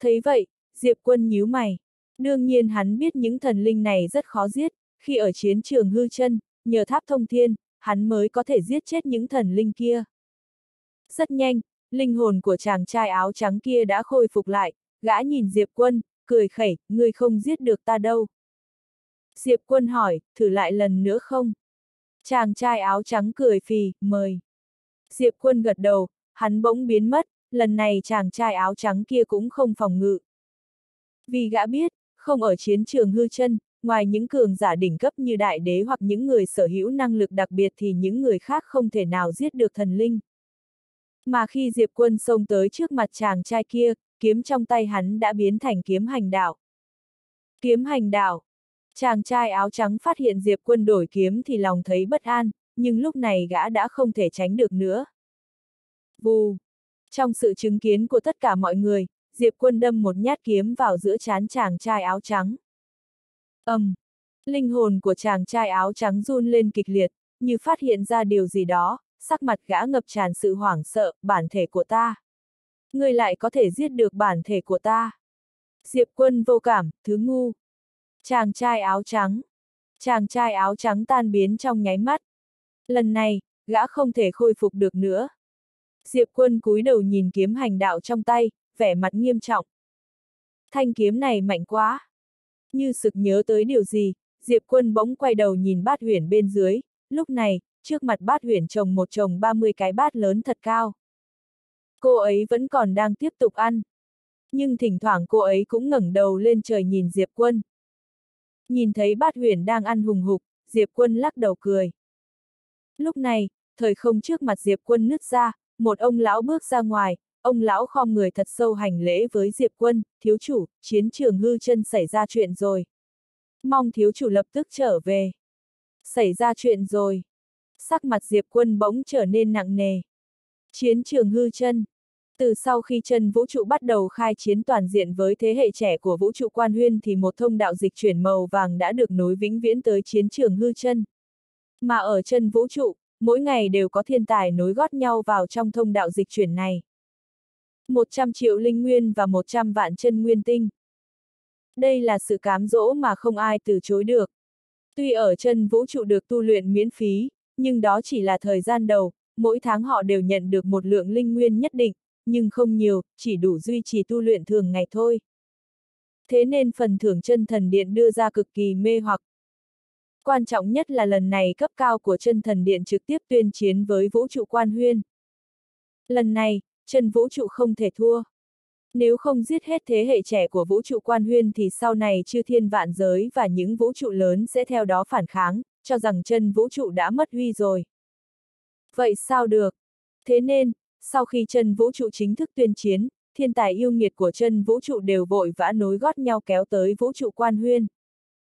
Thấy vậy, Diệp quân nhíu mày. Đương nhiên hắn biết những thần linh này rất khó giết, khi ở chiến trường hư chân, nhờ tháp thông thiên, hắn mới có thể giết chết những thần linh kia. Rất nhanh, linh hồn của chàng trai áo trắng kia đã khôi phục lại, gã nhìn Diệp quân, cười khẩy, ngươi không giết được ta đâu. Diệp quân hỏi, thử lại lần nữa không? Chàng trai áo trắng cười phì, mời. Diệp quân gật đầu, hắn bỗng biến mất, lần này chàng trai áo trắng kia cũng không phòng ngự. Vì gã biết, không ở chiến trường hư chân, ngoài những cường giả đỉnh cấp như đại đế hoặc những người sở hữu năng lực đặc biệt thì những người khác không thể nào giết được thần linh. Mà khi Diệp Quân xông tới trước mặt chàng trai kia, kiếm trong tay hắn đã biến thành kiếm hành đạo. Kiếm hành đạo. Chàng trai áo trắng phát hiện Diệp Quân đổi kiếm thì lòng thấy bất an, nhưng lúc này gã đã không thể tránh được nữa. Vù. Trong sự chứng kiến của tất cả mọi người, Diệp Quân đâm một nhát kiếm vào giữa chán chàng trai áo trắng. ầm, um, linh hồn của chàng trai áo trắng run lên kịch liệt, như phát hiện ra điều gì đó, sắc mặt gã ngập tràn sự hoảng sợ, bản thể của ta. Ngươi lại có thể giết được bản thể của ta. Diệp Quân vô cảm, thứ ngu. Chàng trai áo trắng. Chàng trai áo trắng tan biến trong nháy mắt. Lần này, gã không thể khôi phục được nữa. Diệp quân cúi đầu nhìn kiếm hành đạo trong tay, vẻ mặt nghiêm trọng. Thanh kiếm này mạnh quá. Như sực nhớ tới điều gì, Diệp quân bỗng quay đầu nhìn bát huyền bên dưới, lúc này, trước mặt bát huyền trồng một chồng 30 cái bát lớn thật cao. Cô ấy vẫn còn đang tiếp tục ăn. Nhưng thỉnh thoảng cô ấy cũng ngẩng đầu lên trời nhìn Diệp quân. Nhìn thấy bát huyền đang ăn hùng hục, Diệp quân lắc đầu cười. Lúc này, thời không trước mặt Diệp quân nứt ra, một ông lão bước ra ngoài, ông lão khom người thật sâu hành lễ với Diệp quân, thiếu chủ, chiến trường hư chân xảy ra chuyện rồi. Mong thiếu chủ lập tức trở về. Xảy ra chuyện rồi. Sắc mặt Diệp quân bỗng trở nên nặng nề. Chiến trường hư chân. Từ sau khi chân vũ trụ bắt đầu khai chiến toàn diện với thế hệ trẻ của vũ trụ quan huyên thì một thông đạo dịch chuyển màu vàng đã được nối vĩnh viễn tới chiến trường hư chân. Mà ở chân vũ trụ, mỗi ngày đều có thiên tài nối gót nhau vào trong thông đạo dịch chuyển này. 100 triệu linh nguyên và 100 vạn chân nguyên tinh. Đây là sự cám dỗ mà không ai từ chối được. Tuy ở chân vũ trụ được tu luyện miễn phí, nhưng đó chỉ là thời gian đầu, mỗi tháng họ đều nhận được một lượng linh nguyên nhất định, nhưng không nhiều, chỉ đủ duy trì tu luyện thường ngày thôi. Thế nên phần thưởng chân thần điện đưa ra cực kỳ mê hoặc. Quan trọng nhất là lần này cấp cao của chân thần điện trực tiếp tuyên chiến với vũ trụ quan huyên. Lần này, chân vũ trụ không thể thua. Nếu không giết hết thế hệ trẻ của vũ trụ quan huyên thì sau này chư thiên vạn giới và những vũ trụ lớn sẽ theo đó phản kháng, cho rằng chân vũ trụ đã mất huy rồi. Vậy sao được? Thế nên, sau khi chân vũ trụ chính thức tuyên chiến, thiên tài yêu nghiệt của chân vũ trụ đều vội vã nối gót nhau kéo tới vũ trụ quan huyên.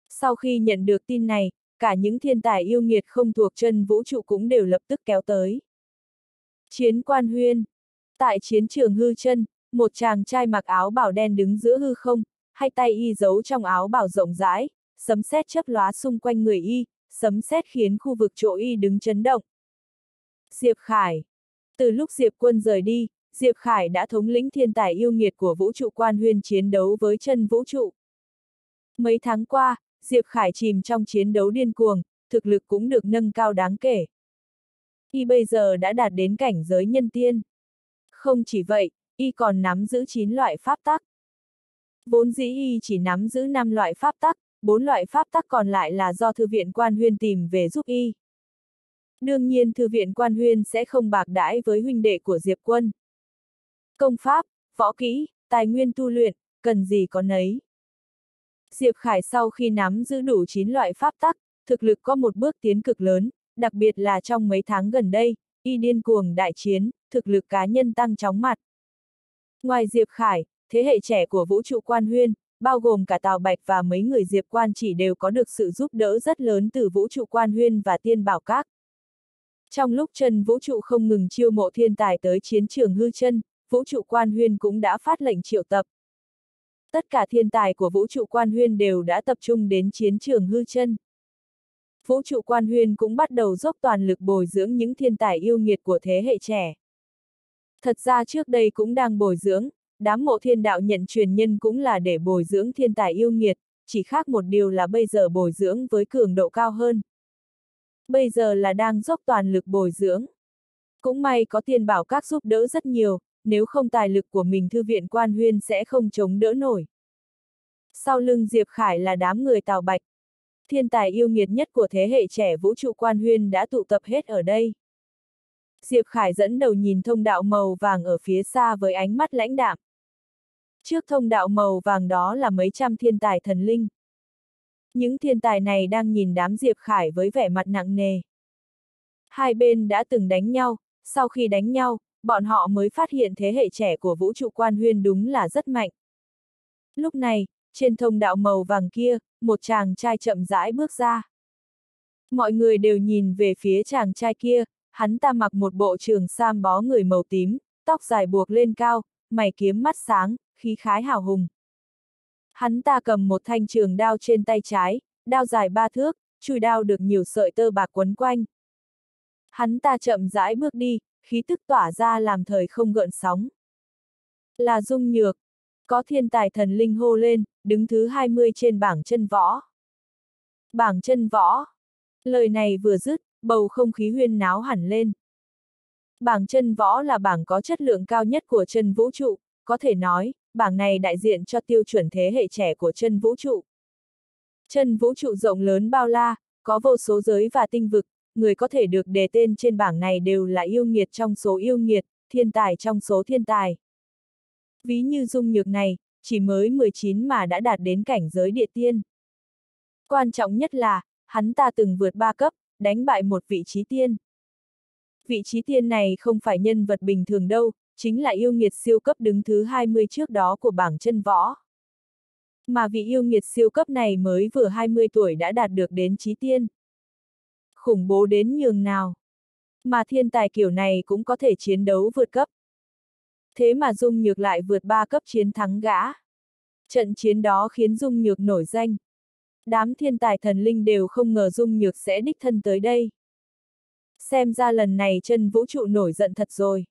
Sau khi nhận được tin này, cả những thiên tài yêu nghiệt không thuộc chân vũ trụ cũng đều lập tức kéo tới. Chiến quan huyên Tại chiến trường hư chân, một chàng trai mặc áo bảo đen đứng giữa hư không, hai tay y giấu trong áo bảo rộng rãi, sấm sét chớp lóa xung quanh người y, sấm sét khiến khu vực chỗ y đứng chấn động. Diệp Khải Từ lúc Diệp quân rời đi, Diệp Khải đã thống lĩnh thiên tài yêu nghiệt của vũ trụ quan huyên chiến đấu với chân vũ trụ. Mấy tháng qua, Diệp Khải chìm trong chiến đấu điên cuồng, thực lực cũng được nâng cao đáng kể. Y bây giờ đã đạt đến cảnh giới nhân tiên. Không chỉ vậy, Y còn nắm giữ 9 loại pháp tắc. Vốn dĩ Y chỉ nắm giữ 5 loại pháp tắc, bốn loại pháp tắc còn lại là do Thư viện Quan Huyên tìm về giúp Y. Đương nhiên Thư viện Quan Huyên sẽ không bạc đãi với huynh đệ của Diệp Quân. Công pháp, võ kỹ, tài nguyên tu luyện, cần gì có nấy. Diệp Khải sau khi nắm giữ đủ 9 loại pháp tắc, thực lực có một bước tiến cực lớn, đặc biệt là trong mấy tháng gần đây, y điên cuồng đại chiến, thực lực cá nhân tăng chóng mặt. Ngoài Diệp Khải, thế hệ trẻ của vũ trụ quan huyên, bao gồm cả Tào Bạch và mấy người Diệp Quan chỉ đều có được sự giúp đỡ rất lớn từ vũ trụ quan huyên và tiên bảo các. Trong lúc chân vũ trụ không ngừng chiêu mộ thiên tài tới chiến trường hư chân, vũ trụ quan huyên cũng đã phát lệnh triệu tập. Tất cả thiên tài của vũ trụ quan huyên đều đã tập trung đến chiến trường hư chân. Vũ trụ quan huyên cũng bắt đầu dốc toàn lực bồi dưỡng những thiên tài yêu nghiệt của thế hệ trẻ. Thật ra trước đây cũng đang bồi dưỡng, đám mộ thiên đạo nhận truyền nhân cũng là để bồi dưỡng thiên tài yêu nghiệt, chỉ khác một điều là bây giờ bồi dưỡng với cường độ cao hơn. Bây giờ là đang dốc toàn lực bồi dưỡng. Cũng may có tiền bảo các giúp đỡ rất nhiều, nếu không tài lực của mình thư viện quan huyên sẽ không chống đỡ nổi. Sau lưng Diệp Khải là đám người Tào Bạch. Thiên tài yêu nghiệt nhất của thế hệ trẻ vũ trụ quan huyên đã tụ tập hết ở đây. Diệp Khải dẫn đầu nhìn thông đạo màu vàng ở phía xa với ánh mắt lãnh đạm. Trước thông đạo màu vàng đó là mấy trăm thiên tài thần linh. Những thiên tài này đang nhìn đám Diệp Khải với vẻ mặt nặng nề. Hai bên đã từng đánh nhau, sau khi đánh nhau, bọn họ mới phát hiện thế hệ trẻ của vũ trụ quan huyên đúng là rất mạnh. Lúc này, trên thông đạo màu vàng kia, một chàng trai chậm rãi bước ra. Mọi người đều nhìn về phía chàng trai kia, hắn ta mặc một bộ trường sam bó người màu tím, tóc dài buộc lên cao, mày kiếm mắt sáng, khí khái hào hùng. Hắn ta cầm một thanh trường đao trên tay trái, đao dài ba thước, chùi đao được nhiều sợi tơ bạc quấn quanh. Hắn ta chậm rãi bước đi, khí tức tỏa ra làm thời không gợn sóng. Là dung nhược. Có thiên tài thần linh hô lên, đứng thứ 20 trên bảng chân võ. Bảng chân võ. Lời này vừa dứt, bầu không khí huyên náo hẳn lên. Bảng chân võ là bảng có chất lượng cao nhất của chân vũ trụ, có thể nói, bảng này đại diện cho tiêu chuẩn thế hệ trẻ của chân vũ trụ. Chân vũ trụ rộng lớn bao la, có vô số giới và tinh vực, người có thể được đề tên trên bảng này đều là yêu nghiệt trong số yêu nghiệt, thiên tài trong số thiên tài. Ví như dung nhược này, chỉ mới 19 mà đã đạt đến cảnh giới địa tiên. Quan trọng nhất là, hắn ta từng vượt ba cấp, đánh bại một vị trí tiên. Vị trí tiên này không phải nhân vật bình thường đâu, chính là yêu nghiệt siêu cấp đứng thứ 20 trước đó của bảng chân võ. Mà vị yêu nghiệt siêu cấp này mới vừa 20 tuổi đã đạt được đến trí tiên khủng bố đến nhường nào. Mà thiên tài kiểu này cũng có thể chiến đấu vượt cấp. Thế mà Dung Nhược lại vượt ba cấp chiến thắng gã. Trận chiến đó khiến Dung Nhược nổi danh. Đám thiên tài thần linh đều không ngờ Dung Nhược sẽ đích thân tới đây. Xem ra lần này chân vũ trụ nổi giận thật rồi.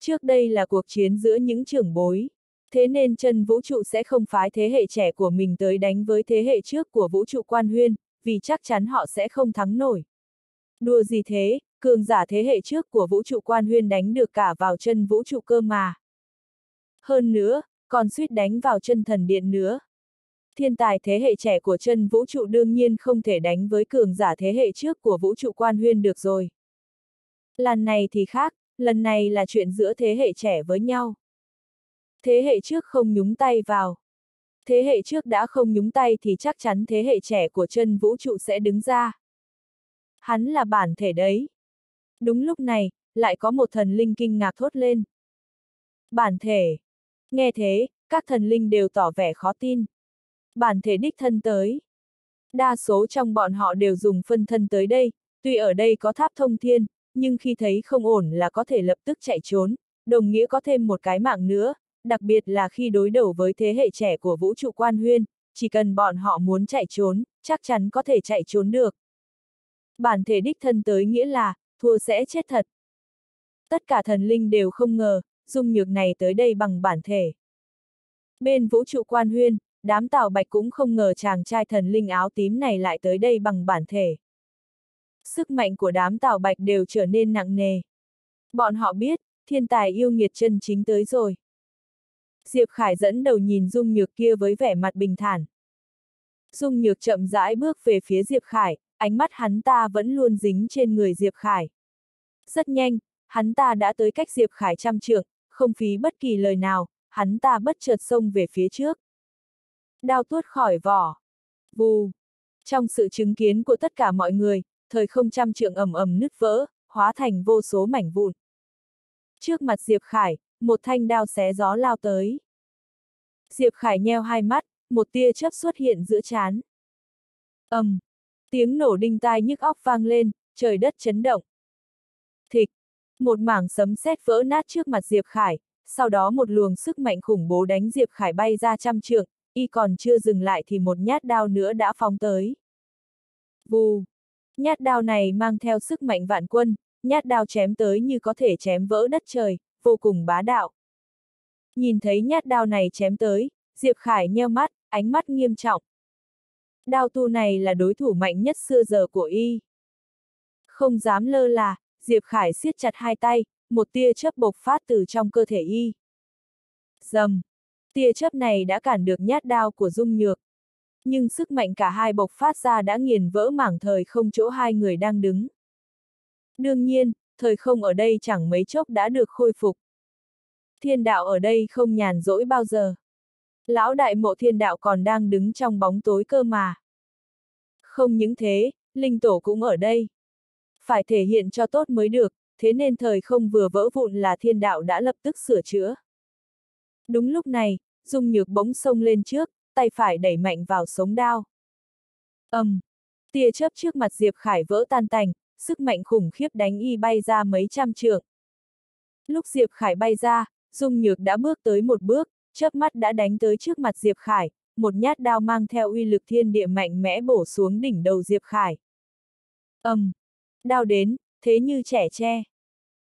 Trước đây là cuộc chiến giữa những trưởng bối. Thế nên chân vũ trụ sẽ không phái thế hệ trẻ của mình tới đánh với thế hệ trước của vũ trụ quan huyên, vì chắc chắn họ sẽ không thắng nổi. Đùa gì thế, cường giả thế hệ trước của vũ trụ quan huyên đánh được cả vào chân vũ trụ cơ mà. Hơn nữa, còn suýt đánh vào chân thần điện nữa. Thiên tài thế hệ trẻ của chân vũ trụ đương nhiên không thể đánh với cường giả thế hệ trước của vũ trụ quan huyên được rồi. Lần này thì khác, lần này là chuyện giữa thế hệ trẻ với nhau. Thế hệ trước không nhúng tay vào. Thế hệ trước đã không nhúng tay thì chắc chắn thế hệ trẻ của chân vũ trụ sẽ đứng ra. Hắn là bản thể đấy. Đúng lúc này, lại có một thần linh kinh ngạc thốt lên. Bản thể. Nghe thế, các thần linh đều tỏ vẻ khó tin. Bản thể đích thân tới. Đa số trong bọn họ đều dùng phân thân tới đây, tuy ở đây có tháp thông thiên, nhưng khi thấy không ổn là có thể lập tức chạy trốn, đồng nghĩa có thêm một cái mạng nữa, đặc biệt là khi đối đầu với thế hệ trẻ của vũ trụ quan huyên, chỉ cần bọn họ muốn chạy trốn, chắc chắn có thể chạy trốn được bản thể đích thân tới nghĩa là, thua sẽ chết thật. Tất cả thần linh đều không ngờ, dung nhược này tới đây bằng bản thể. Bên vũ trụ quan huyên, đám tào bạch cũng không ngờ chàng trai thần linh áo tím này lại tới đây bằng bản thể. Sức mạnh của đám tào bạch đều trở nên nặng nề. Bọn họ biết, thiên tài yêu nghiệt chân chính tới rồi. Diệp Khải dẫn đầu nhìn Dung Nhược kia với vẻ mặt bình thản. Dung Nhược chậm rãi bước về phía Diệp Khải, ánh mắt hắn ta vẫn luôn dính trên người Diệp Khải. Rất nhanh, hắn ta đã tới cách Diệp Khải trăm trượng, không phí bất kỳ lời nào, hắn ta bất chợt xông về phía trước. Đao tuốt khỏi vỏ. Vù. Trong sự chứng kiến của tất cả mọi người, thời không trăm trượng ầm ầm nứt vỡ, hóa thành vô số mảnh vụn. Trước mặt Diệp Khải, một thanh đao xé gió lao tới. Diệp Khải nheo hai mắt, một tia chớp xuất hiện giữa chán. ầm, um, tiếng nổ đinh tai nhức óc vang lên, trời đất chấn động. Thịch, một mảng sấm sét vỡ nát trước mặt Diệp Khải, sau đó một luồng sức mạnh khủng bố đánh Diệp Khải bay ra trăm trượng, y còn chưa dừng lại thì một nhát đao nữa đã phóng tới. Vù! Nhát đao này mang theo sức mạnh vạn quân, nhát đao chém tới như có thể chém vỡ đất trời, vô cùng bá đạo. Nhìn thấy nhát đao này chém tới, Diệp Khải nheo mắt, ánh mắt nghiêm trọng. Đao tu này là đối thủ mạnh nhất xưa giờ của y. Không dám lơ là, Diệp Khải siết chặt hai tay, một tia chớp bộc phát từ trong cơ thể y. Dầm! Tia chớp này đã cản được nhát đao của Dung Nhược. Nhưng sức mạnh cả hai bộc phát ra đã nghiền vỡ mảng thời không chỗ hai người đang đứng. Đương nhiên, thời không ở đây chẳng mấy chốc đã được khôi phục. Thiên đạo ở đây không nhàn rỗi bao giờ. Lão đại mộ thiên đạo còn đang đứng trong bóng tối cơ mà. Không những thế, linh tổ cũng ở đây. Phải thể hiện cho tốt mới được, thế nên thời không vừa vỡ vụn là thiên đạo đã lập tức sửa chữa. Đúng lúc này, Dung Nhược bỗng xông lên trước, tay phải đẩy mạnh vào sống đao. ầm, um, tia chớp trước mặt Diệp Khải vỡ tan tành, sức mạnh khủng khiếp đánh y bay ra mấy trăm trượng. Lúc Diệp Khải bay ra, Dung Nhược đã bước tới một bước, chớp mắt đã đánh tới trước mặt Diệp Khải, một nhát đao mang theo uy lực thiên địa mạnh mẽ bổ xuống đỉnh đầu Diệp Khải. ầm, um, đao đến, thế như trẻ tre.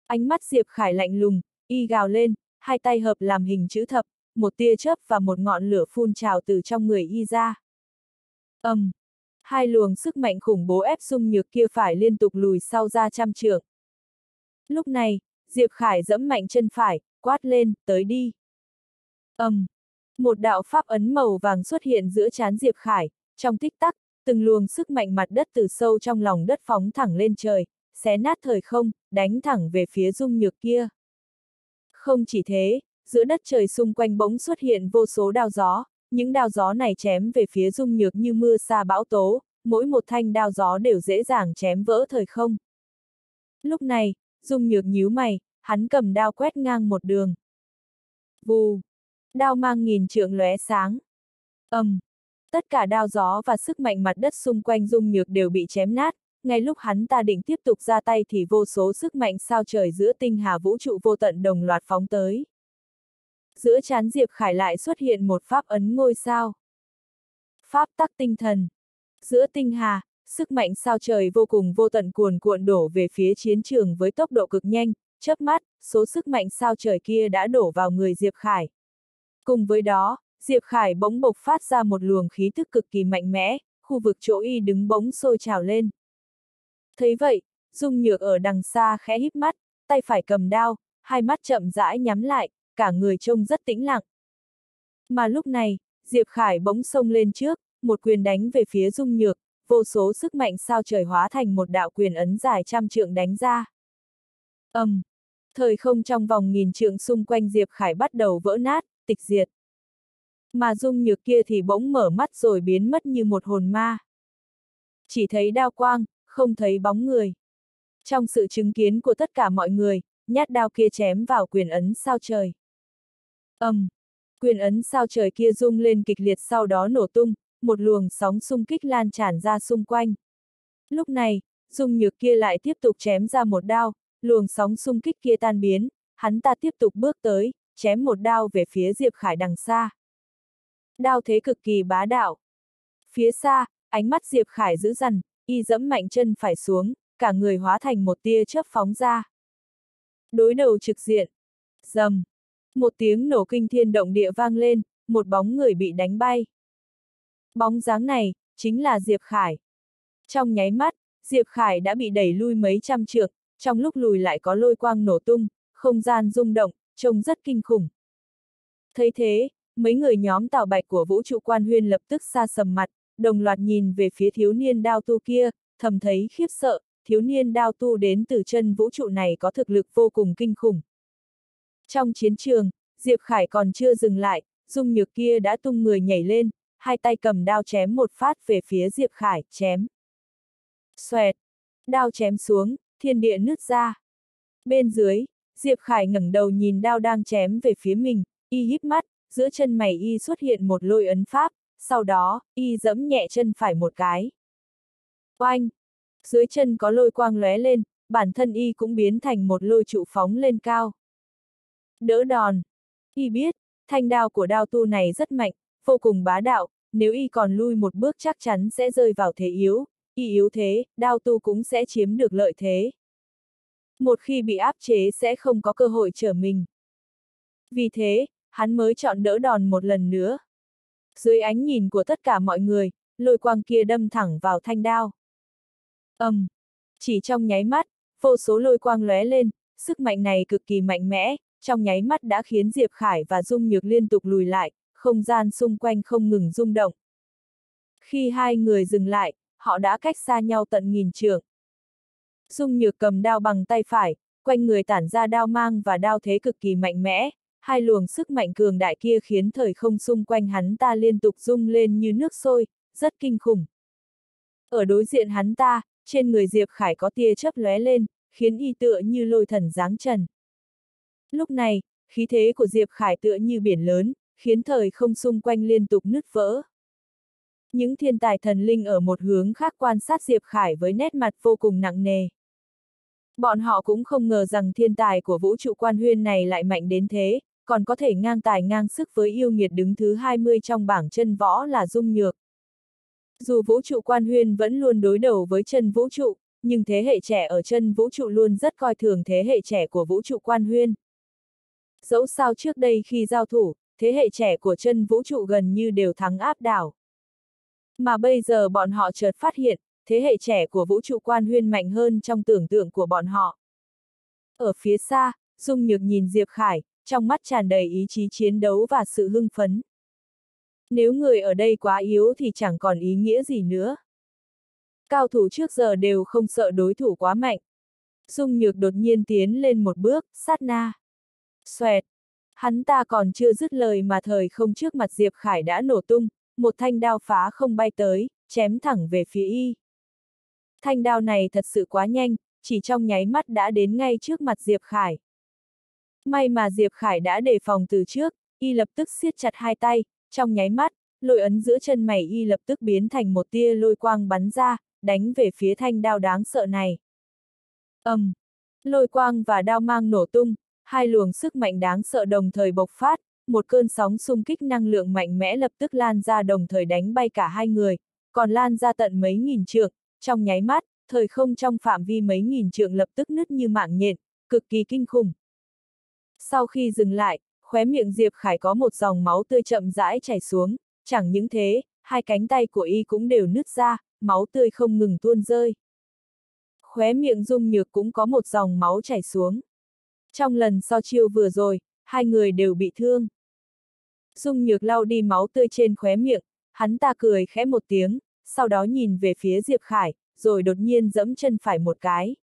Ánh mắt Diệp Khải lạnh lùng, y gào lên, hai tay hợp làm hình chữ thập, một tia chớp và một ngọn lửa phun trào từ trong người y ra. ầm, um, hai luồng sức mạnh khủng bố ép sung nhược kia phải liên tục lùi sau ra trăm trượng. Lúc này, Diệp Khải dẫm mạnh chân phải, quát lên, tới đi. ầm, um, một đạo pháp ấn màu vàng xuất hiện giữa chán Diệp Khải, trong tích tắc, từng luồng sức mạnh mặt đất từ sâu trong lòng đất phóng thẳng lên trời, xé nát thời không, đánh thẳng về phía dung nhược kia. Không chỉ thế, giữa đất trời xung quanh bỗng xuất hiện vô số đao gió, những đao gió này chém về phía dung nhược như mưa xa bão tố, mỗi một thanh đao gió đều dễ dàng chém vỡ thời không. Lúc này, dung nhược nhíu mày, hắn cầm đao quét ngang một đường. Vù! Đao mang nghìn trượng lóe sáng. ầm, um, Tất cả đao gió và sức mạnh mặt đất xung quanh dung nhược đều bị chém nát, ngay lúc hắn ta định tiếp tục ra tay thì vô số sức mạnh sao trời giữa tinh hà vũ trụ vô tận đồng loạt phóng tới. Giữa chán Diệp Khải lại xuất hiện một pháp ấn ngôi sao. Pháp tắc tinh thần. Giữa tinh hà, sức mạnh sao trời vô cùng vô tận cuồn cuộn đổ về phía chiến trường với tốc độ cực nhanh, chớp mắt, số sức mạnh sao trời kia đã đổ vào người Diệp Khải. Cùng với đó, Diệp Khải bỗng bộc phát ra một luồng khí thức cực kỳ mạnh mẽ, khu vực chỗ y đứng bỗng sôi trào lên. Thấy vậy, Dung Nhược ở đằng xa khẽ híp mắt, tay phải cầm đao, hai mắt chậm rãi nhắm lại, cả người trông rất tĩnh lặng. Mà lúc này, Diệp Khải bỗng xông lên trước, một quyền đánh về phía Dung Nhược, vô số sức mạnh sao trời hóa thành một đạo quyền ấn dài trăm trượng đánh ra. ầm, um, thời không trong vòng nghìn trượng xung quanh Diệp Khải bắt đầu vỡ nát, tịch diệt. Mà Dung Nhược kia thì bỗng mở mắt rồi biến mất như một hồn ma. Chỉ thấy đao quang, không thấy bóng người. Trong sự chứng kiến của tất cả mọi người, nhát đao kia chém vào quyền ấn sao trời. ầm, um, quyền ấn sao trời kia rung lên kịch liệt sau đó nổ tung, một luồng sóng xung kích lan tràn ra xung quanh. Lúc này, dung nhược kia lại tiếp tục chém ra một đao, luồng sóng xung kích kia tan biến, hắn ta tiếp tục bước tới, chém một đao về phía Diệp Khải đằng xa. Đao thế cực kỳ bá đạo. Phía xa, ánh mắt Diệp Khải giữ dằn, y dẫm mạnh chân phải xuống, cả người hóa thành một tia chớp phóng ra. Đối đầu trực diện. Dầm. Một tiếng nổ kinh thiên động địa vang lên, một bóng người bị đánh bay. Bóng dáng này, chính là Diệp Khải. Trong nháy mắt, Diệp Khải đã bị đẩy lui mấy trăm trượng, trong lúc lùi lại có lôi quang nổ tung, không gian rung động, trông rất kinh khủng. Thấy thế, mấy người nhóm tàu bạch của vũ trụ quan huyên lập tức xa sầm mặt, đồng loạt nhìn về phía thiếu niên đao tu kia, thầm thấy khiếp sợ, thiếu niên đao tu đến từ chân vũ trụ này có thực lực vô cùng kinh khủng. Trong chiến trường, Diệp Khải còn chưa dừng lại, dung nhược kia đã tung người nhảy lên, hai tay cầm đao chém một phát về phía Diệp Khải, chém. Xoẹt! Đao chém xuống, thiên địa nứt ra. Bên dưới, Diệp Khải ngẩng đầu nhìn đao đang chém về phía mình, y híp mắt, giữa chân mày y xuất hiện một lôi ấn pháp, sau đó, y dẫm nhẹ chân phải một cái. Oanh! Dưới chân có lôi quang lóe lên, bản thân y cũng biến thành một lôi trụ phóng lên cao. Đỡ đòn! Y biết, thanh đao của đao tu này rất mạnh, vô cùng bá đạo, nếu y còn lui một bước chắc chắn sẽ rơi vào thế yếu, y yếu thế, đao tu cũng sẽ chiếm được lợi thế. Một khi bị áp chế sẽ không có cơ hội trở mình. Vì thế, hắn mới chọn đỡ đòn một lần nữa. Dưới ánh nhìn của tất cả mọi người, lôi quang kia đâm thẳng vào thanh đao. ầm, um, chỉ trong nháy mắt, vô số lôi quang lóe lên, sức mạnh này cực kỳ mạnh mẽ, trong nháy mắt đã khiến Diệp Khải và Dung Nhược liên tục lùi lại, không gian xung quanh không ngừng rung động. Khi hai người dừng lại, họ đã cách xa nhau tận nghìn trượng. Dung Nhược cầm đao bằng tay phải, quanh người tản ra đao mang và đao thế cực kỳ mạnh mẽ, hai luồng sức mạnh cường đại kia khiến thời không xung quanh hắn ta liên tục rung lên như nước sôi, rất kinh khủng. Ở đối diện hắn ta, trên người Diệp Khải có tia chớp lóe lên, khiến y tựa như lôi thần giáng trần. Lúc này, khí thế của Diệp Khải tựa như biển lớn, khiến thời không xung quanh liên tục nứt vỡ. Những thiên tài thần linh ở một hướng khác quan sát Diệp Khải với nét mặt vô cùng nặng nề. Bọn họ cũng không ngờ rằng thiên tài của vũ trụ quan huyên này lại mạnh đến thế, còn có thể ngang tài ngang sức với yêu nghiệt đứng thứ 20 trong bảng chân võ là dung nhược. Dù vũ trụ quan huyên vẫn luôn đối đầu với chân vũ trụ, nhưng thế hệ trẻ ở chân vũ trụ luôn rất coi thường thế hệ trẻ của vũ trụ quan huyên. Dẫu sao trước đây khi giao thủ, thế hệ trẻ của chân vũ trụ gần như đều thắng áp đảo. Mà bây giờ bọn họ chợt phát hiện, thế hệ trẻ của vũ trụ quan huyên mạnh hơn trong tưởng tượng của bọn họ. Ở phía xa, Dung Nhược nhìn Diệp Khải, trong mắt tràn đầy ý chí chiến đấu và sự hưng phấn. Nếu người ở đây quá yếu thì chẳng còn ý nghĩa gì nữa. Cao thủ trước giờ đều không sợ đối thủ quá mạnh. Dung Nhược đột nhiên tiến lên một bước, sát na. Xoẹt! Hắn ta còn chưa dứt lời mà thời không trước mặt Diệp Khải đã nổ tung, một thanh đao phá không bay tới, chém thẳng về phía y. Thanh đao này thật sự quá nhanh, chỉ trong nháy mắt đã đến ngay trước mặt Diệp Khải. May mà Diệp Khải đã đề phòng từ trước, y lập tức siết chặt hai tay, trong nháy mắt, lôi ấn giữa chân mày y lập tức biến thành một tia lôi quang bắn ra, đánh về phía thanh đao đáng sợ này. ầm, um, lôi quang và đao mang nổ tung, hai luồng sức mạnh đáng sợ đồng thời bộc phát, một cơn sóng xung kích năng lượng mạnh mẽ lập tức lan ra đồng thời đánh bay cả hai người, còn lan ra tận mấy nghìn trượng, trong nháy mắt, thời không trong phạm vi mấy nghìn trượng lập tức nứt như mạng nhện, cực kỳ kinh khủng. Sau khi dừng lại, khóe miệng Diệp Khải có một dòng máu tươi chậm rãi chảy xuống, chẳng những thế, hai cánh tay của y cũng đều nứt ra, máu tươi không ngừng tuôn rơi. Khóe miệng dung nhược cũng có một dòng máu chảy xuống. Trong lần so chiêu vừa rồi, hai người đều bị thương. Dung nhược lau đi máu tươi trên khóe miệng, hắn ta cười khẽ một tiếng, sau đó nhìn về phía Diệp Khải, rồi đột nhiên dẫm chân phải một cái.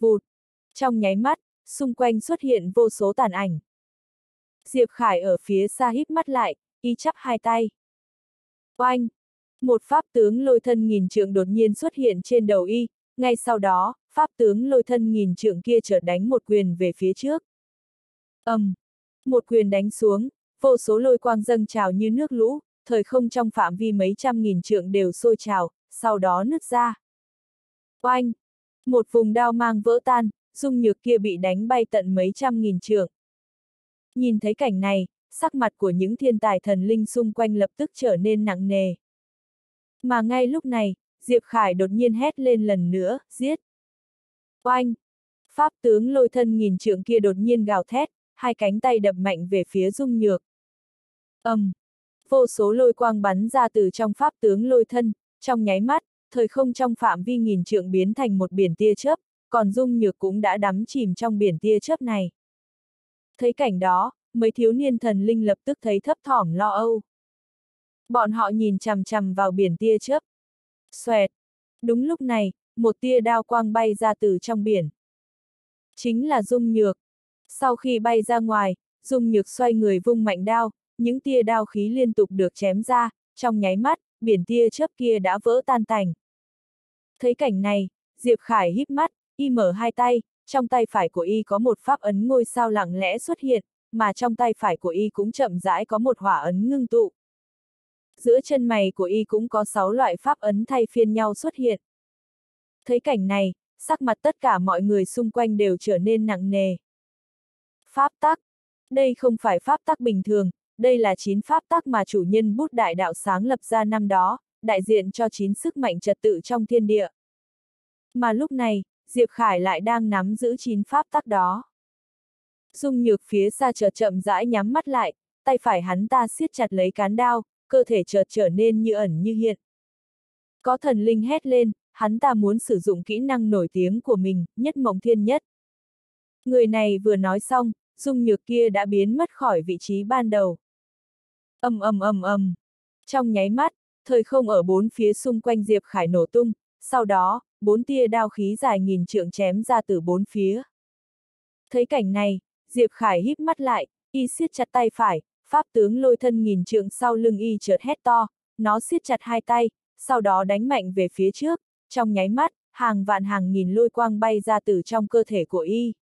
Vụt! Trong nháy mắt, xung quanh xuất hiện vô số tàn ảnh. Diệp Khải ở phía xa híp mắt lại, y chắp hai tay. Oanh! Một pháp tướng lôi thân nghìn trượng đột nhiên xuất hiện trên đầu y, ngay sau đó, pháp tướng lôi thân nghìn trượng kia chợt đánh một quyền về phía trước. ầm, um, Một quyền đánh xuống, vô số lôi quang dâng trào như nước lũ, thời không trong phạm vi mấy trăm nghìn trượng đều sôi trào, sau đó nứt ra. Oanh! Một vùng đao mang vỡ tan, dung nhược kia bị đánh bay tận mấy trăm nghìn trượng. Nhìn thấy cảnh này, sắc mặt của những thiên tài thần linh xung quanh lập tức trở nên nặng nề. Mà ngay lúc này, Diệp Khải đột nhiên hét lên lần nữa, giết. Oanh! Pháp tướng lôi thân nghìn trượng kia đột nhiên gào thét, hai cánh tay đập mạnh về phía dung nhược. ầm, um, Vô số lôi quang bắn ra từ trong pháp tướng lôi thân, trong nháy mắt, thời không trong phạm vi nghìn trượng biến thành một biển tia chớp, còn Dung Nhược cũng đã đắm chìm trong biển tia chớp này. Thấy cảnh đó, mấy thiếu niên thần linh lập tức thấy thấp thỏm lo âu. Bọn họ nhìn chằm chằm vào biển tia chớp. Xoẹt! Đúng lúc này, một tia đao quang bay ra từ trong biển. Chính là Dung Nhược. Sau khi bay ra ngoài, Dung Nhược xoay người vung mạnh đao, những tia đao khí liên tục được chém ra, trong nháy mắt, biển tia chớp kia đã vỡ tan tành. Thấy cảnh này, Diệp Khải híp mắt, y mở hai tay, trong tay phải của y có một pháp ấn ngôi sao lặng lẽ xuất hiện, mà trong tay phải của y cũng chậm rãi có một hỏa ấn ngưng tụ. Giữa chân mày của y cũng có sáu loại pháp ấn thay phiên nhau xuất hiện. Thấy cảnh này, sắc mặt tất cả mọi người xung quanh đều trở nên nặng nề. Pháp tắc. Đây không phải pháp tắc bình thường, đây là chín pháp tắc mà chủ nhân bút đại đạo sáng lập ra năm đó, đại diện cho chín sức mạnh trật tự trong thiên địa. Mà lúc này, Diệp Khải lại đang nắm giữ chín pháp tắc đó. Dung nhược phía xa chợt chậm rãi nhắm mắt lại, tay phải hắn ta siết chặt lấy cán đao, cơ thể chợt trở nên như ẩn như hiện. Có thần linh hét lên, hắn ta muốn sử dụng kỹ năng nổi tiếng của mình, nhất mộng thiên nhất. Người này vừa nói xong, dung nhược kia đã biến mất khỏi vị trí ban đầu. ầm ầm ầm ầm. Trong nháy mắt, thời không ở bốn phía xung quanh Diệp Khải nổ tung, sau đó, bốn tia đao khí dài nghìn trượng chém ra từ bốn phía. Thấy cảnh này, Diệp Khải híp mắt lại, y siết chặt tay phải, pháp tướng lôi thân nghìn trượng sau lưng y chợt hét to, nó siết chặt hai tay, sau đó đánh mạnh về phía trước, trong nháy mắt, hàng vạn hàng nghìn lôi quang bay ra từ trong cơ thể của y.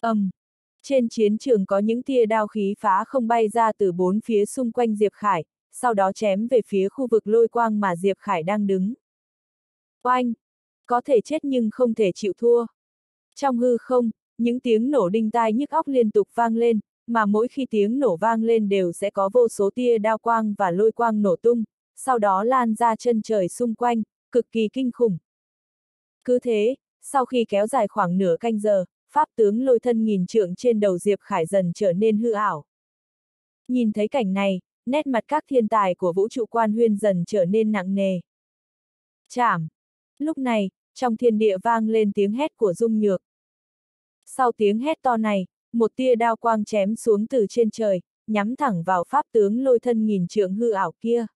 ầm, um, Trên chiến trường có những tia đao khí phá không bay ra từ bốn phía xung quanh Diệp Khải, sau đó chém về phía khu vực lôi quang mà Diệp Khải đang đứng. Oanh! Có thể chết nhưng không thể chịu thua. Trong hư không, những tiếng nổ đinh tai nhức óc liên tục vang lên, mà mỗi khi tiếng nổ vang lên đều sẽ có vô số tia đao quang và lôi quang nổ tung, sau đó lan ra chân trời xung quanh, cực kỳ kinh khủng. Cứ thế, sau khi kéo dài khoảng nửa canh giờ, pháp tướng lôi thân nghìn trượng trên đầu Diệp Khải dần trở nên hư ảo. Nhìn thấy cảnh này, nét mặt các thiên tài của vũ trụ quan huyên dần trở nên nặng nề. Chảm! Lúc này, trong thiên địa vang lên tiếng hét của Dung Nhược. Sau tiếng hét to này, một tia đao quang chém xuống từ trên trời, nhắm thẳng vào pháp tướng lôi thân nghìn trượng hư ảo kia.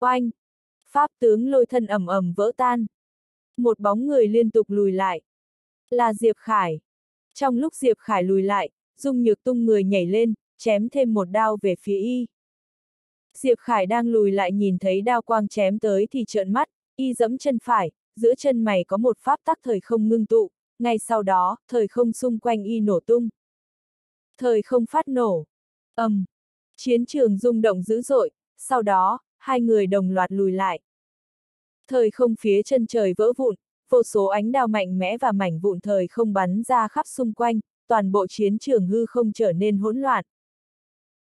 Oanh! Pháp tướng lôi thân ầm ầm vỡ tan. Một bóng người liên tục lùi lại. Là Diệp Khải. Trong lúc Diệp Khải lùi lại, Dung Nhược tung người nhảy lên, chém thêm một đao về phía y. Diệp Khải đang lùi lại nhìn thấy đao quang chém tới thì trợn mắt, y dẫm chân phải, giữa chân mày có một pháp tắc thời không ngưng tụ, ngay sau đó, thời không xung quanh y nổ tung. Thời không phát nổ. ầm, um, chiến trường rung động dữ dội, sau đó, hai người đồng loạt lùi lại. Thời không phía chân trời vỡ vụn, vô số ánh đao mạnh mẽ và mảnh vụn thời không bắn ra khắp xung quanh, toàn bộ chiến trường hư không trở nên hỗn loạn.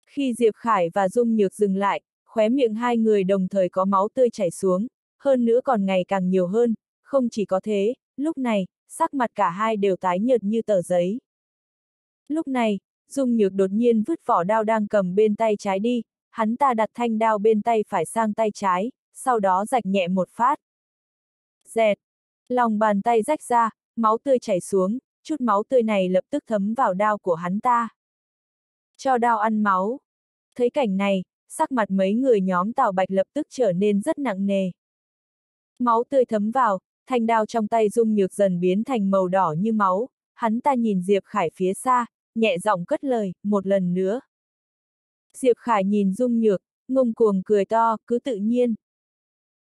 Khi Diệp Khải và Dung Nhược dừng lại, khóe miệng hai người đồng thời có máu tươi chảy xuống, hơn nữa còn ngày càng nhiều hơn, không chỉ có thế, lúc này, sắc mặt cả hai đều tái nhợt như tờ giấy. Lúc này, Dung Nhược đột nhiên vứt vỏ đao đang cầm bên tay trái đi, hắn ta đặt thanh đao bên tay phải sang tay trái, sau đó rạch nhẹ một phát. Dẹt! Lòng bàn tay rách ra, máu tươi chảy xuống, chút máu tươi này lập tức thấm vào đao của hắn ta. Cho đao ăn máu. Thấy cảnh này, sắc mặt mấy người nhóm Tào Bạch lập tức trở nên rất nặng nề. Máu tươi thấm vào, thanh đao trong tay Dung Nhược dần biến thành màu đỏ như máu, hắn ta nhìn Diệp Khải phía xa, nhẹ giọng cất lời, một lần nữa. Diệp Khải nhìn Dung Nhược, ngông cuồng cười to, cứ tự nhiên.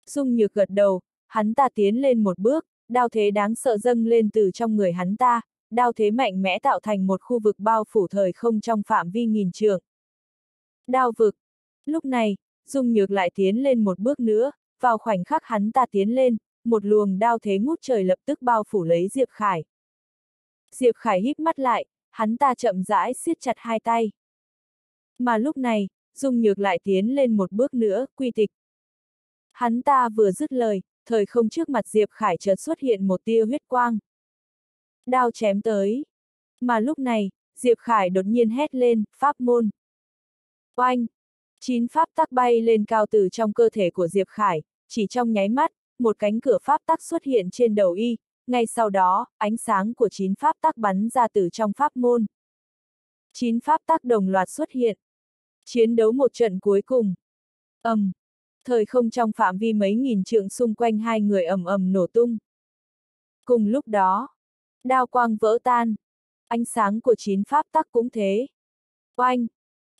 Dung Nhược gật đầu, hắn ta tiến lên một bước, đao thế đáng sợ dâng lên từ trong người hắn ta, đao thế mạnh mẽ tạo thành một khu vực bao phủ thời không trong phạm vi nghìn trường. Đao vực. Lúc này, Dung Nhược lại tiến lên một bước nữa, vào khoảnh khắc hắn ta tiến lên, một luồng đao thế ngút trời lập tức bao phủ lấy Diệp Khải. Diệp Khải híp mắt lại, hắn ta chậm rãi siết chặt hai tay. Mà lúc này, Dung Nhược lại tiến lên một bước nữa, quy tịch. Hắn ta vừa dứt lời, thời không trước mặt Diệp Khải chợt xuất hiện một tia huyết quang. Đao chém tới. Mà lúc này, Diệp Khải đột nhiên hét lên, pháp môn. Oanh! Chín pháp tắc bay lên cao từ trong cơ thể của Diệp Khải, chỉ trong nháy mắt, một cánh cửa pháp tắc xuất hiện trên đầu y, ngay sau đó, ánh sáng của chín pháp tắc bắn ra từ trong pháp môn. Chín pháp tắc đồng loạt xuất hiện. Chiến đấu một trận cuối cùng. ầm, um, thời không trong phạm vi mấy nghìn trượng xung quanh hai người ầm ầm nổ tung. Cùng lúc đó, đao quang vỡ tan, ánh sáng của chín pháp tắc cũng thế. Oanh!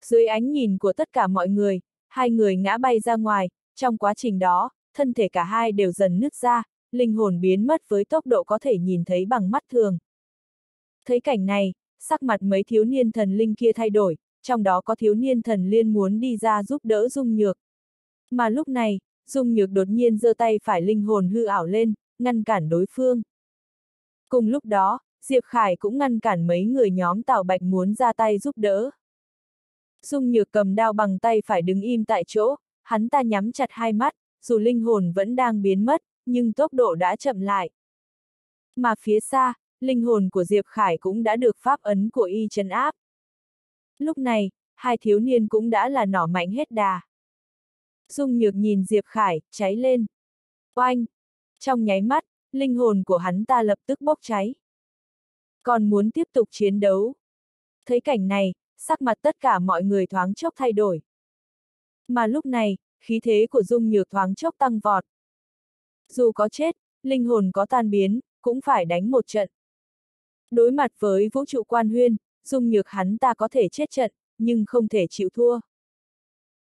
Dưới ánh nhìn của tất cả mọi người, hai người ngã bay ra ngoài, trong quá trình đó, thân thể cả hai đều dần nứt ra, linh hồn biến mất với tốc độ có thể nhìn thấy bằng mắt thường. Thấy cảnh này, sắc mặt mấy thiếu niên thần linh kia thay đổi, trong đó có thiếu niên thần liên muốn đi ra giúp đỡ Dung Nhược. Mà lúc này, Dung Nhược đột nhiên giơ tay phải linh hồn hư ảo lên, ngăn cản đối phương. Cùng lúc đó, Diệp Khải cũng ngăn cản mấy người nhóm Tào Bạch muốn ra tay giúp đỡ. Dung Nhược cầm đao bằng tay phải đứng im tại chỗ, hắn ta nhắm chặt hai mắt, dù linh hồn vẫn đang biến mất, nhưng tốc độ đã chậm lại. Mà phía xa, linh hồn của Diệp Khải cũng đã được pháp ấn của y chấn áp. Lúc này, hai thiếu niên cũng đã là nỏ mạnh hết đà. Dung Nhược nhìn Diệp Khải, cháy lên. Oanh! Trong nháy mắt, linh hồn của hắn ta lập tức bốc cháy. Còn muốn tiếp tục chiến đấu. Thấy cảnh này, sắc mặt tất cả mọi người thoáng chốc thay đổi. Mà lúc này, khí thế của Dung Nhược thoáng chốc tăng vọt. Dù có chết, linh hồn có tan biến, cũng phải đánh một trận. Đối mặt với vũ trụ quan huyên, Dung Nhược hắn ta có thể chết trận, nhưng không thể chịu thua.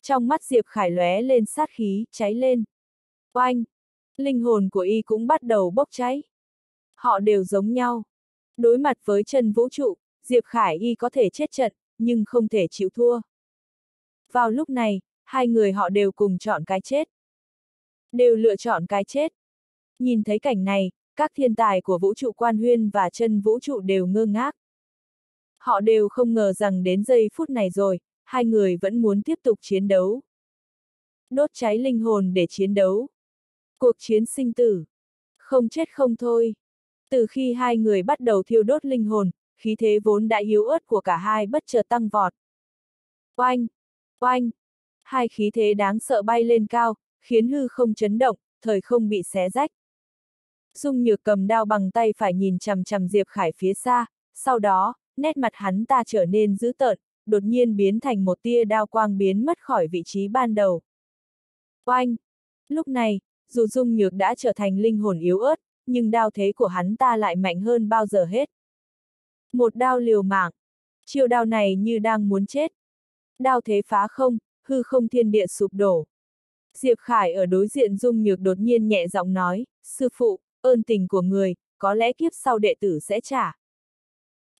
Trong mắt Diệp Khải lóe lên sát khí, cháy lên. Oanh! Linh hồn của y cũng bắt đầu bốc cháy. Họ đều giống nhau. Đối mặt với chân vũ trụ, Diệp Khải y có thể chết trận, nhưng không thể chịu thua. Vào lúc này, hai người họ đều cùng chọn cái chết. Đều lựa chọn cái chết. Nhìn thấy cảnh này, các thiên tài của vũ trụ quan huyên và chân vũ trụ đều ngơ ngác. Họ đều không ngờ rằng đến giây phút này rồi, hai người vẫn muốn tiếp tục chiến đấu. Đốt cháy linh hồn để chiến đấu. Cuộc chiến sinh tử. Không chết không thôi. Từ khi hai người bắt đầu thiêu đốt linh hồn, khí thế vốn đã yếu ớt của cả hai bất chợt tăng vọt. Oanh! Oanh! Hai khí thế đáng sợ bay lên cao, khiến hư không chấn động, thời không bị xé rách. Dung Nhược cầm đao bằng tay phải nhìn chằm chằm Diệp Khải phía xa, sau đó, nét mặt hắn ta trở nên dữ tợn, đột nhiên biến thành một tia đao quang biến mất khỏi vị trí ban đầu. Oanh! Lúc này, dù Dung Nhược đã trở thành linh hồn yếu ớt, nhưng đao thế của hắn ta lại mạnh hơn bao giờ hết. Một đao liều mạng. Chiêu đao này như đang muốn chết. Đao thế phá không, hư không thiên địa sụp đổ. Diệp Khải ở đối diện Dung Nhược đột nhiên nhẹ giọng nói, sư phụ, ơn tình của người, có lẽ kiếp sau đệ tử sẽ trả.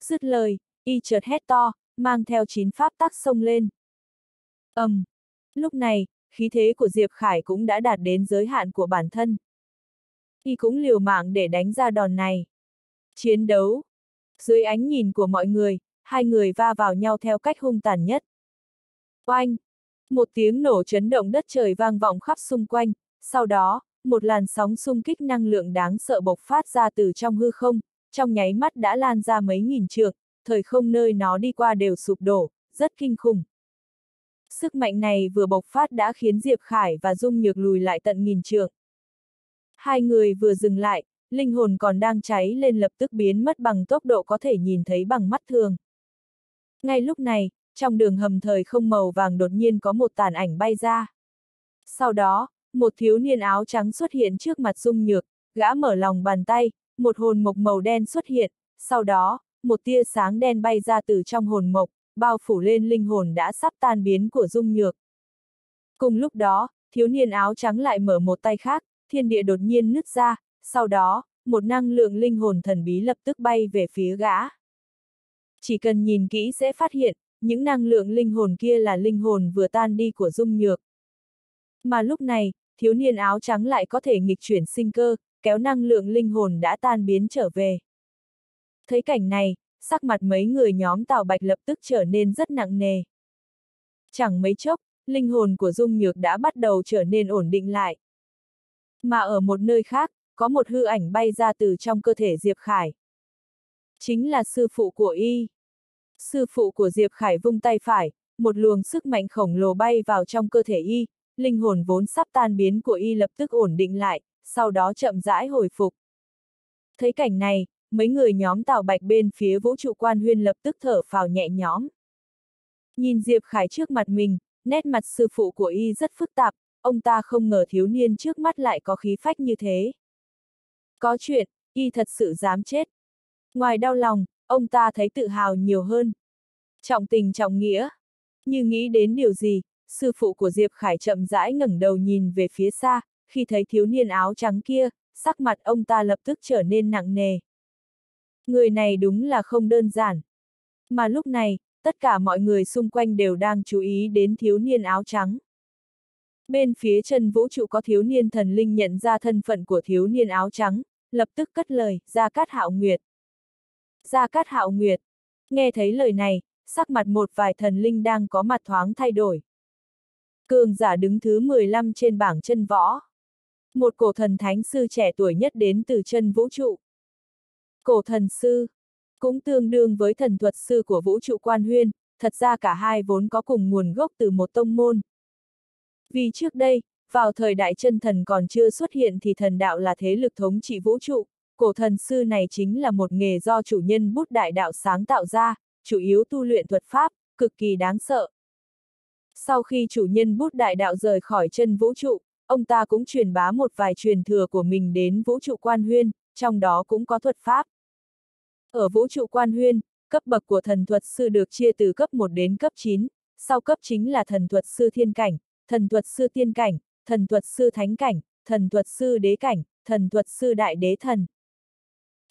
Dứt lời, y chợt hét to, mang theo chín pháp tắc sông lên. ầm, um, Lúc này, khí thế của Diệp Khải cũng đã đạt đến giới hạn của bản thân. Y cũng liều mạng để đánh ra đòn này. Chiến đấu. Dưới ánh nhìn của mọi người, hai người va vào nhau theo cách hung tàn nhất. Oanh! Một tiếng nổ chấn động đất trời vang vọng khắp xung quanh, sau đó, một làn sóng xung kích năng lượng đáng sợ bộc phát ra từ trong hư không, trong nháy mắt đã lan ra mấy nghìn trượng, thời không nơi nó đi qua đều sụp đổ, rất kinh khủng. Sức mạnh này vừa bộc phát đã khiến Diệp Khải và Dung Nhược lùi lại tận nghìn trượng. Hai người vừa dừng lại, linh hồn còn đang cháy lên lập tức biến mất bằng tốc độ có thể nhìn thấy bằng mắt thường. Ngay lúc này, trong đường hầm thời không màu vàng đột nhiên có một tàn ảnh bay ra. Sau đó, một thiếu niên áo trắng xuất hiện trước mặt Dung Nhược, gã mở lòng bàn tay, một hồn mộc màu đen xuất hiện, sau đó, một tia sáng đen bay ra từ trong hồn mộc, bao phủ lên linh hồn đã sắp tan biến của Dung Nhược. Cùng lúc đó, thiếu niên áo trắng lại mở một tay khác, thiên địa đột nhiên nứt ra, sau đó, một năng lượng linh hồn thần bí lập tức bay về phía gã. Chỉ cần nhìn kỹ sẽ phát hiện, những năng lượng linh hồn kia là linh hồn vừa tan đi của Dung Nhược. Mà lúc này, thiếu niên áo trắng lại có thể nghịch chuyển sinh cơ, kéo năng lượng linh hồn đã tan biến trở về. Thấy cảnh này, sắc mặt mấy người nhóm Tào Bạch lập tức trở nên rất nặng nề. Chẳng mấy chốc, linh hồn của Dung Nhược đã bắt đầu trở nên ổn định lại. Mà ở một nơi khác, có một hư ảnh bay ra từ trong cơ thể Diệp Khải. Chính là sư phụ của y. Sư phụ của Diệp Khải vung tay phải, một luồng sức mạnh khổng lồ bay vào trong cơ thể y, linh hồn vốn sắp tan biến của y lập tức ổn định lại, sau đó chậm rãi hồi phục. Thấy cảnh này, mấy người nhóm Tào Bạch bên phía vũ trụ quan huyên lập tức thở phào nhẹ nhõm. Nhìn Diệp Khải trước mặt mình, nét mặt sư phụ của y rất phức tạp, ông ta không ngờ thiếu niên trước mắt lại có khí phách như thế. Có chuyện, y thật sự dám chết. Ngoài đau lòng, ông ta thấy tự hào nhiều hơn. Trọng tình trọng nghĩa. Như nghĩ đến điều gì, sư phụ của Diệp Khải chậm rãi ngẩng đầu nhìn về phía xa, khi thấy thiếu niên áo trắng kia, sắc mặt ông ta lập tức trở nên nặng nề. Người này đúng là không đơn giản. Mà lúc này, tất cả mọi người xung quanh đều đang chú ý đến thiếu niên áo trắng. Bên phía chân vũ trụ có thiếu niên thần linh nhận ra thân phận của thiếu niên áo trắng, lập tức cất lời, ra Cát Hạo Nguyệt. Gia Cát Hạo Nguyệt. Nghe thấy lời này, sắc mặt một vài thần linh đang có mặt thoáng thay đổi. Cường giả đứng thứ 15 trên bảng chân võ. Một cổ thần thánh sư trẻ tuổi nhất đến từ chân vũ trụ. Cổ thần sư, cũng tương đương với thần thuật sư của vũ trụ quan huyên, thật ra cả hai vốn có cùng nguồn gốc từ một tông môn. Vì trước đây, vào thời đại chân thần còn chưa xuất hiện thì thần đạo là thế lực thống trị vũ trụ, cổ thần sư này chính là một nghề do chủ nhân bút đại đạo sáng tạo ra, chủ yếu tu luyện thuật pháp, cực kỳ đáng sợ. Sau khi chủ nhân bút đại đạo rời khỏi chân vũ trụ, ông ta cũng truyền bá một vài truyền thừa của mình đến vũ trụ quan huyên, trong đó cũng có thuật pháp. Ở vũ trụ quan huyên, cấp bậc của thần thuật sư được chia từ cấp 1 đến cấp 9, sau cấp chính là thần thuật sư thiên cảnh, thần thuật sư tiên cảnh, thần thuật sư thánh cảnh, thần thuật sư đế cảnh, thần thuật sư đại đế thần.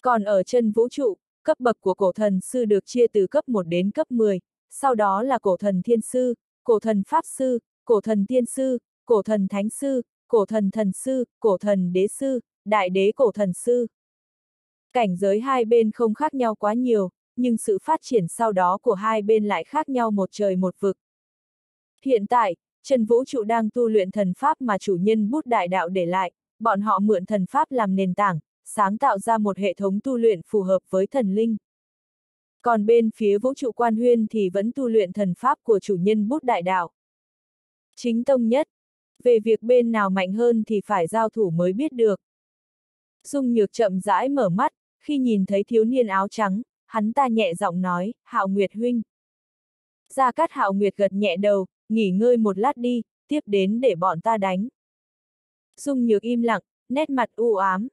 Còn ở chân vũ trụ, cấp bậc của cổ thần sư được chia từ cấp 1 đến cấp 10, sau đó là cổ thần thiên sư, cổ thần pháp sư, cổ thần tiên sư, cổ thần thánh sư, cổ thần thần sư, cổ thần đế sư, đại đế cổ thần sư. Cảnh giới hai bên không khác nhau quá nhiều, nhưng sự phát triển sau đó của hai bên lại khác nhau một trời một vực. Hiện tại, Trần Vũ Trụ đang tu luyện thần pháp mà chủ nhân bút đại đạo để lại, bọn họ mượn thần pháp làm nền tảng, sáng tạo ra một hệ thống tu luyện phù hợp với thần linh. Còn bên phía vũ trụ quan huyên thì vẫn tu luyện thần pháp của chủ nhân bút đại đạo. Chính tông nhất. Về việc bên nào mạnh hơn thì phải giao thủ mới biết được. Dung Nhược chậm rãi mở mắt, khi nhìn thấy thiếu niên áo trắng, hắn ta nhẹ giọng nói, Hạo Nguyệt huynh. Gia Cát Hạo Nguyệt gật nhẹ đầu, nghỉ ngơi một lát đi, tiếp đến để bọn ta đánh. Dung Nhược im lặng, nét mặt u ám.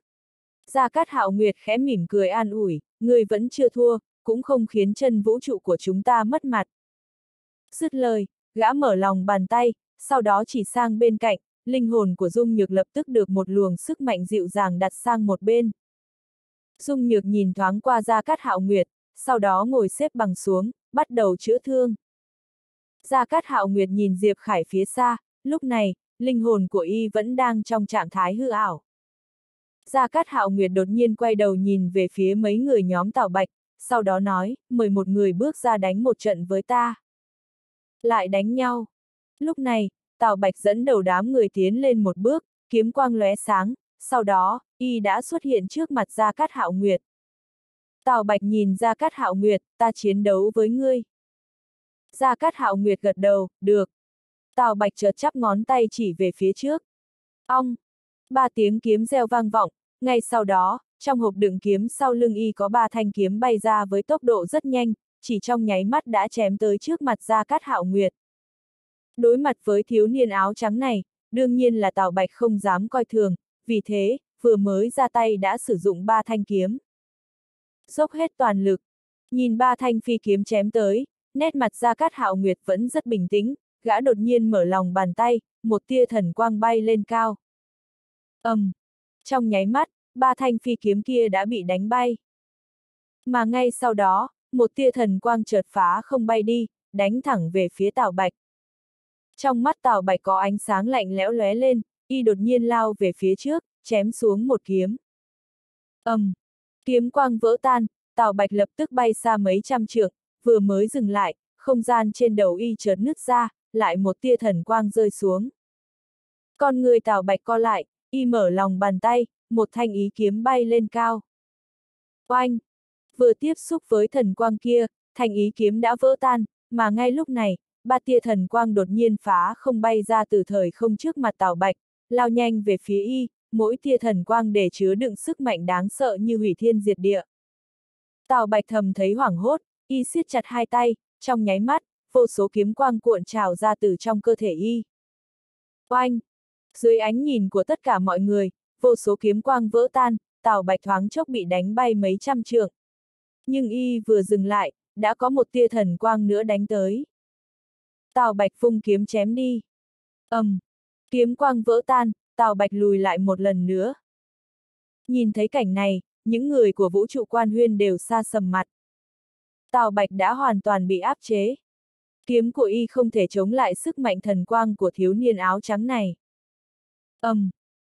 Gia Cát Hạo Nguyệt khẽ mỉm cười an ủi, người vẫn chưa thua, cũng không khiến chân vũ trụ của chúng ta mất mặt. Dứt lời, gã mở lòng bàn tay, sau đó chỉ sang bên cạnh, linh hồn của Dung Nhược lập tức được một luồng sức mạnh dịu dàng đặt sang một bên. Dung Nhược nhìn thoáng qua Gia Cát Hạo Nguyệt, sau đó ngồi xếp bằng xuống, bắt đầu chữa thương. Gia Cát Hạo Nguyệt nhìn Diệp Khải phía xa, lúc này, linh hồn của y vẫn đang trong trạng thái hư ảo. Gia Cát Hạo Nguyệt đột nhiên quay đầu nhìn về phía mấy người nhóm Tào Bạch, sau đó nói, mời một người bước ra đánh một trận với ta. Lại đánh nhau. Lúc này, Tào Bạch dẫn đầu đám người tiến lên một bước, kiếm quang lóe sáng, sau đó, y đã xuất hiện trước mặt Gia Cát Hạo Nguyệt. Tào Bạch nhìn Gia Cát Hạo Nguyệt, ta chiến đấu với ngươi. Gia Cát Hạo Nguyệt gật đầu, được. Tào Bạch chợt chắp ngón tay chỉ về phía trước. Ong! Ba tiếng kiếm reo vang vọng, ngay sau đó, trong hộp đựng kiếm sau lưng y có ba thanh kiếm bay ra với tốc độ rất nhanh, chỉ trong nháy mắt đã chém tới trước mặt Gia Cát Hạo Nguyệt. Đối mặt với thiếu niên áo trắng này, đương nhiên là Tào Bạch không dám coi thường, vì thế, vừa mới ra tay đã sử dụng ba thanh kiếm. Dốc hết toàn lực, nhìn ba thanh phi kiếm chém tới, nét mặt Gia Cát Hạo Nguyệt vẫn rất bình tĩnh, gã đột nhiên mở lòng bàn tay, một tia thần quang bay lên cao ầm, um, Trong nháy mắt, ba thanh phi kiếm kia đã bị đánh bay. Mà ngay sau đó, một tia thần quang chợt phá không bay đi, đánh thẳng về phía Tào Bạch. Trong mắt Tào Bạch có ánh sáng lạnh lẽo lóe lên, y đột nhiên lao về phía trước, chém xuống một kiếm. ầm, um, kiếm quang vỡ tan, Tào Bạch lập tức bay xa mấy trăm trượng, vừa mới dừng lại, không gian trên đầu y chợt nứt ra, lại một tia thần quang rơi xuống. Con người Tào Bạch co lại, y mở lòng bàn tay, một thanh ý kiếm bay lên cao. Oanh! Vừa tiếp xúc với thần quang kia, thanh ý kiếm đã vỡ tan, mà ngay lúc này, ba tia thần quang đột nhiên phá không bay ra từ thời không trước mặt Tào Bạch, lao nhanh về phía y, mỗi tia thần quang để chứa đựng sức mạnh đáng sợ như hủy thiên diệt địa. Tào Bạch thầm thấy hoảng hốt, y siết chặt hai tay, trong nháy mắt, vô số kiếm quang cuộn trào ra từ trong cơ thể y. Oanh! Dưới ánh nhìn của tất cả mọi người, vô số kiếm quang vỡ tan, Tào Bạch thoáng chốc bị đánh bay mấy trăm trượng. Nhưng y vừa dừng lại, đã có một tia thần quang nữa đánh tới. Tào Bạch phung kiếm chém đi. ầm, um, kiếm quang vỡ tan, Tào Bạch lùi lại một lần nữa. Nhìn thấy cảnh này, những người của vũ trụ quan huyên đều xa sầm mặt. Tào Bạch đã hoàn toàn bị áp chế. Kiếm của y không thể chống lại sức mạnh thần quang của thiếu niên áo trắng này ầm, um,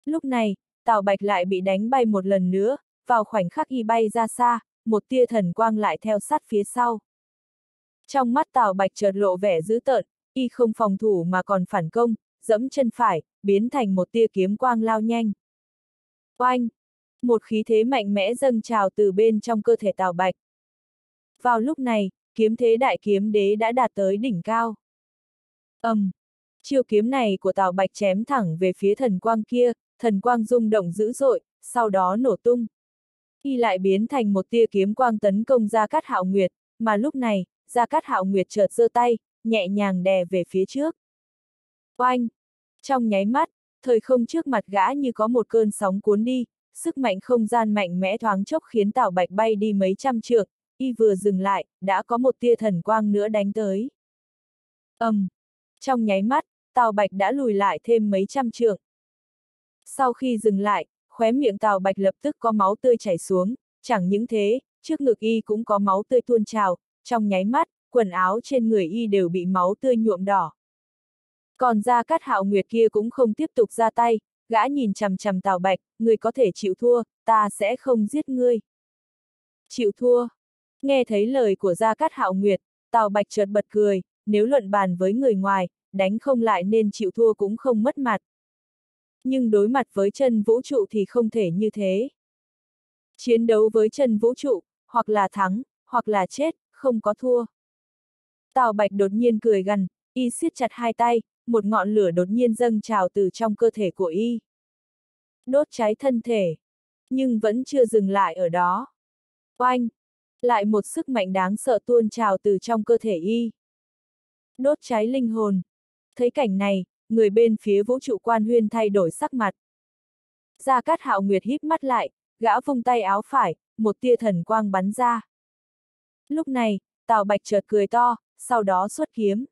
lúc này, Tào Bạch lại bị đánh bay một lần nữa, vào khoảnh khắc y bay ra xa, một tia thần quang lại theo sát phía sau. Trong mắt Tào Bạch chợt lộ vẻ dữ tợn, y không phòng thủ mà còn phản công, dẫm chân phải, biến thành một tia kiếm quang lao nhanh. Oanh! Một khí thế mạnh mẽ dâng trào từ bên trong cơ thể Tào Bạch. Vào lúc này, kiếm thế đại kiếm đế đã đạt tới đỉnh cao. ầm, um, chiêu kiếm này của Tào Bạch chém thẳng về phía thần quang kia, thần quang rung động dữ dội, sau đó nổ tung. Y lại biến thành một tia kiếm quang tấn công Gia Cát Hạo Nguyệt, mà lúc này, Gia Cát Hạo Nguyệt chợt giơ tay, nhẹ nhàng đè về phía trước. Oanh! Trong nháy mắt, thời không trước mặt gã như có một cơn sóng cuốn đi, sức mạnh không gian mạnh mẽ thoáng chốc khiến Tào Bạch bay đi mấy trăm trượng, y vừa dừng lại, đã có một tia thần quang nữa đánh tới. ầm, um, Trong nháy mắt, Tào Bạch đã lùi lại thêm mấy trăm trượng. Sau khi dừng lại, khóe miệng Tào Bạch lập tức có máu tươi chảy xuống, chẳng những thế, trước ngực y cũng có máu tươi tuôn trào, trong nháy mắt, quần áo trên người y đều bị máu tươi nhuộm đỏ. Còn ra cát hạo nguyệt kia cũng không tiếp tục ra tay, gã nhìn chằm chằm Tào Bạch, người có thể chịu thua, ta sẽ không giết ngươi. Chịu thua. Nghe thấy lời của Gia Cát Hạo Nguyệt, Tào Bạch chợt bật cười, nếu luận bàn với người ngoài, đánh không lại nên chịu thua cũng không mất mặt. Nhưng đối mặt với chân vũ trụ thì không thể như thế. Chiến đấu với chân vũ trụ, hoặc là thắng, hoặc là chết, không có thua. Tào Bạch đột nhiên cười gần, y siết chặt hai tay, một ngọn lửa đột nhiên dâng trào từ trong cơ thể của y. Đốt cháy thân thể. Nhưng vẫn chưa dừng lại ở đó. Oanh! Lại một sức mạnh đáng sợ tuôn trào từ trong cơ thể y. Đốt cháy linh hồn. Thấy cảnh này, người bên phía vũ trụ quan huyên thay đổi sắc mặt. Gia Cát Hạo Nguyệt híp mắt lại, gã vung tay áo phải, một tia thần quang bắn ra. Lúc này, Tào Bạch chợt cười to, sau đó xuất kiếm.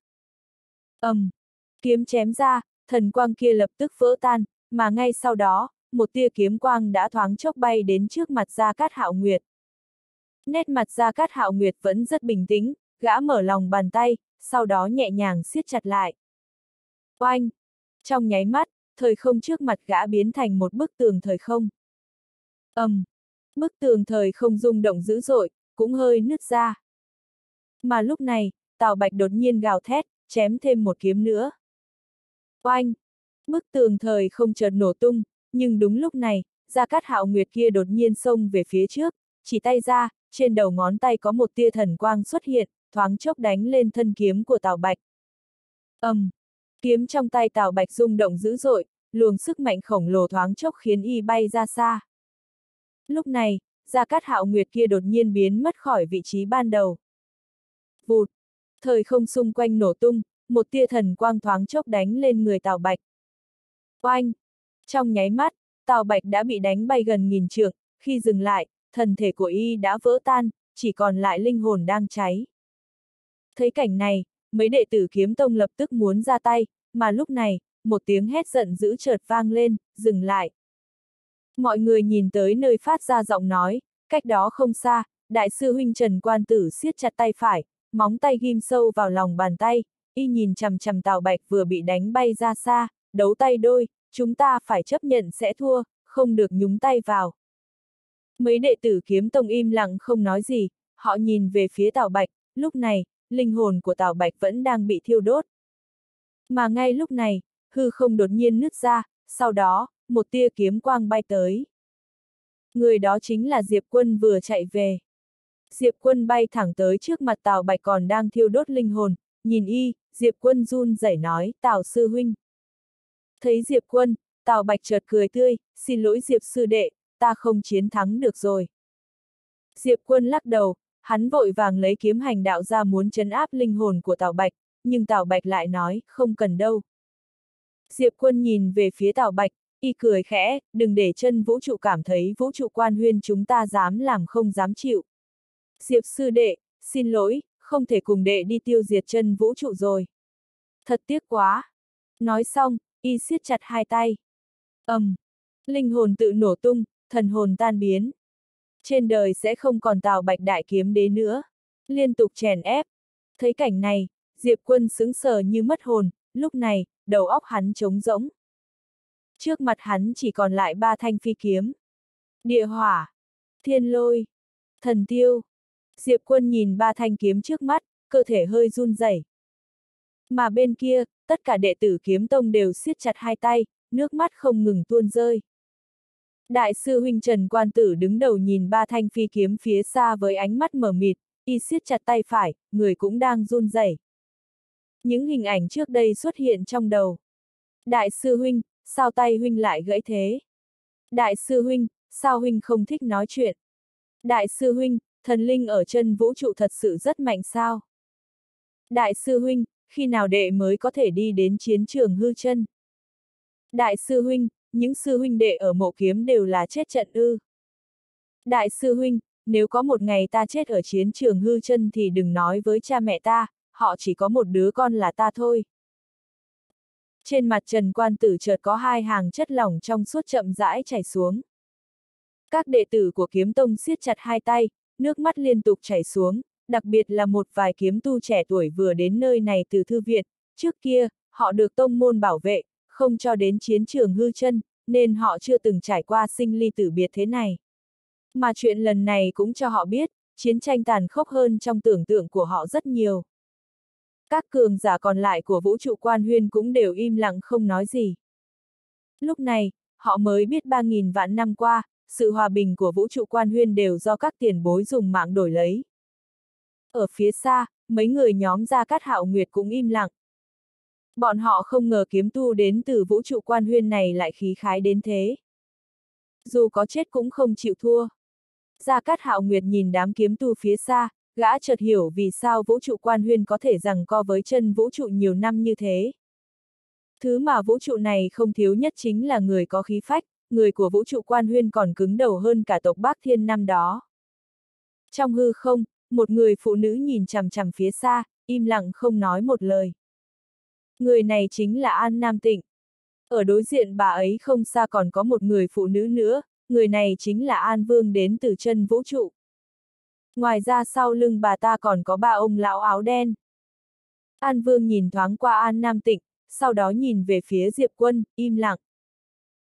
ầm, um, kiếm chém ra, thần quang kia lập tức vỡ tan, mà ngay sau đó, một tia kiếm quang đã thoáng chốc bay đến trước mặt Gia Cát Hạo Nguyệt. Nét mặt Gia Cát Hạo Nguyệt vẫn rất bình tĩnh, gã mở lòng bàn tay, sau đó nhẹ nhàng siết chặt lại. Oanh! Trong nháy mắt, thời không trước mặt gã biến thành một bức tường thời không. ầm, um, Bức tường thời không rung động dữ dội, cũng hơi nứt ra. Mà lúc này, Tào Bạch đột nhiên gào thét, chém thêm một kiếm nữa. Oanh! Bức tường thời không chợt nổ tung, nhưng đúng lúc này, Gia Cát Hạo Nguyệt kia đột nhiên xông về phía trước, chỉ tay ra, trên đầu ngón tay có một tia thần quang xuất hiện, thoáng chốc đánh lên thân kiếm của Tào Bạch. ầm, um, kiếm trong tay Tào Bạch rung động dữ dội, luồng sức mạnh khổng lồ thoáng chốc khiến y bay ra xa. Lúc này, Gia Cát Hạo Nguyệt kia đột nhiên biến mất khỏi vị trí ban đầu. Vụt! Thời không xung quanh nổ tung, một tia thần quang thoáng chốc đánh lên người Tào Bạch. Oanh! Trong nháy mắt, Tào Bạch đã bị đánh bay gần nghìn trượng, khi dừng lại, thần thể của y đã vỡ tan, chỉ còn lại linh hồn đang cháy. Thấy cảnh này, mấy đệ tử kiếm tông lập tức muốn ra tay, mà lúc này, một tiếng hét giận dữ chợt vang lên, dừng lại. Mọi người nhìn tới nơi phát ra giọng nói, cách đó không xa, đại sư huynh Trần Quan Tử siết chặt tay phải, móng tay ghim sâu vào lòng bàn tay, y nhìn chằm chằm Tào Bạch vừa bị đánh bay ra xa, đấu tay đôi, chúng ta phải chấp nhận sẽ thua, không được nhúng tay vào. Mấy đệ tử kiếm tông im lặng không nói gì, họ nhìn về phía Tào Bạch, lúc này, linh hồn của Tào Bạch vẫn đang bị thiêu đốt. Mà ngay lúc này, hư không đột nhiên nứt ra, sau đó, một tia kiếm quang bay tới. Người đó chính là Diệp Quân vừa chạy về. Diệp Quân bay thẳng tới trước mặt Tào Bạch còn đang thiêu đốt linh hồn, nhìn y, Diệp Quân run rẩy nói, Tào Sư Huynh. Thấy Diệp Quân, Tào Bạch chợt cười tươi, xin lỗi Diệp sư đệ, ta không chiến thắng được rồi. Diệp quân lắc đầu, hắn vội vàng lấy kiếm hành đạo ra muốn chấn áp linh hồn của Tào Bạch, nhưng Tào Bạch lại nói, không cần đâu. Diệp quân nhìn về phía Tào Bạch, y cười khẽ, đừng để chân vũ trụ cảm thấy vũ trụ quan huyên chúng ta dám làm không dám chịu. Diệp sư đệ, xin lỗi, không thể cùng đệ đi tiêu diệt chân vũ trụ rồi. Thật tiếc quá. Nói xong, y siết chặt hai tay. ầm, um, linh hồn tự nổ tung, thần hồn tan biến. Trên đời sẽ không còn tào bạch đại kiếm đế nữa. Liên tục chèn ép. Thấy cảnh này, Diệp quân sững sờ như mất hồn, lúc này, đầu óc hắn trống rỗng. Trước mặt hắn chỉ còn lại ba thanh phi kiếm. Địa hỏa, thiên lôi, thần tiêu. Diệp quân nhìn ba thanh kiếm trước mắt, cơ thể hơi run rẩy. Mà bên kia, tất cả đệ tử kiếm tông đều siết chặt hai tay, nước mắt không ngừng tuôn rơi. Đại sư huynh Trần Quan Tử đứng đầu nhìn ba thanh phi kiếm phía xa với ánh mắt mở mịt, y siết chặt tay phải, người cũng đang run rẩy. Những hình ảnh trước đây xuất hiện trong đầu. Đại sư huynh, sao tay huynh lại gãy thế? Đại sư huynh, sao huynh không thích nói chuyện? Đại sư huynh, thần linh ở chân vũ trụ thật sự rất mạnh sao? Đại sư huynh, khi nào đệ mới có thể đi đến chiến trường hư chân? Đại sư huynh, những sư huynh đệ ở mộ kiếm đều là chết trận ư. Đại sư huynh, nếu có một ngày ta chết ở chiến trường hư chân thì đừng nói với cha mẹ ta, họ chỉ có một đứa con là ta thôi. Trên mặt Trần Quan Tử chợt có hai hàng chất lỏng trong suốt chậm rãi chảy xuống. Các đệ tử của kiếm tông siết chặt hai tay, nước mắt liên tục chảy xuống, đặc biệt là một vài kiếm tu trẻ tuổi vừa đến nơi này từ thư viện, trước kia, họ được tông môn bảo vệ, không cho đến chiến trường hư chân, nên họ chưa từng trải qua sinh ly tử biệt thế này. Mà chuyện lần này cũng cho họ biết, chiến tranh tàn khốc hơn trong tưởng tượng của họ rất nhiều. Các cường giả còn lại của vũ trụ quan huyên cũng đều im lặng không nói gì. Lúc này, họ mới biết 3.000 vạn năm qua, sự hòa bình của vũ trụ quan huyên đều do các tiền bối dùng mạng đổi lấy. Ở phía xa, mấy người nhóm Gia Cát Hạo Nguyệt cũng im lặng. Bọn họ không ngờ kiếm tu đến từ vũ trụ quan huyên này lại khí khái đến thế. Dù có chết cũng không chịu thua. Gia Cát Hạo Nguyệt nhìn đám kiếm tu phía xa, gã chợt hiểu vì sao vũ trụ quan huyên có thể rằng co với chân vũ trụ nhiều năm như thế. Thứ mà vũ trụ này không thiếu nhất chính là người có khí phách, người của vũ trụ quan huyên còn cứng đầu hơn cả tộc Bác Thiên năm đó. Trong hư không, một người phụ nữ nhìn chằm chằm phía xa, im lặng không nói một lời. Người này chính là An Nam Tịnh. Ở đối diện bà ấy không xa còn có một người phụ nữ nữa, người này chính là An Vương đến từ chân vũ trụ. Ngoài ra sau lưng bà ta còn có ba ông lão áo đen. An Vương nhìn thoáng qua An Nam Tịnh, sau đó nhìn về phía Diệp Quân, im lặng.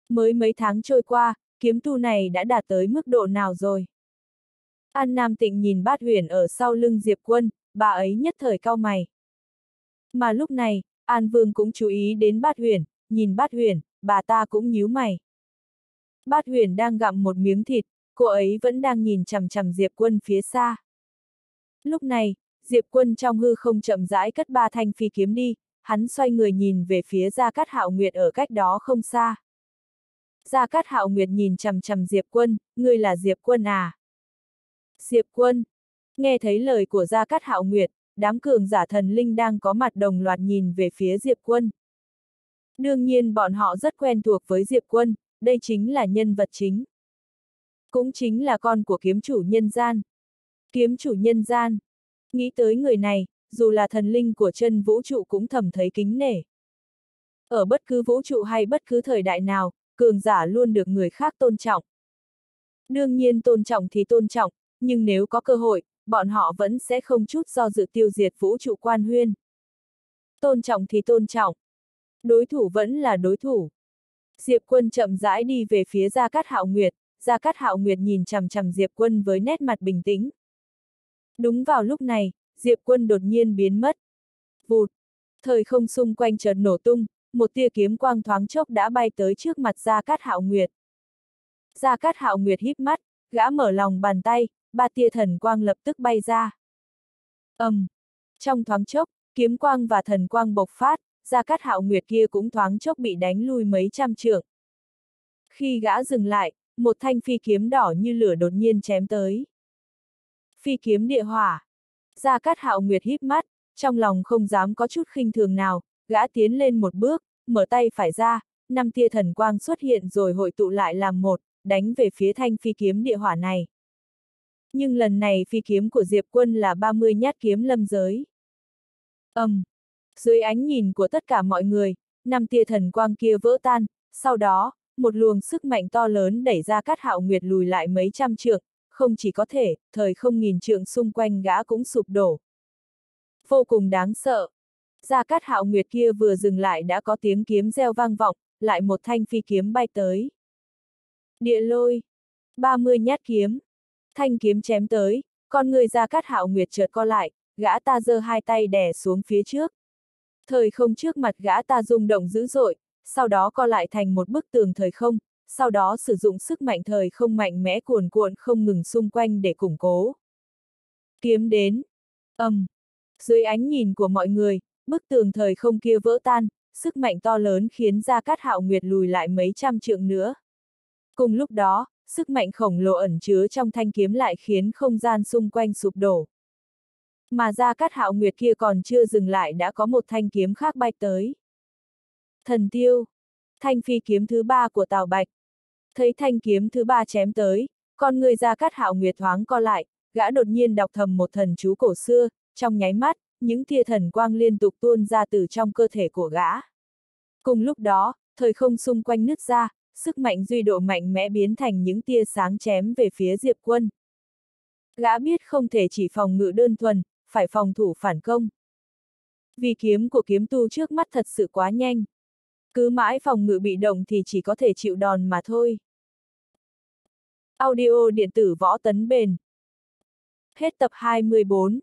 Mới mấy tháng trôi qua, kiếm tu này đã đạt tới mức độ nào rồi? An Nam Tịnh nhìn bát huyền ở sau lưng Diệp Quân, bà ấy nhất thời cau mày. Mà lúc này, An Vương cũng chú ý đến bát huyền, nhìn bát huyền, bà ta cũng nhíu mày. Bát huyền đang gặm một miếng thịt, cô ấy vẫn đang nhìn chằm chằm Diệp Quân phía xa. Lúc này, Diệp Quân trong hư không chậm rãi cất ba thanh phi kiếm đi, hắn xoay người nhìn về phía Gia Cát Hạo Nguyệt ở cách đó không xa. Gia Cát Hạo Nguyệt nhìn chằm chằm Diệp Quân, ngươi là Diệp Quân à? Diệp Quân. Nghe thấy lời của Gia Cát Hạo Nguyệt, đám cường giả thần linh đang có mặt đồng loạt nhìn về phía Diệp Quân. Đương nhiên bọn họ rất quen thuộc với Diệp Quân, đây chính là nhân vật chính. Cũng chính là con của kiếm chủ nhân gian. Kiếm chủ nhân gian. Nghĩ tới người này, dù là thần linh của chân vũ trụ cũng thầm thấy kính nể. Ở bất cứ vũ trụ hay bất cứ thời đại nào, cường giả luôn được người khác tôn trọng. Đương nhiên tôn trọng thì tôn trọng, nhưng nếu có cơ hội, bọn họ vẫn sẽ không chút do dự tiêu diệt vũ trụ quan huyên. Tôn trọng thì tôn trọng. Đối thủ vẫn là đối thủ. Diệp quân chậm rãi đi về phía Gia Cát Hạo Nguyệt, Gia Cát Hạo Nguyệt nhìn chằm chằm Diệp quân với nét mặt bình tĩnh. Đúng vào lúc này, Diệp quân đột nhiên biến mất. Vụt! Thời không xung quanh chợt nổ tung, một tia kiếm quang thoáng chốc đã bay tới trước mặt Gia Cát Hạo Nguyệt. Gia Cát Hạo Nguyệt híp mắt, gã mở lòng bàn tay, ba tia thần quang lập tức bay ra. ầm, um, Trong thoáng chốc, kiếm quang và thần quang bộc phát, Gia Cát Hạo Nguyệt kia cũng thoáng chốc bị đánh lui mấy trăm trượng, Khi gã dừng lại, một thanh phi kiếm đỏ như lửa đột nhiên chém tới. Phi kiếm địa hỏa. Gia Cát Hạo Nguyệt híp mắt, trong lòng không dám có chút khinh thường nào, gã tiến lên một bước, mở tay phải ra, năm tia thần quang xuất hiện rồi hội tụ lại làm một, đánh về phía thanh phi kiếm địa hỏa này. Nhưng lần này phi kiếm của Diệp Quân là 30 nhát kiếm lâm giới. ầm, um, dưới ánh nhìn của tất cả mọi người, năm tia thần quang kia vỡ tan, sau đó, một luồng sức mạnh to lớn đẩy ra Cát Hạo Nguyệt lùi lại mấy trăm trượng, không chỉ có thể, thời không nghìn trượng xung quanh gã cũng sụp đổ. Vô cùng đáng sợ. Gia Cát Hạo Nguyệt kia vừa dừng lại đã có tiếng kiếm reo vang vọng, lại một thanh phi kiếm bay tới. Địa lôi. 30 nhát kiếm. Thanh kiếm chém tới, con người Gia Cát Hạo Nguyệt chợt co lại, gã ta giơ hai tay đè xuống phía trước. Thời không trước mặt gã ta rung động dữ dội, sau đó co lại thành một bức tường thời không, sau đó sử dụng sức mạnh thời không mạnh mẽ cuồn cuộn không ngừng xung quanh để củng cố. Kiếm đến. âm. Um. Dưới ánh nhìn của mọi người, bức tường thời không kia vỡ tan, sức mạnh to lớn khiến Gia Cát Hạo Nguyệt lùi lại mấy trăm trượng nữa. Cùng lúc đó, sức mạnh khổng lồ ẩn chứa trong thanh kiếm lại khiến không gian xung quanh sụp đổ. Mà Gia Cát Hạo Nguyệt kia còn chưa dừng lại đã có một thanh kiếm khác bay tới. Thần tiêu. Thanh phi kiếm thứ ba của Tào Bạch. Thấy thanh kiếm thứ ba chém tới, con người Gia Cát Hạo Nguyệt thoáng co lại, gã đột nhiên đọc thầm một thần chú cổ xưa, trong nháy mắt, những tia thần quang liên tục tuôn ra từ trong cơ thể của gã. Cùng lúc đó, thời không xung quanh nứt ra, sức mạnh duy độ mạnh mẽ biến thành những tia sáng chém về phía Diệp Quân. Gã biết không thể chỉ phòng ngự đơn thuần, phải phòng thủ phản công. Vì kiếm của kiếm tu trước mắt thật sự quá nhanh. Cứ mãi phòng ngự bị động thì chỉ có thể chịu đòn mà thôi. Audio điện tử võ tấn bền. Hết tập 24